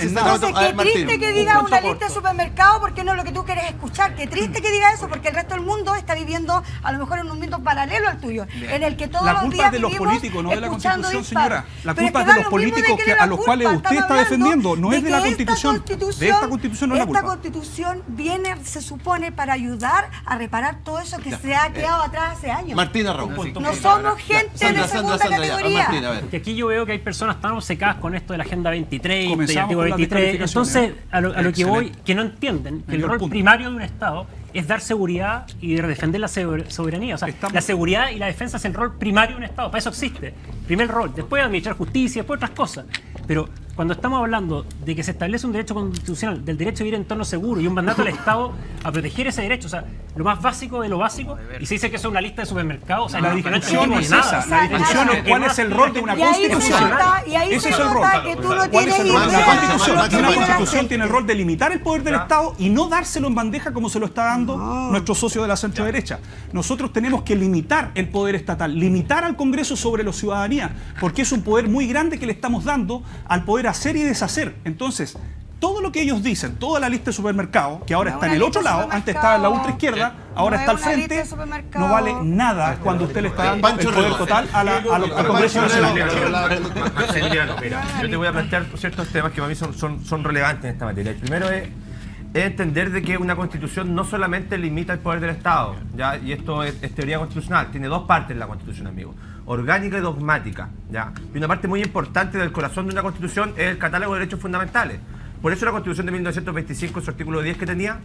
Entonces, qué triste que diga una lista de supermercado porque no es lo que tú quieres escuchar. Qué triste que diga eso porque el resto del mundo está viviendo a lo mejor en un mundo paralelo al tuyo, en el que todos la culpa los días es de los políticos, no de la constitución, señora. La culpa es de los políticos a los cuales usted está defendiendo, no es de la constitución. De esta constitución no es la culpa. Esta constitución viene, se supone, para ayudar a reparar todo eso que se ha quedado atrás hace años. Martina Raúl. No, somos gente Sandra, de segunda Sandra, Sandra, categoría. Martina, a ver. Porque aquí yo veo que hay personas tan obcecadas con esto de la Agenda 23 y la 23. Entonces, a lo, que voy, que no entienden que el rol primario de un Estado es dar seguridad y defender la soberanía. O sea, la seguridad y la defensa es el rol primario de un Estado. Para eso existe. Primer rol. Después administrar justicia, después otras cosas. Pero cuando estamos hablando de que se establece un derecho constitucional, del derecho a vivir en entorno seguro y un mandato del Estado a proteger ese derecho, o sea, lo más básico de lo básico, y se dice que es una lista de supermercados, o sea, la discusión es esa, la discusión es cuál es el rol de una constitución. Y ahí Ese se es el. Que tú no ¿Cuál es el? Una constitución tiene el rol de limitar el poder del Estado y no dárselo en bandeja como se lo está dando no. nuestro socio de la centro derecha. Nosotros tenemos que limitar el poder estatal, limitar al Congreso sobre la ciudadanía, porque es un poder muy grande que le estamos dando al poder hacer y deshacer. Entonces, todo lo que ellos dicen, toda la lista de supermercados, que ahora no está en el otro lado, antes estaba en la ultra izquierda, ahora no está al frente, no vale nada cuando usted le está dando el poder total a la, a los, al Congreso yo te voy a plantear ciertos temas que para mí son, son, son relevantes en esta materia. El primero es es entender de que una constitución no solamente limita el poder del Estado, ¿ya? y esto es, es, teoría constitucional, tiene dos partes la constitución, amigo orgánica y dogmática. ¿ya? Y una parte muy importante del corazón de una constitución es el catálogo de derechos fundamentales. Por eso la constitución de 1925, su artículo 10 que tenía,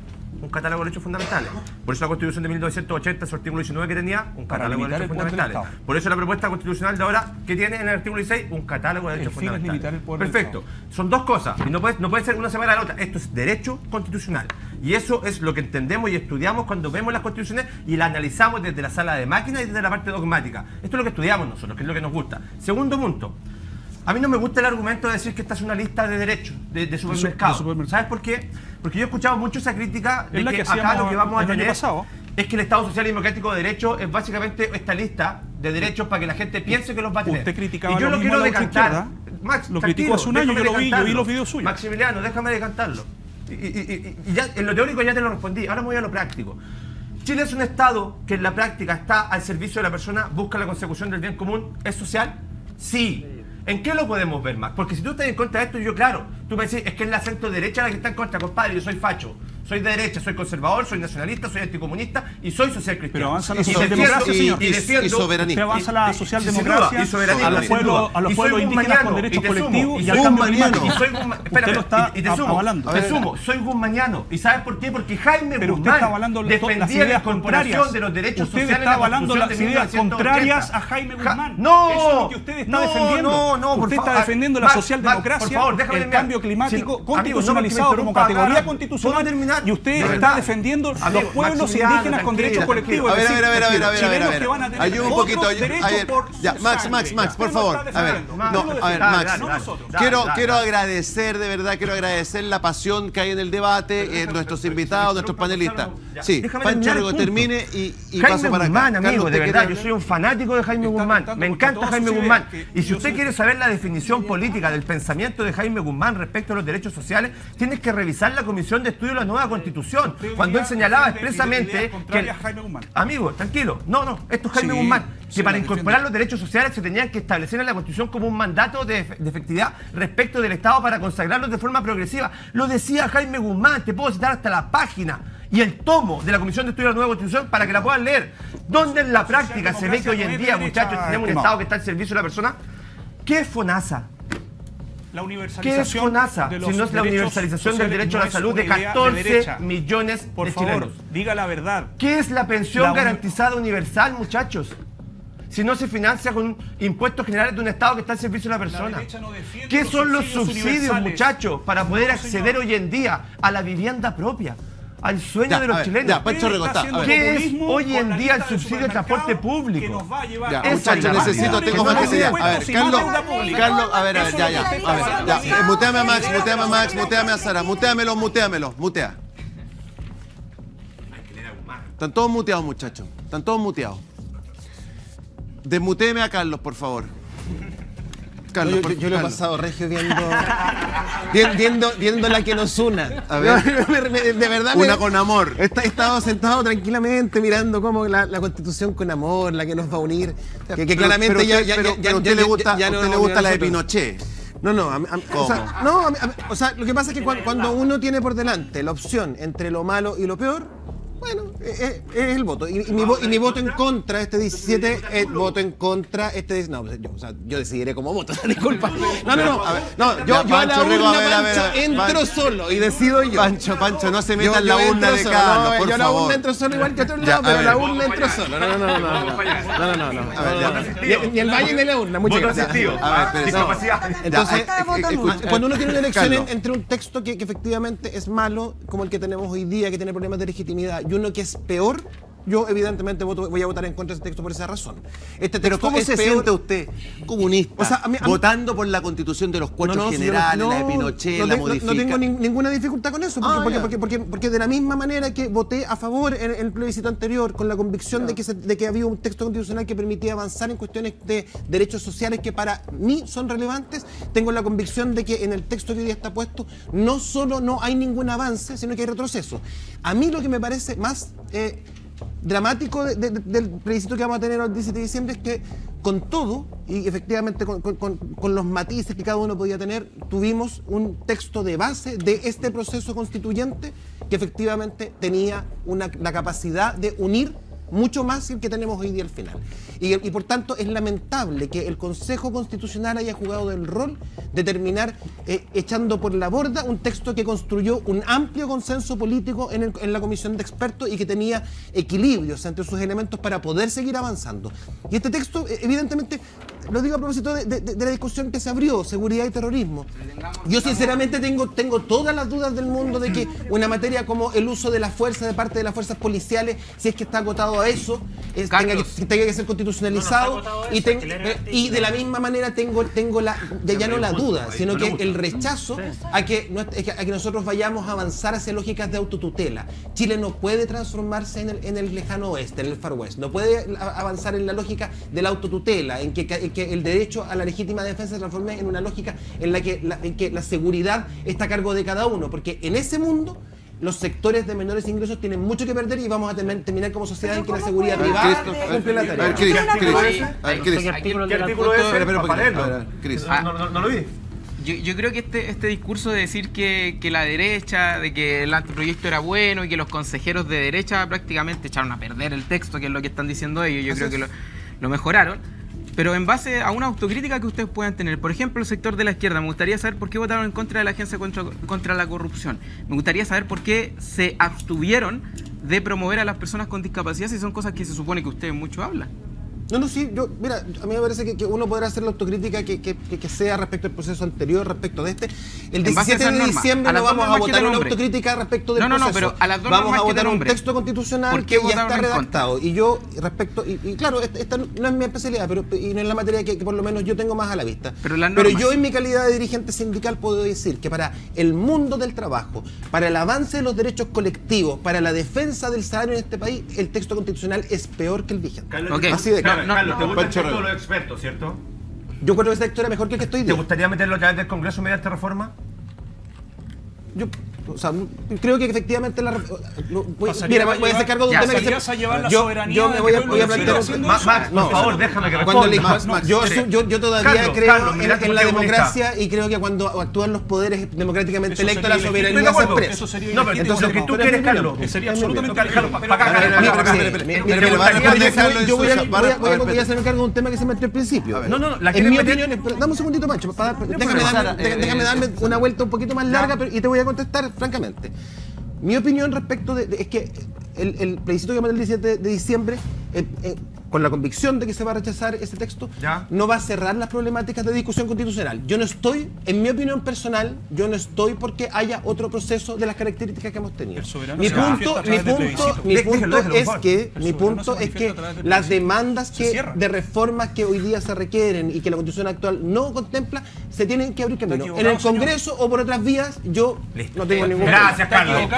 un catálogo de derechos fundamentales. Por eso la Constitución de 1980, su artículo 19 que tenía, un catálogo de derechos fundamentales. Por eso la propuesta constitucional de ahora, que tiene en el artículo 16? Un catálogo de derechos fundamentales. Perfecto. Son dos cosas. Y no puede, no puede ser una semana a la otra. Esto es derecho constitucional. Y eso es lo que entendemos y estudiamos cuando vemos las constituciones y las analizamos desde la sala de máquinas y desde la parte dogmática. Esto es lo que estudiamos nosotros, que es lo que nos gusta. Segundo punto. A mí no me gusta el argumento de decir que esta es una lista de derechos, de, de supermercados. De supermercado. ¿Sabes por qué? Porque yo he escuchado mucho esa crítica de Es la que, que acá lo que vamos a tener es que el Estado Social y Democrático de Derecho es básicamente esta lista de derechos para que la gente piense que los va a tener. Usted criticaba y yo lo quiero decantar. Max, Lo criticó hace un año, yo lo vi, yo vi los videos suyos. Maximiliano, déjame decantarlo. Y, y- y- y ya, en lo teórico ya te lo respondí, ahora me voy a lo práctico. Chile es un Estado que en la práctica está al servicio de la persona, busca la consecución del bien común, ¿es social? Sí. ¿En qué lo podemos ver más? Porque si tú estás en contra de esto, yo claro, tú me decís, es que es la centro derecha la que está en contra, compadre, yo soy facho, soy de derecha, soy conservador, soy nacionalista, soy anticomunista y soy social cristiano. Pero avanza la socialdemocracia, señor. Y, defiendo, Y soberanía. Usted avanza la socialdemocracia y soberanía, a los pueblos- a los pueblos indígenas con derechos colectivos y al cambio climático. y soy Usted está y, te sumo, te sumo, soy guzmaniano. ¿Y sabes por qué? Porque Jaime Pero usted está avalando las defendía ideas la incorporación contrarias. de los derechos Usted sociales está en la avalando las ideas 1980. contrarias a Jaime Ja- Guzmán. No, Eso es lo que usted está no, defendiendo. No, no, usted está defendiendo la socialdemocracia, por favor, déjame el cambio climático constitucionalizado como categoría constitucional. Y usted está defendiendo Amigo, los pueblos Maximiliano, indígenas con derechos colectivos. A ver, a ver, a ver, a ver, a ver, a ver, chilenos a ver. que van a tener Ayuda un poquito, derechos a ver, por ya, Max. Max, Max, por favor. A ver, no, a ver. Max, quiero, Dale, quiero dale. agradecer, de verdad, quiero agradecer la pasión que hay en el debate, eh, nuestros invitados, nuestros panelistas. Sí, Déjame Pancho termine y, y Jaime paso para acá. Guzmán, amigo, Carlos, de ¿te verdad, yo soy un fanático de Jaime Guzmán. Me encanta Jaime Guzmán. Y si usted quiere saber la definición política del pensamiento de Jaime Guzmán respecto a los derechos sociales, tienes que revisar la Comisión de Estudio de la Nueva Constitución, cuando él señalaba expresamente que... el- Amigo, tranquilo. No, no, esto es Jaime Sí, Guzmán. sí, Que para incorporar los derechos sociales se tenían que establecer en la Constitución como un mandato de, de efectividad respecto del Estado para consagrarlos de forma progresiva. Lo decía Jaime Guzmán, te puedo citar hasta la página y el tomo de la Comisión de Estudio de la Nueva Constitución para que la puedan leer. ¿Dónde en la práctica se ve que hoy en día, muchachos, tenemos un. Estado que está al servicio de la persona? ¿Qué es FONASA? La ¿Qué es FONASA? de Si no es la universalización del derecho a la salud de una idea 14 derecha. millones Por de favor, chilenos. diga la verdad. ¿Qué es la pensión La garantizada universal, muchachos? Si no se financia con impuestos generales de un Estado que está al servicio de la persona. no ¿Qué los son los subsidios muchachos, para poder No, acceder hoy en día a la vivienda propia? Al sueño Ya, de los ver, chilenos. ya, a ver. ¿Qué es hoy en día el subsidio de transporte público? Ya, muchachos, necesito, tengo más que no A ver, Carlos, a ver, a ver, Eso ya, ya. A ver, ya. Muteame a Max, muteame a Max, muteame a Sara, muteamelo, muteamelo, mutea. Están todos muteados, muchachos. Están todos muteados. Desmuteeme a Carlos, por favor. Carlos, yo, yo- yo lo he pasado regio viendo, vi- viendo, viendo la que nos una. A ver. de verdad. Una me- con amor. He, estado sentado tranquilamente mirando cómo la, la constitución con amor, la que nos va a unir. Que, que Pero- claramente pero ya, ya, pero- ya- pero ya- usted le gusta- no usted le gusta la de. Pinochet. No, no, a a o sea, no, a o lo que pasa es que cuando, cuando uno tiene por delante la opción entre lo malo y lo peor, bueno, es, es el voto. Y, mi, vo y mi, voto en contra, este 17, eh, voto en contra, este 17. No, yo, o sea, yo decidiré cómo voto, disculpa. No, no, no. No yo, yo a la urna, entro solo y decido yo. Pancho, Pancho, no se meta en la urna de Carlos, no, por Yo favor. la urna entro solo igual que otro lado, pero la urna entro solo. No, no, no, no. No, no, no. A ver, Ni el valle de la urna, muchas gracias. A ver, Entonces, cuando uno tiene una elección entre un texto que efectivamente es malo, como el que tenemos hoy día, que tiene problemas de legitimidad, uno que es peor, yo evidentemente voto- voy a votar en contra de ese texto por esa razón. Este Pero ¿cómo es se peor- siente usted, comunista, O sea, a mí- a mí- votando por la constitución de los cuatro No, no, generales, la de no, Pinochet, no la modifica? No tengo nin- ninguna dificultad con eso, porque, Ah, porque, ya. porque, porque- porque de la misma manera que voté a favor en, en el plebiscito anterior, con la convicción de que, se- de que había un texto constitucional que permitía avanzar en cuestiones de derechos sociales que para mí son relevantes, tengo la convicción de que en el texto que hoy día está puesto no solo no hay ningún avance, sino que hay retroceso. A mí lo que me parece más... eh, dramático de- de- del plebiscito que vamos a tener el 17 de diciembre es que con todo, y efectivamente con- con los matices que cada uno podía tener, tuvimos un texto de base de este proceso constituyente que efectivamente tenía una, la capacidad de unir mucho más que el que tenemos hoy día al final. Y, por tanto es lamentable que el Consejo Constitucional haya jugado del rol de terminar eh, echando por la borda un texto que construyó un amplio consenso político en, el- en la comisión de expertos y que tenía equilibrios entre sus elementos para poder seguir avanzando. Y este texto, lo digo a propósito de, de, la discusión que se abrió, seguridad y terrorismo. Yo sinceramente tengo, tengo todas las dudas del mundo de que una materia como el uso de la fuerza de parte de las fuerzas policiales, si es que está agotado a eso, tenga, que, tenga, que, ser constitucionalizado. Eh, y, de la misma manera tengo, tengo la, ya, ya no la duda, sino que el rechazo a que, a que nosotros vayamos a avanzar hacia lógicas de autotutela. Chile no puede transformarse en el, en el lejano oeste, en el far west. No puede avanzar en la lógica de la autotutela, en que, en que el derecho a la legítima defensa se transforme en una lógica en la que la, seguridad está a cargo de cada uno, porque en ese mundo los sectores de menores ingresos tienen mucho que perder y vamos a terminar como sociedad en que la seguridad privada cumple la tarea. A ver, Cris, Cris. A ver, Cris. ¿Qué artículo es? Espera, espera, No lo vi. Yo, yo, creo que este, este discurso de decir que, que, la derecha, de que el anteproyecto era bueno y que los consejeros de derecha prácticamente echaron a perder el texto, que es lo que están diciendo ellos, yo Así creo es. que lo, lo mejoraron pero en base a una autocrítica que ustedes puedan tener. Por ejemplo, el sector de la izquierda. Me gustaría saber por qué votaron en contra de la Agencia contra, la Corrupción. Me gustaría saber por qué se abstuvieron de promover a las personas con discapacidad si son cosas que se supone que ustedes mucho hablan. No, no, sí, yo, mira, a mí me parece que, que uno podrá hacer la autocrítica que, que, que, sea respecto al proceso anterior, respecto de este. El 17 de diciembre no vamos a votar una autocrítica respecto del no, no. No, pero a las dos Vamos a votar un texto constitucional que ya está redactado. Y yo, respecto, y, claro, esta, no es mi especialidad, pero y no es la materia que, por lo menos yo tengo más a la vista. Pero, la pero yo en mi calidad de dirigente sindical puedo decir que para el mundo del trabajo, para el avance de los derechos colectivos, para la defensa del salario en este país, el texto constitucional es peor que el vigente. Okay. Así de claro no, Carlos, te gustan todos los expertos, ¿cierto? Yo creo que esta historia es mejor que el que estoy ¿Te gustaría meterlo a través del Congreso mediante reforma? Yo o sea, creo que efectivamente la. Mira, voy a hacer cargo de un tema que yo, me voy a. Max, por favor, déjame que yo, todavía creo en, la democracia y creo que cuando actúan los poderes democráticamente electos, la soberanía se expresa. No, entonces lo que tú quieres, Sería absolutamente. Voy a de un tema que se me entró al principio. No, no, la mi opinión, dame un segundito, Macho. Déjame darme una vuelta un poquito más larga y te voy a contestar francamente. Mi opinión respecto de, es que el, plebiscito que va a el 17 de, diciembre, eh, eh, con la convicción de que se va a rechazar ese texto, no va a cerrar las problemáticas de discusión constitucional. Yo no estoy, en mi opinión personal, yo no estoy porque haya otro proceso de las características que hemos tenido. Mi punto, mi punto, mi punto es que, mi punto es que las demandas que, de reformas que hoy día se requieren y que la constitución actual no contempla, se tienen que abrir camino. En el Congreso o por otras vías, yo no tengo ningún problema. Gracias, Carlos.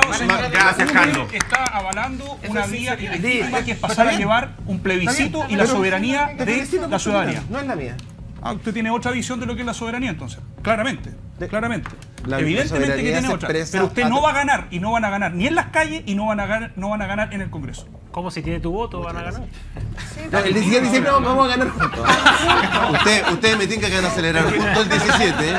Gracias, Carlos. Está avalando una vía que es pasar a llevar un plebiscito y la soberanía de la ciudadanía. No es la mía. Ah, usted tiene otra visión de lo que es la soberanía, entonces. Claramente. Claramente. Evidentemente que tiene otra. Pero usted no va a ganar y no van a ganar ni en las calles y no van a ganar, no van a ganar en el Congreso. ¿Cómo si tiene tu voto van a ganar? El 17 de diciembre vamos a ganar juntos. ¿eh? ustedes usted me tienen que acelerar juntos el 17. ¿eh?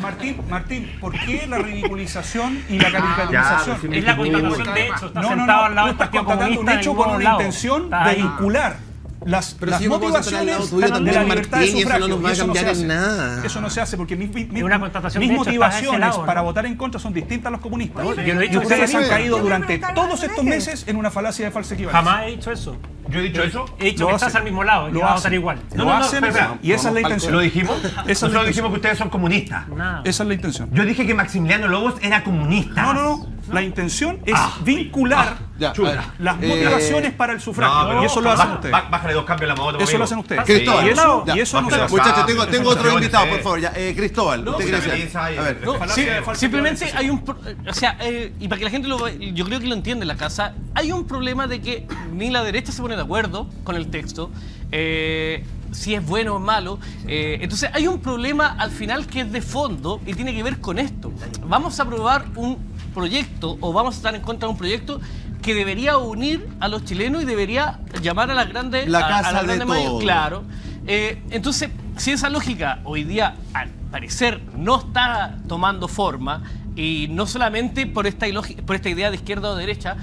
Martín, Martín, ¿por qué la ridiculización y la ah, caricaturización? Es la constatación de hecho, no no, no, al lado del Partido Comunista. un hecho con una intención de vincular las, motivaciones de la libertad Martín, de sufragio. Eso no nos va nada. Eso no se hace porque mis, mis, mis motivaciones para votar en contra son distintas a los comunistas. Oye, ustedes han caído durante todos estos meses en una falacia de falsa equivalencia. Jamás he dicho eso. Yo he dicho eso. He dicho que hacen. estás al mismo lado lo y vas a votar igual. No, lo hacen, y esa es la intención. ¿Lo dijimos? Nosotros dijimos que ustedes son comunistas. Esa es la intención. Yo dije que Maximiliano Lobos era comunista. No, no, no. La ah. intención es ah, vincular ah, ya, las eh, motivaciones eh, para el sufragio. No, y eso lo hacen ustedes. Bájale dos cambios la moto, Eso amigo. lo hacen ustedes. Cristóbal. Y eso, ya, y eso no se hace. Muchachos, tengo, tengo otro eh. invitado, por favor. Ya. Eh, Cristóbal, no, usted ahí, A ver. Eh, no, sí, simplemente hay un... O sea, eh, y para que la gente lo... Yo creo que lo entiende en la casa. Hay un problema de que ni la derecha se pone de acuerdo con el texto. Eh si es bueno o malo. Eh, entonces hay un problema al final que es de fondo y tiene que ver con esto. Vamos a aprobar un proyecto o vamos a estar en contra de un proyecto que debería unir a los chilenos y debería llamar a las grandes... La casa a, a grandes todo. claro. Eh, entonces, si esa lógica hoy día, al parecer, no está tomando forma, y no solamente por esta, idea de izquierda o derecha,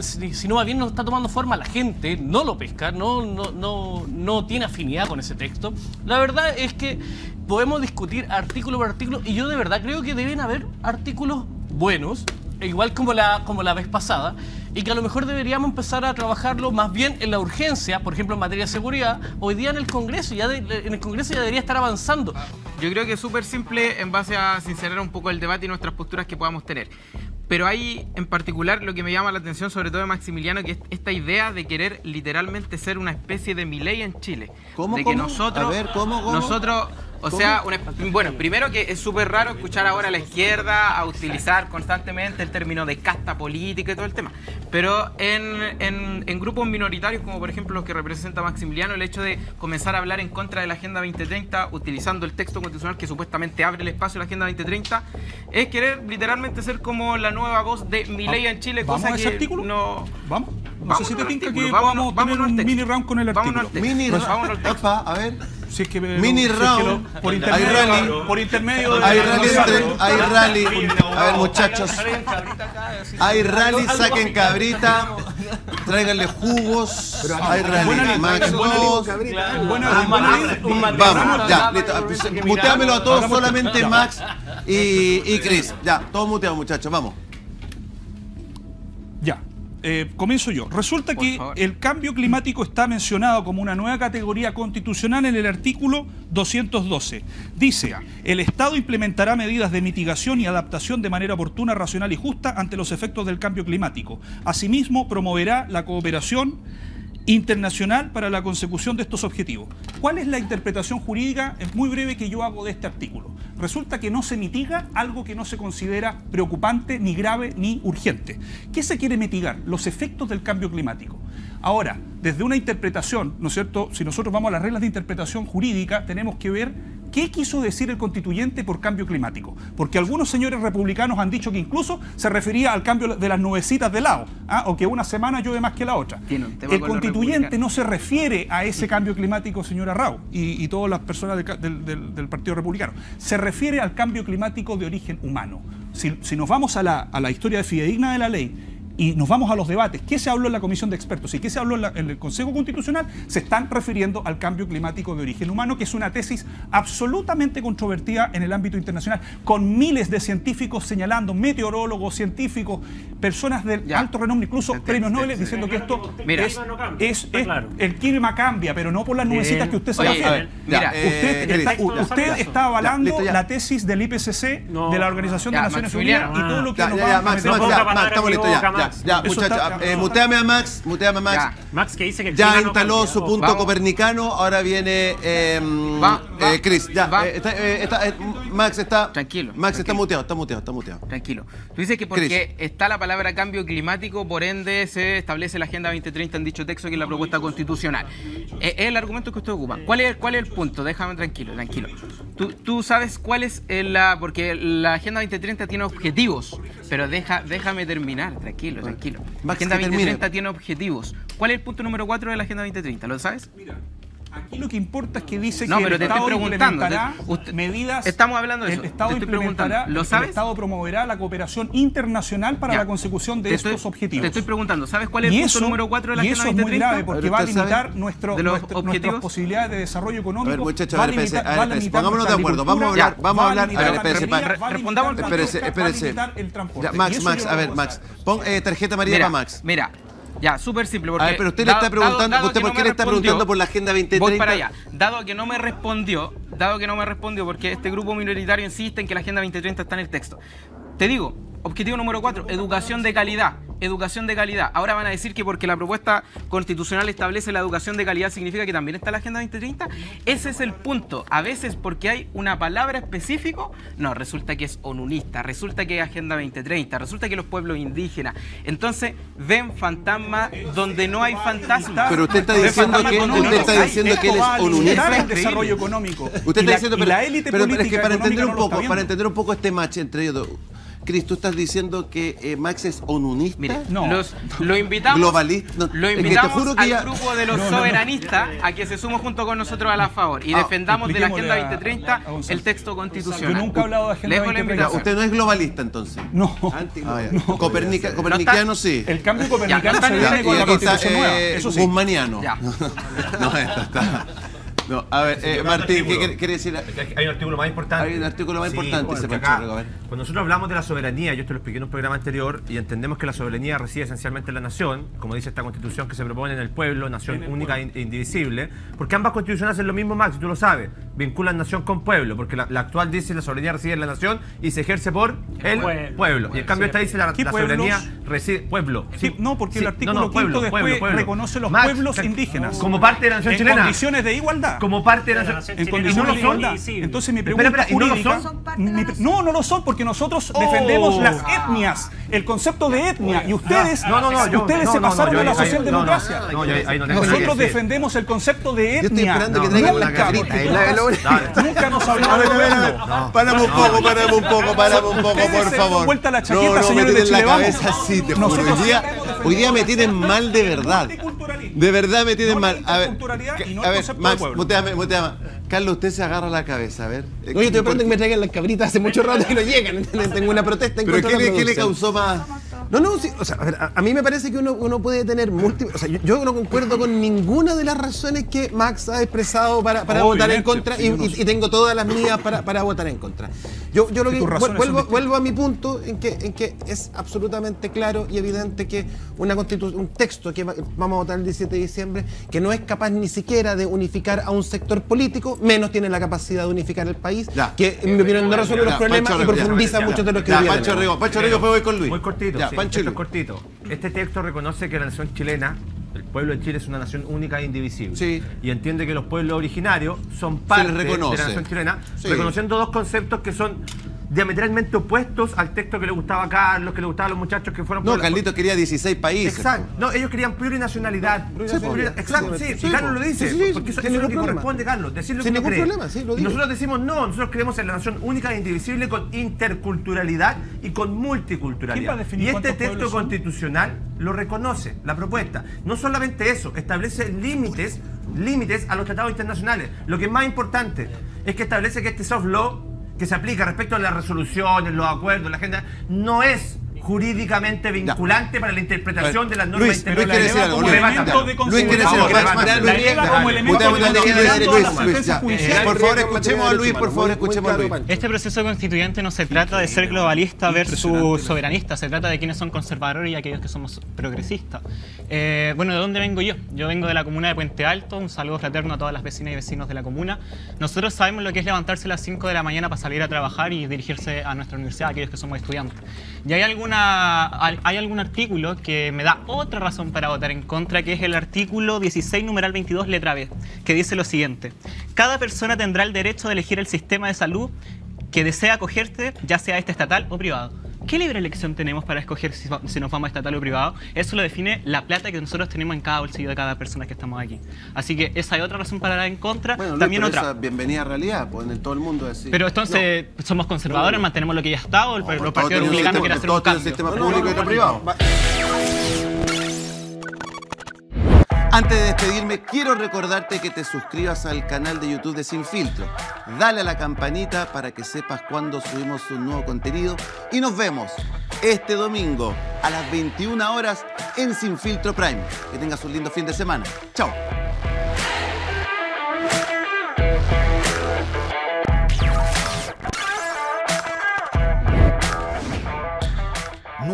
sino más bien no está tomando forma la gente, no lo pesca, no tiene afinidad con ese texto. La verdad es que podemos discutir artículo por artículo y yo de verdad creo que deben haber artículos buenos, igual como la, como la vez pasada. y que a lo mejor deberíamos empezar a trabajarlo más bien en la urgencia, por ejemplo en materia de seguridad, hoy día en el Congreso, ya de- en el Congreso ya debería estar avanzando. Yo creo que es súper simple en base a sincerar un poco el debate y nuestras posturas que podamos tener. Pero hay en particular lo que me llama la atención, sobre todo de Maximiliano, que es esta idea de querer literalmente ser una especie de Milei en Chile. ¿Cómo, De que cómo? nosotros, A ver, ¿cómo, cómo? nosotros, o sea, una- bueno, primero que es súper raro escuchar ahora a la izquierda a utilizar constantemente el término de casta política y todo el tema. Pero en, en- en grupos minoritarios, como por ejemplo los que representa Maximiliano, el hecho de comenzar a hablar en contra de la Agenda 2030 utilizando el texto constitucional que supuestamente abre el espacio a la Agenda 2030, es querer literalmente ser como la nueva voz de Milei en Chile, ¿Vamos cosa a ese que artículo? no... Vamos. No Vamos sé si te artículo, que vámonos- podamos vámonos tener un mini round con el Vámonos artículo. al texto. Mini Vámonos round. Opa, a ver. Si es que me- Mini si es que round. por Hay intermedio, rally. por intermedio de Hay rally, entre- hay rally. A ver, muchachos. Hay rally, saquen cabrita. Tráiganle jugos. Hay rally. Max dos. Vamos, ya, listo. Muteámelo a todos, solamente Max y, y Chris. Ya, todos muteados, muchachos, vamos. Eh, comienzo yo. Resulta que el cambio climático está mencionado como una nueva categoría constitucional en el artículo 212. Dice, el Estado implementará medidas de mitigación y adaptación de manera oportuna, racional y justa ante los efectos del cambio climático. Asimismo, promoverá la cooperación internacional para la consecución de estos objetivos. ¿Cuál es la interpretación jurídica? Es muy breve que yo hago de este artículo. Resulta que no se mitiga algo que no se considera preocupante, ni grave, ni urgente. ¿Qué se quiere mitigar? Los efectos del cambio climático. Ahora, desde una interpretación, ¿no es cierto? Si nosotros vamos a las reglas de interpretación jurídica, tenemos que ver qué quiso decir el constituyente por cambio climático. Porque algunos señores republicanos han dicho que incluso se refería al cambio de las nubecitas de lado, ¿ah? o que una semana llueve más que la otra. El constituyente no se refiere a ese cambio climático, señora Rao, y, y todas las personas del, del- del Partido Republicano. Se refiere al cambio climático de origen humano. Si, si nos vamos a la, a la historia de fidedigna de la ley y nos vamos a los debates, ¿qué se habló en la Comisión de Expertos y qué se habló en, la- en el Consejo Constitucional? Se están refiriendo al cambio climático de origen humano, que es una tesis absolutamente controvertida en el ámbito internacional, con miles de científicos señalando, meteorólogos, científicos, personas de alto renombre, incluso premios Nobel, diciendo que esto Mira. es, es- es- el clima cambia, pero no por las nubecitas que usted se Oye, ver, mira, usted, eh, está, usted avalando Ya, listo, ya. la tesis del IPCC, de la Organización Ya, de Naciones Unidas, y todo lo que Ya, nos ya, va ya, a estamos listos, ya, ya, ya, está- eh, muteame a Max, muteame a Max. Max que dice que el Ya no instaló su punto Vamos. copernicano, ahora viene eh, eh, Chris. Ya, eh, está, eh, está, eh, Max está. Tranquilo. Max está muteado, está muteado, está muteado. Tranquilo. Tú dices que porque está la palabra cambio climático, por ende se establece la Agenda 2030 en dicho texto, que es la propuesta constitucional. Eh, Es el argumento que usted ocupa. ¿Cuál es, cuál es el punto? Déjame tranquilo, tranquilo. Tú, tú sabes cuál es la... Porque la Agenda 2030 tiene objetivos, pero deja, déjame terminar, tranquilo, tranquilo. La Max, Agenda que termine. 2030 tiene objetivos. ¿Cuál es el punto número 4 de la Agenda 2030? ¿Lo sabes? Aquí lo que importa es que dice No, que pero el te estoy Estado preguntando. implementará Te- usted- medidas. Estamos hablando de eso. El Estado Te estoy implementará. preguntando. ¿Lo El sabes? Estado promoverá la cooperación internacional para Ya. la consecución de estos estoy- objetivos. te estoy preguntando, ¿sabes cuál es el punto eso- número 4 de la Y Agenda eso es muy 2030? grave porque A va a limitar nuestro, de los nuestro- nuestras posibilidades de desarrollo económico. A ver, muchachos, a va ver, espérese, limitar- a ver, pongámonos de acuerdo, vamos a hablar, vamos a hablar, a ver, espérese, a el Espérese, a el. Ya, Max, Max, a ver, Max. Pon eh, tarjeta amarilla para Max. Mira, ya, súper simple. Porque A ver, pero usted le dado- está preguntando, dado- dado ¿usted que por no qué me le está preguntando por la Agenda 2030? Voy para allá. Dado que no me respondió, dado que no me respondió, porque este grupo minoritario insiste en que la Agenda 2030 está en el texto. Te digo, objetivo número 4, educación de calidad. Educación de calidad. Ahora van a decir que porque la propuesta constitucional establece la educación de calidad significa que también está la Agenda 2030. Ese es el punto. A veces porque hay una palabra específico, no, resulta que es onunista, resulta que es Agenda 2030, resulta que los pueblos indígenas. Entonces, ven fantasmas donde no hay fantasmas. Pero usted está diciendo que usted está diciendo que él es onunista. el desarrollo económico. Usted está la- diciendo, pero, la élite pero- pero es que política para entender un poco, para entender un poco este match entre ellos dos, Cris, tú estás diciendo que eh, Max es onunista. Mire, los- lo invitamos, Globalista. No, lo es que te invitamos juro que al ya- grupo de los No, no, no. soberanistas a que se sume junto con nosotros a la favor y Ah, defendamos de la Agenda expliquémosle a- 2030 a Gonzalo. el texto constitucional. Yo nunca he hablado de Agenda Dejo la 2030. invitación. Usted no es globalista entonces. No. Ah, ya. Copernica- copernicano sí. El cambio Ya, copernicano no está se en viene el con la constitución nueva. eh, Eso sí. Guzmaniano. Ya. no, esto está. No, a ver, eh, Martín. ¿qué quiere- decir? Hay un artículo más importante. Hay un artículo más Sí, importante, acá, ver. Cuando nosotros hablamos de la soberanía, yo te lo expliqué en un programa anterior, y entendemos que la soberanía reside esencialmente en la nación, como dice esta constitución que se propone en el pueblo, nación única e indivisible, porque ambas constituciones hacen lo mismo, Max, y tú lo sabes, vinculan nación con pueblo, porque la, la actual dice la soberanía reside en la nación y se ejerce por el Pueblo. pueblo. Y en cambio Sí. esta dice la, ¿Qué la soberanía reside pueblo. Sí, no, porque sí, el artículo no, no, pueblo, quinto después pueblo, pueblo. reconoce los Max, pueblos indígenas. Como parte de la nación en chilena. condiciones de igualdad. Como parte de la nación En condiciones ¿Y no de lo son? igualdad. Entonces mi Espera, pregunta espera, ¿y no lo jurídica, son? mi pre- no, no lo son porque nosotros Oh. defendemos las etnias, el concepto de etnia y ustedes, No, no, no, yo- ustedes no, se no, pasaron no, de la socialdemocracia. no, no, no, no nosotros defendemos el concepto de etnia. Yo estoy esperando que traigan Nunca nos hablamos de. Paramos un poco, paramos un poco, paramos un poco, por favor. vuelta la no, chaqueta, no, señores de Chile. Nosotros hoy día me tienen mal de verdad. De verdad me tienen No mal. A ver, y no a ver, Max, pueblo. muteame, muteame. Carlos, usted se agarra la cabeza, a ver. No, yo estoy esperando que me traigan las cabritas hace mucho rato que no llegan. Tengo una protesta en Pero contra ¿qué de la le, qué le producción. causó más? No, no, sí, o sea, a, ver, a- a mí me parece que uno, uno puede tener múltiples. O sea, yo, yo no concuerdo con ninguna de las razones que Max ha expresado para, para votar en contra y, sí, no y- y tengo todas las mías para, para votar en contra. Yo, yo lo Que vuelvo, vuelvo a mi punto en que, en que es absolutamente claro y evidente que una constitu- un texto que va- vamos a votar el 17 de diciembre que no es capaz ni siquiera de unificar a un sector político, menos tiene la capacidad de unificar el país, que en mi opinión no resuelve los Ya, problemas Pancho y profundiza ya, muchos de los que ya, Pancho. Rigo, Pancho Rigo, después voy con Luis. Muy cortito, Ya, sí, Pancho esto es Luis. cortito. Este texto reconoce que la nación chilena, el pueblo de Chile es una nación única e indivisible. Y entiende que los pueblos originarios son parte de la nación chilena, Sí. reconociendo dos conceptos que son diametralmente opuestos al texto que le gustaba a Carlos, que le gustaba a los muchachos que fueron No, por la- Carlitos quería 16 países. Exacto. No, ellos querían plurinacionalidad. Plurinacionalidad. Pluri- Exacto, sí. Carlos lo dice. Sí, sí, porque eso, eso es lo que problema. corresponde, Carlos. Decir lo Sin que ningún cree. problema, sí, lo y digo. nosotros decimos no, nosotros creemos en la nación única e indivisible con interculturalidad y con ¿Quién va multiculturalidad. a definir Y este texto constitucional lo reconoce, la propuesta. No solamente eso, establece límites, límites a los tratados internacionales. Lo que es más importante es que establece que este soft law que se aplica respecto a las resoluciones, los acuerdos, la agenda, no es jurídicamente vinculante para la interpretación de las normas Luis, Luis quiere decir algo. como Luis, elemento de Luis quiere decir algo. Luis. Por favor, escuchemos a Luis, por favor, escuchemos a Luis. Este proceso constituyente no se trata de ser globalista versus soberanista, se trata de quienes son conservadores y aquellos que somos progresistas. Eh, bueno, ¿de dónde vengo yo? Yo vengo de la comuna de Puente Alto, un saludo fraterno a todas las vecinas y vecinos de la comuna. Nosotros sabemos lo que es levantarse a las 5 de la mañana para salir a trabajar y dirigirse a nuestra universidad, aquellos que somos estudiantes. Y hay, alguna, hay algún artículo que me da otra razón para votar en contra, que es el artículo 16, numeral 22, letra B, que dice lo siguiente. Cada persona tendrá el derecho de elegir el sistema de salud que desea acogerse, ya sea este estatal o privado. ¿Qué libre elección tenemos para escoger si, va- si nos vamos a estatal o privado? Eso lo define la plata que nosotros tenemos en cada bolsillo de cada persona que estamos aquí. Así que esa es otra razón para dar en contra. Bueno, Luis, También otra. esa bienvenida a realidad, pues en todo el mundo es así. Pero entonces somos conservadores, mantenemos lo que ya está, o el, los partidos republicanos quieren hacer un cambio. sistema público y privado. Antes de despedirme, quiero recordarte que te suscribas al canal de YouTube de Sin Filtro. Dale a la campanita para que sepas cuando subimos un nuevo contenido. Y nos vemos este domingo a las 21 horas en Sin Filtro Prime. Que tengas un lindo fin de semana. Chao.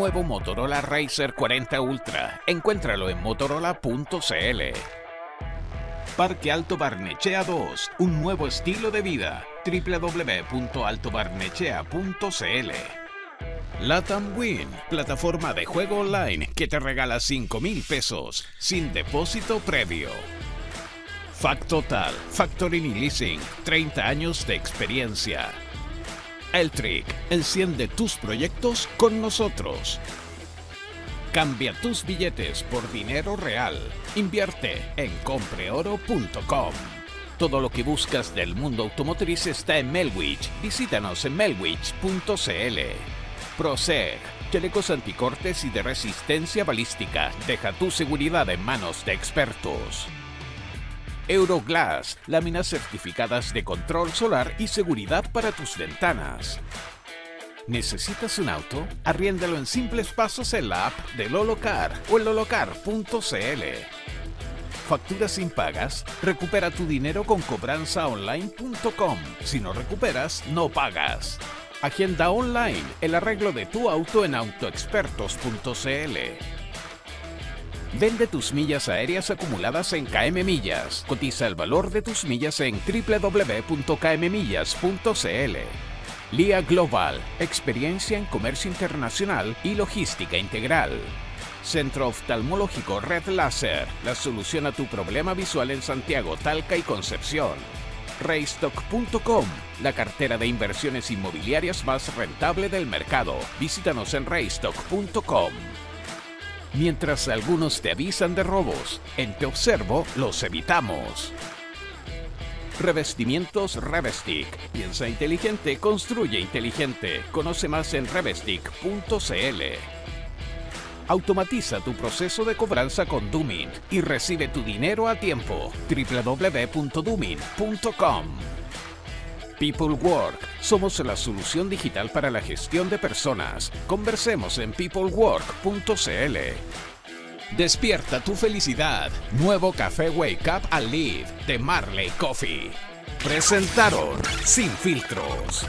Nuevo Motorola Racer 40 Ultra. Encuéntralo en motorola.cl. Parque Alto Barnechea 2. Un nuevo estilo de vida. www.altobarnechea.cl. Latam Win, plataforma de juego online que te regala 5 mil pesos sin depósito previo. Factotal, Factoring y Leasing, 30 años de experiencia. Eltrick, enciende tus proyectos con nosotros. Cambia tus billetes por dinero real. Invierte en compreoro.com. Todo lo que buscas del mundo automotriz está en Melwich. Visítanos en melwich.cl. Proseg, chalecos anticortes y de resistencia balística. Deja tu seguridad en manos de expertos. Euroglass, láminas certificadas de control solar y seguridad para tus ventanas. ¿Necesitas un auto? Arriéndalo en simples pasos en la app de Lolocar o en lolocar.cl. facturas impagas? Recupera tu dinero con cobranzaonline.com. Si no recuperas, no pagas. Agenda online el arreglo de tu auto en autoexpertos.cl. Vende tus millas aéreas acumuladas en KM Millas. Cotiza el valor de tus millas en www.kmmillas.cl. LIA Global, experiencia en comercio internacional y logística integral. Centro Oftalmológico Red Láser, la solución a tu problema visual en Santiago, Talca y Concepción. Raystock.com, la cartera de inversiones inmobiliarias más rentable del mercado. Visítanos en raystock.com. Mientras algunos te avisan de robos, en Te Observo los evitamos. Revestimientos Revestic. Piensa inteligente, construye inteligente. Conoce más en revestic.cl. Automatiza tu proceso de cobranza con Dooming y recibe tu dinero a tiempo. www.dooming.com. People Work. Somos la solución digital para la gestión de personas. Conversemos en peoplework.cl. Despierta tu felicidad. Nuevo café Wake Up and Live de Marley Coffee. Presentaron Sin Filtros.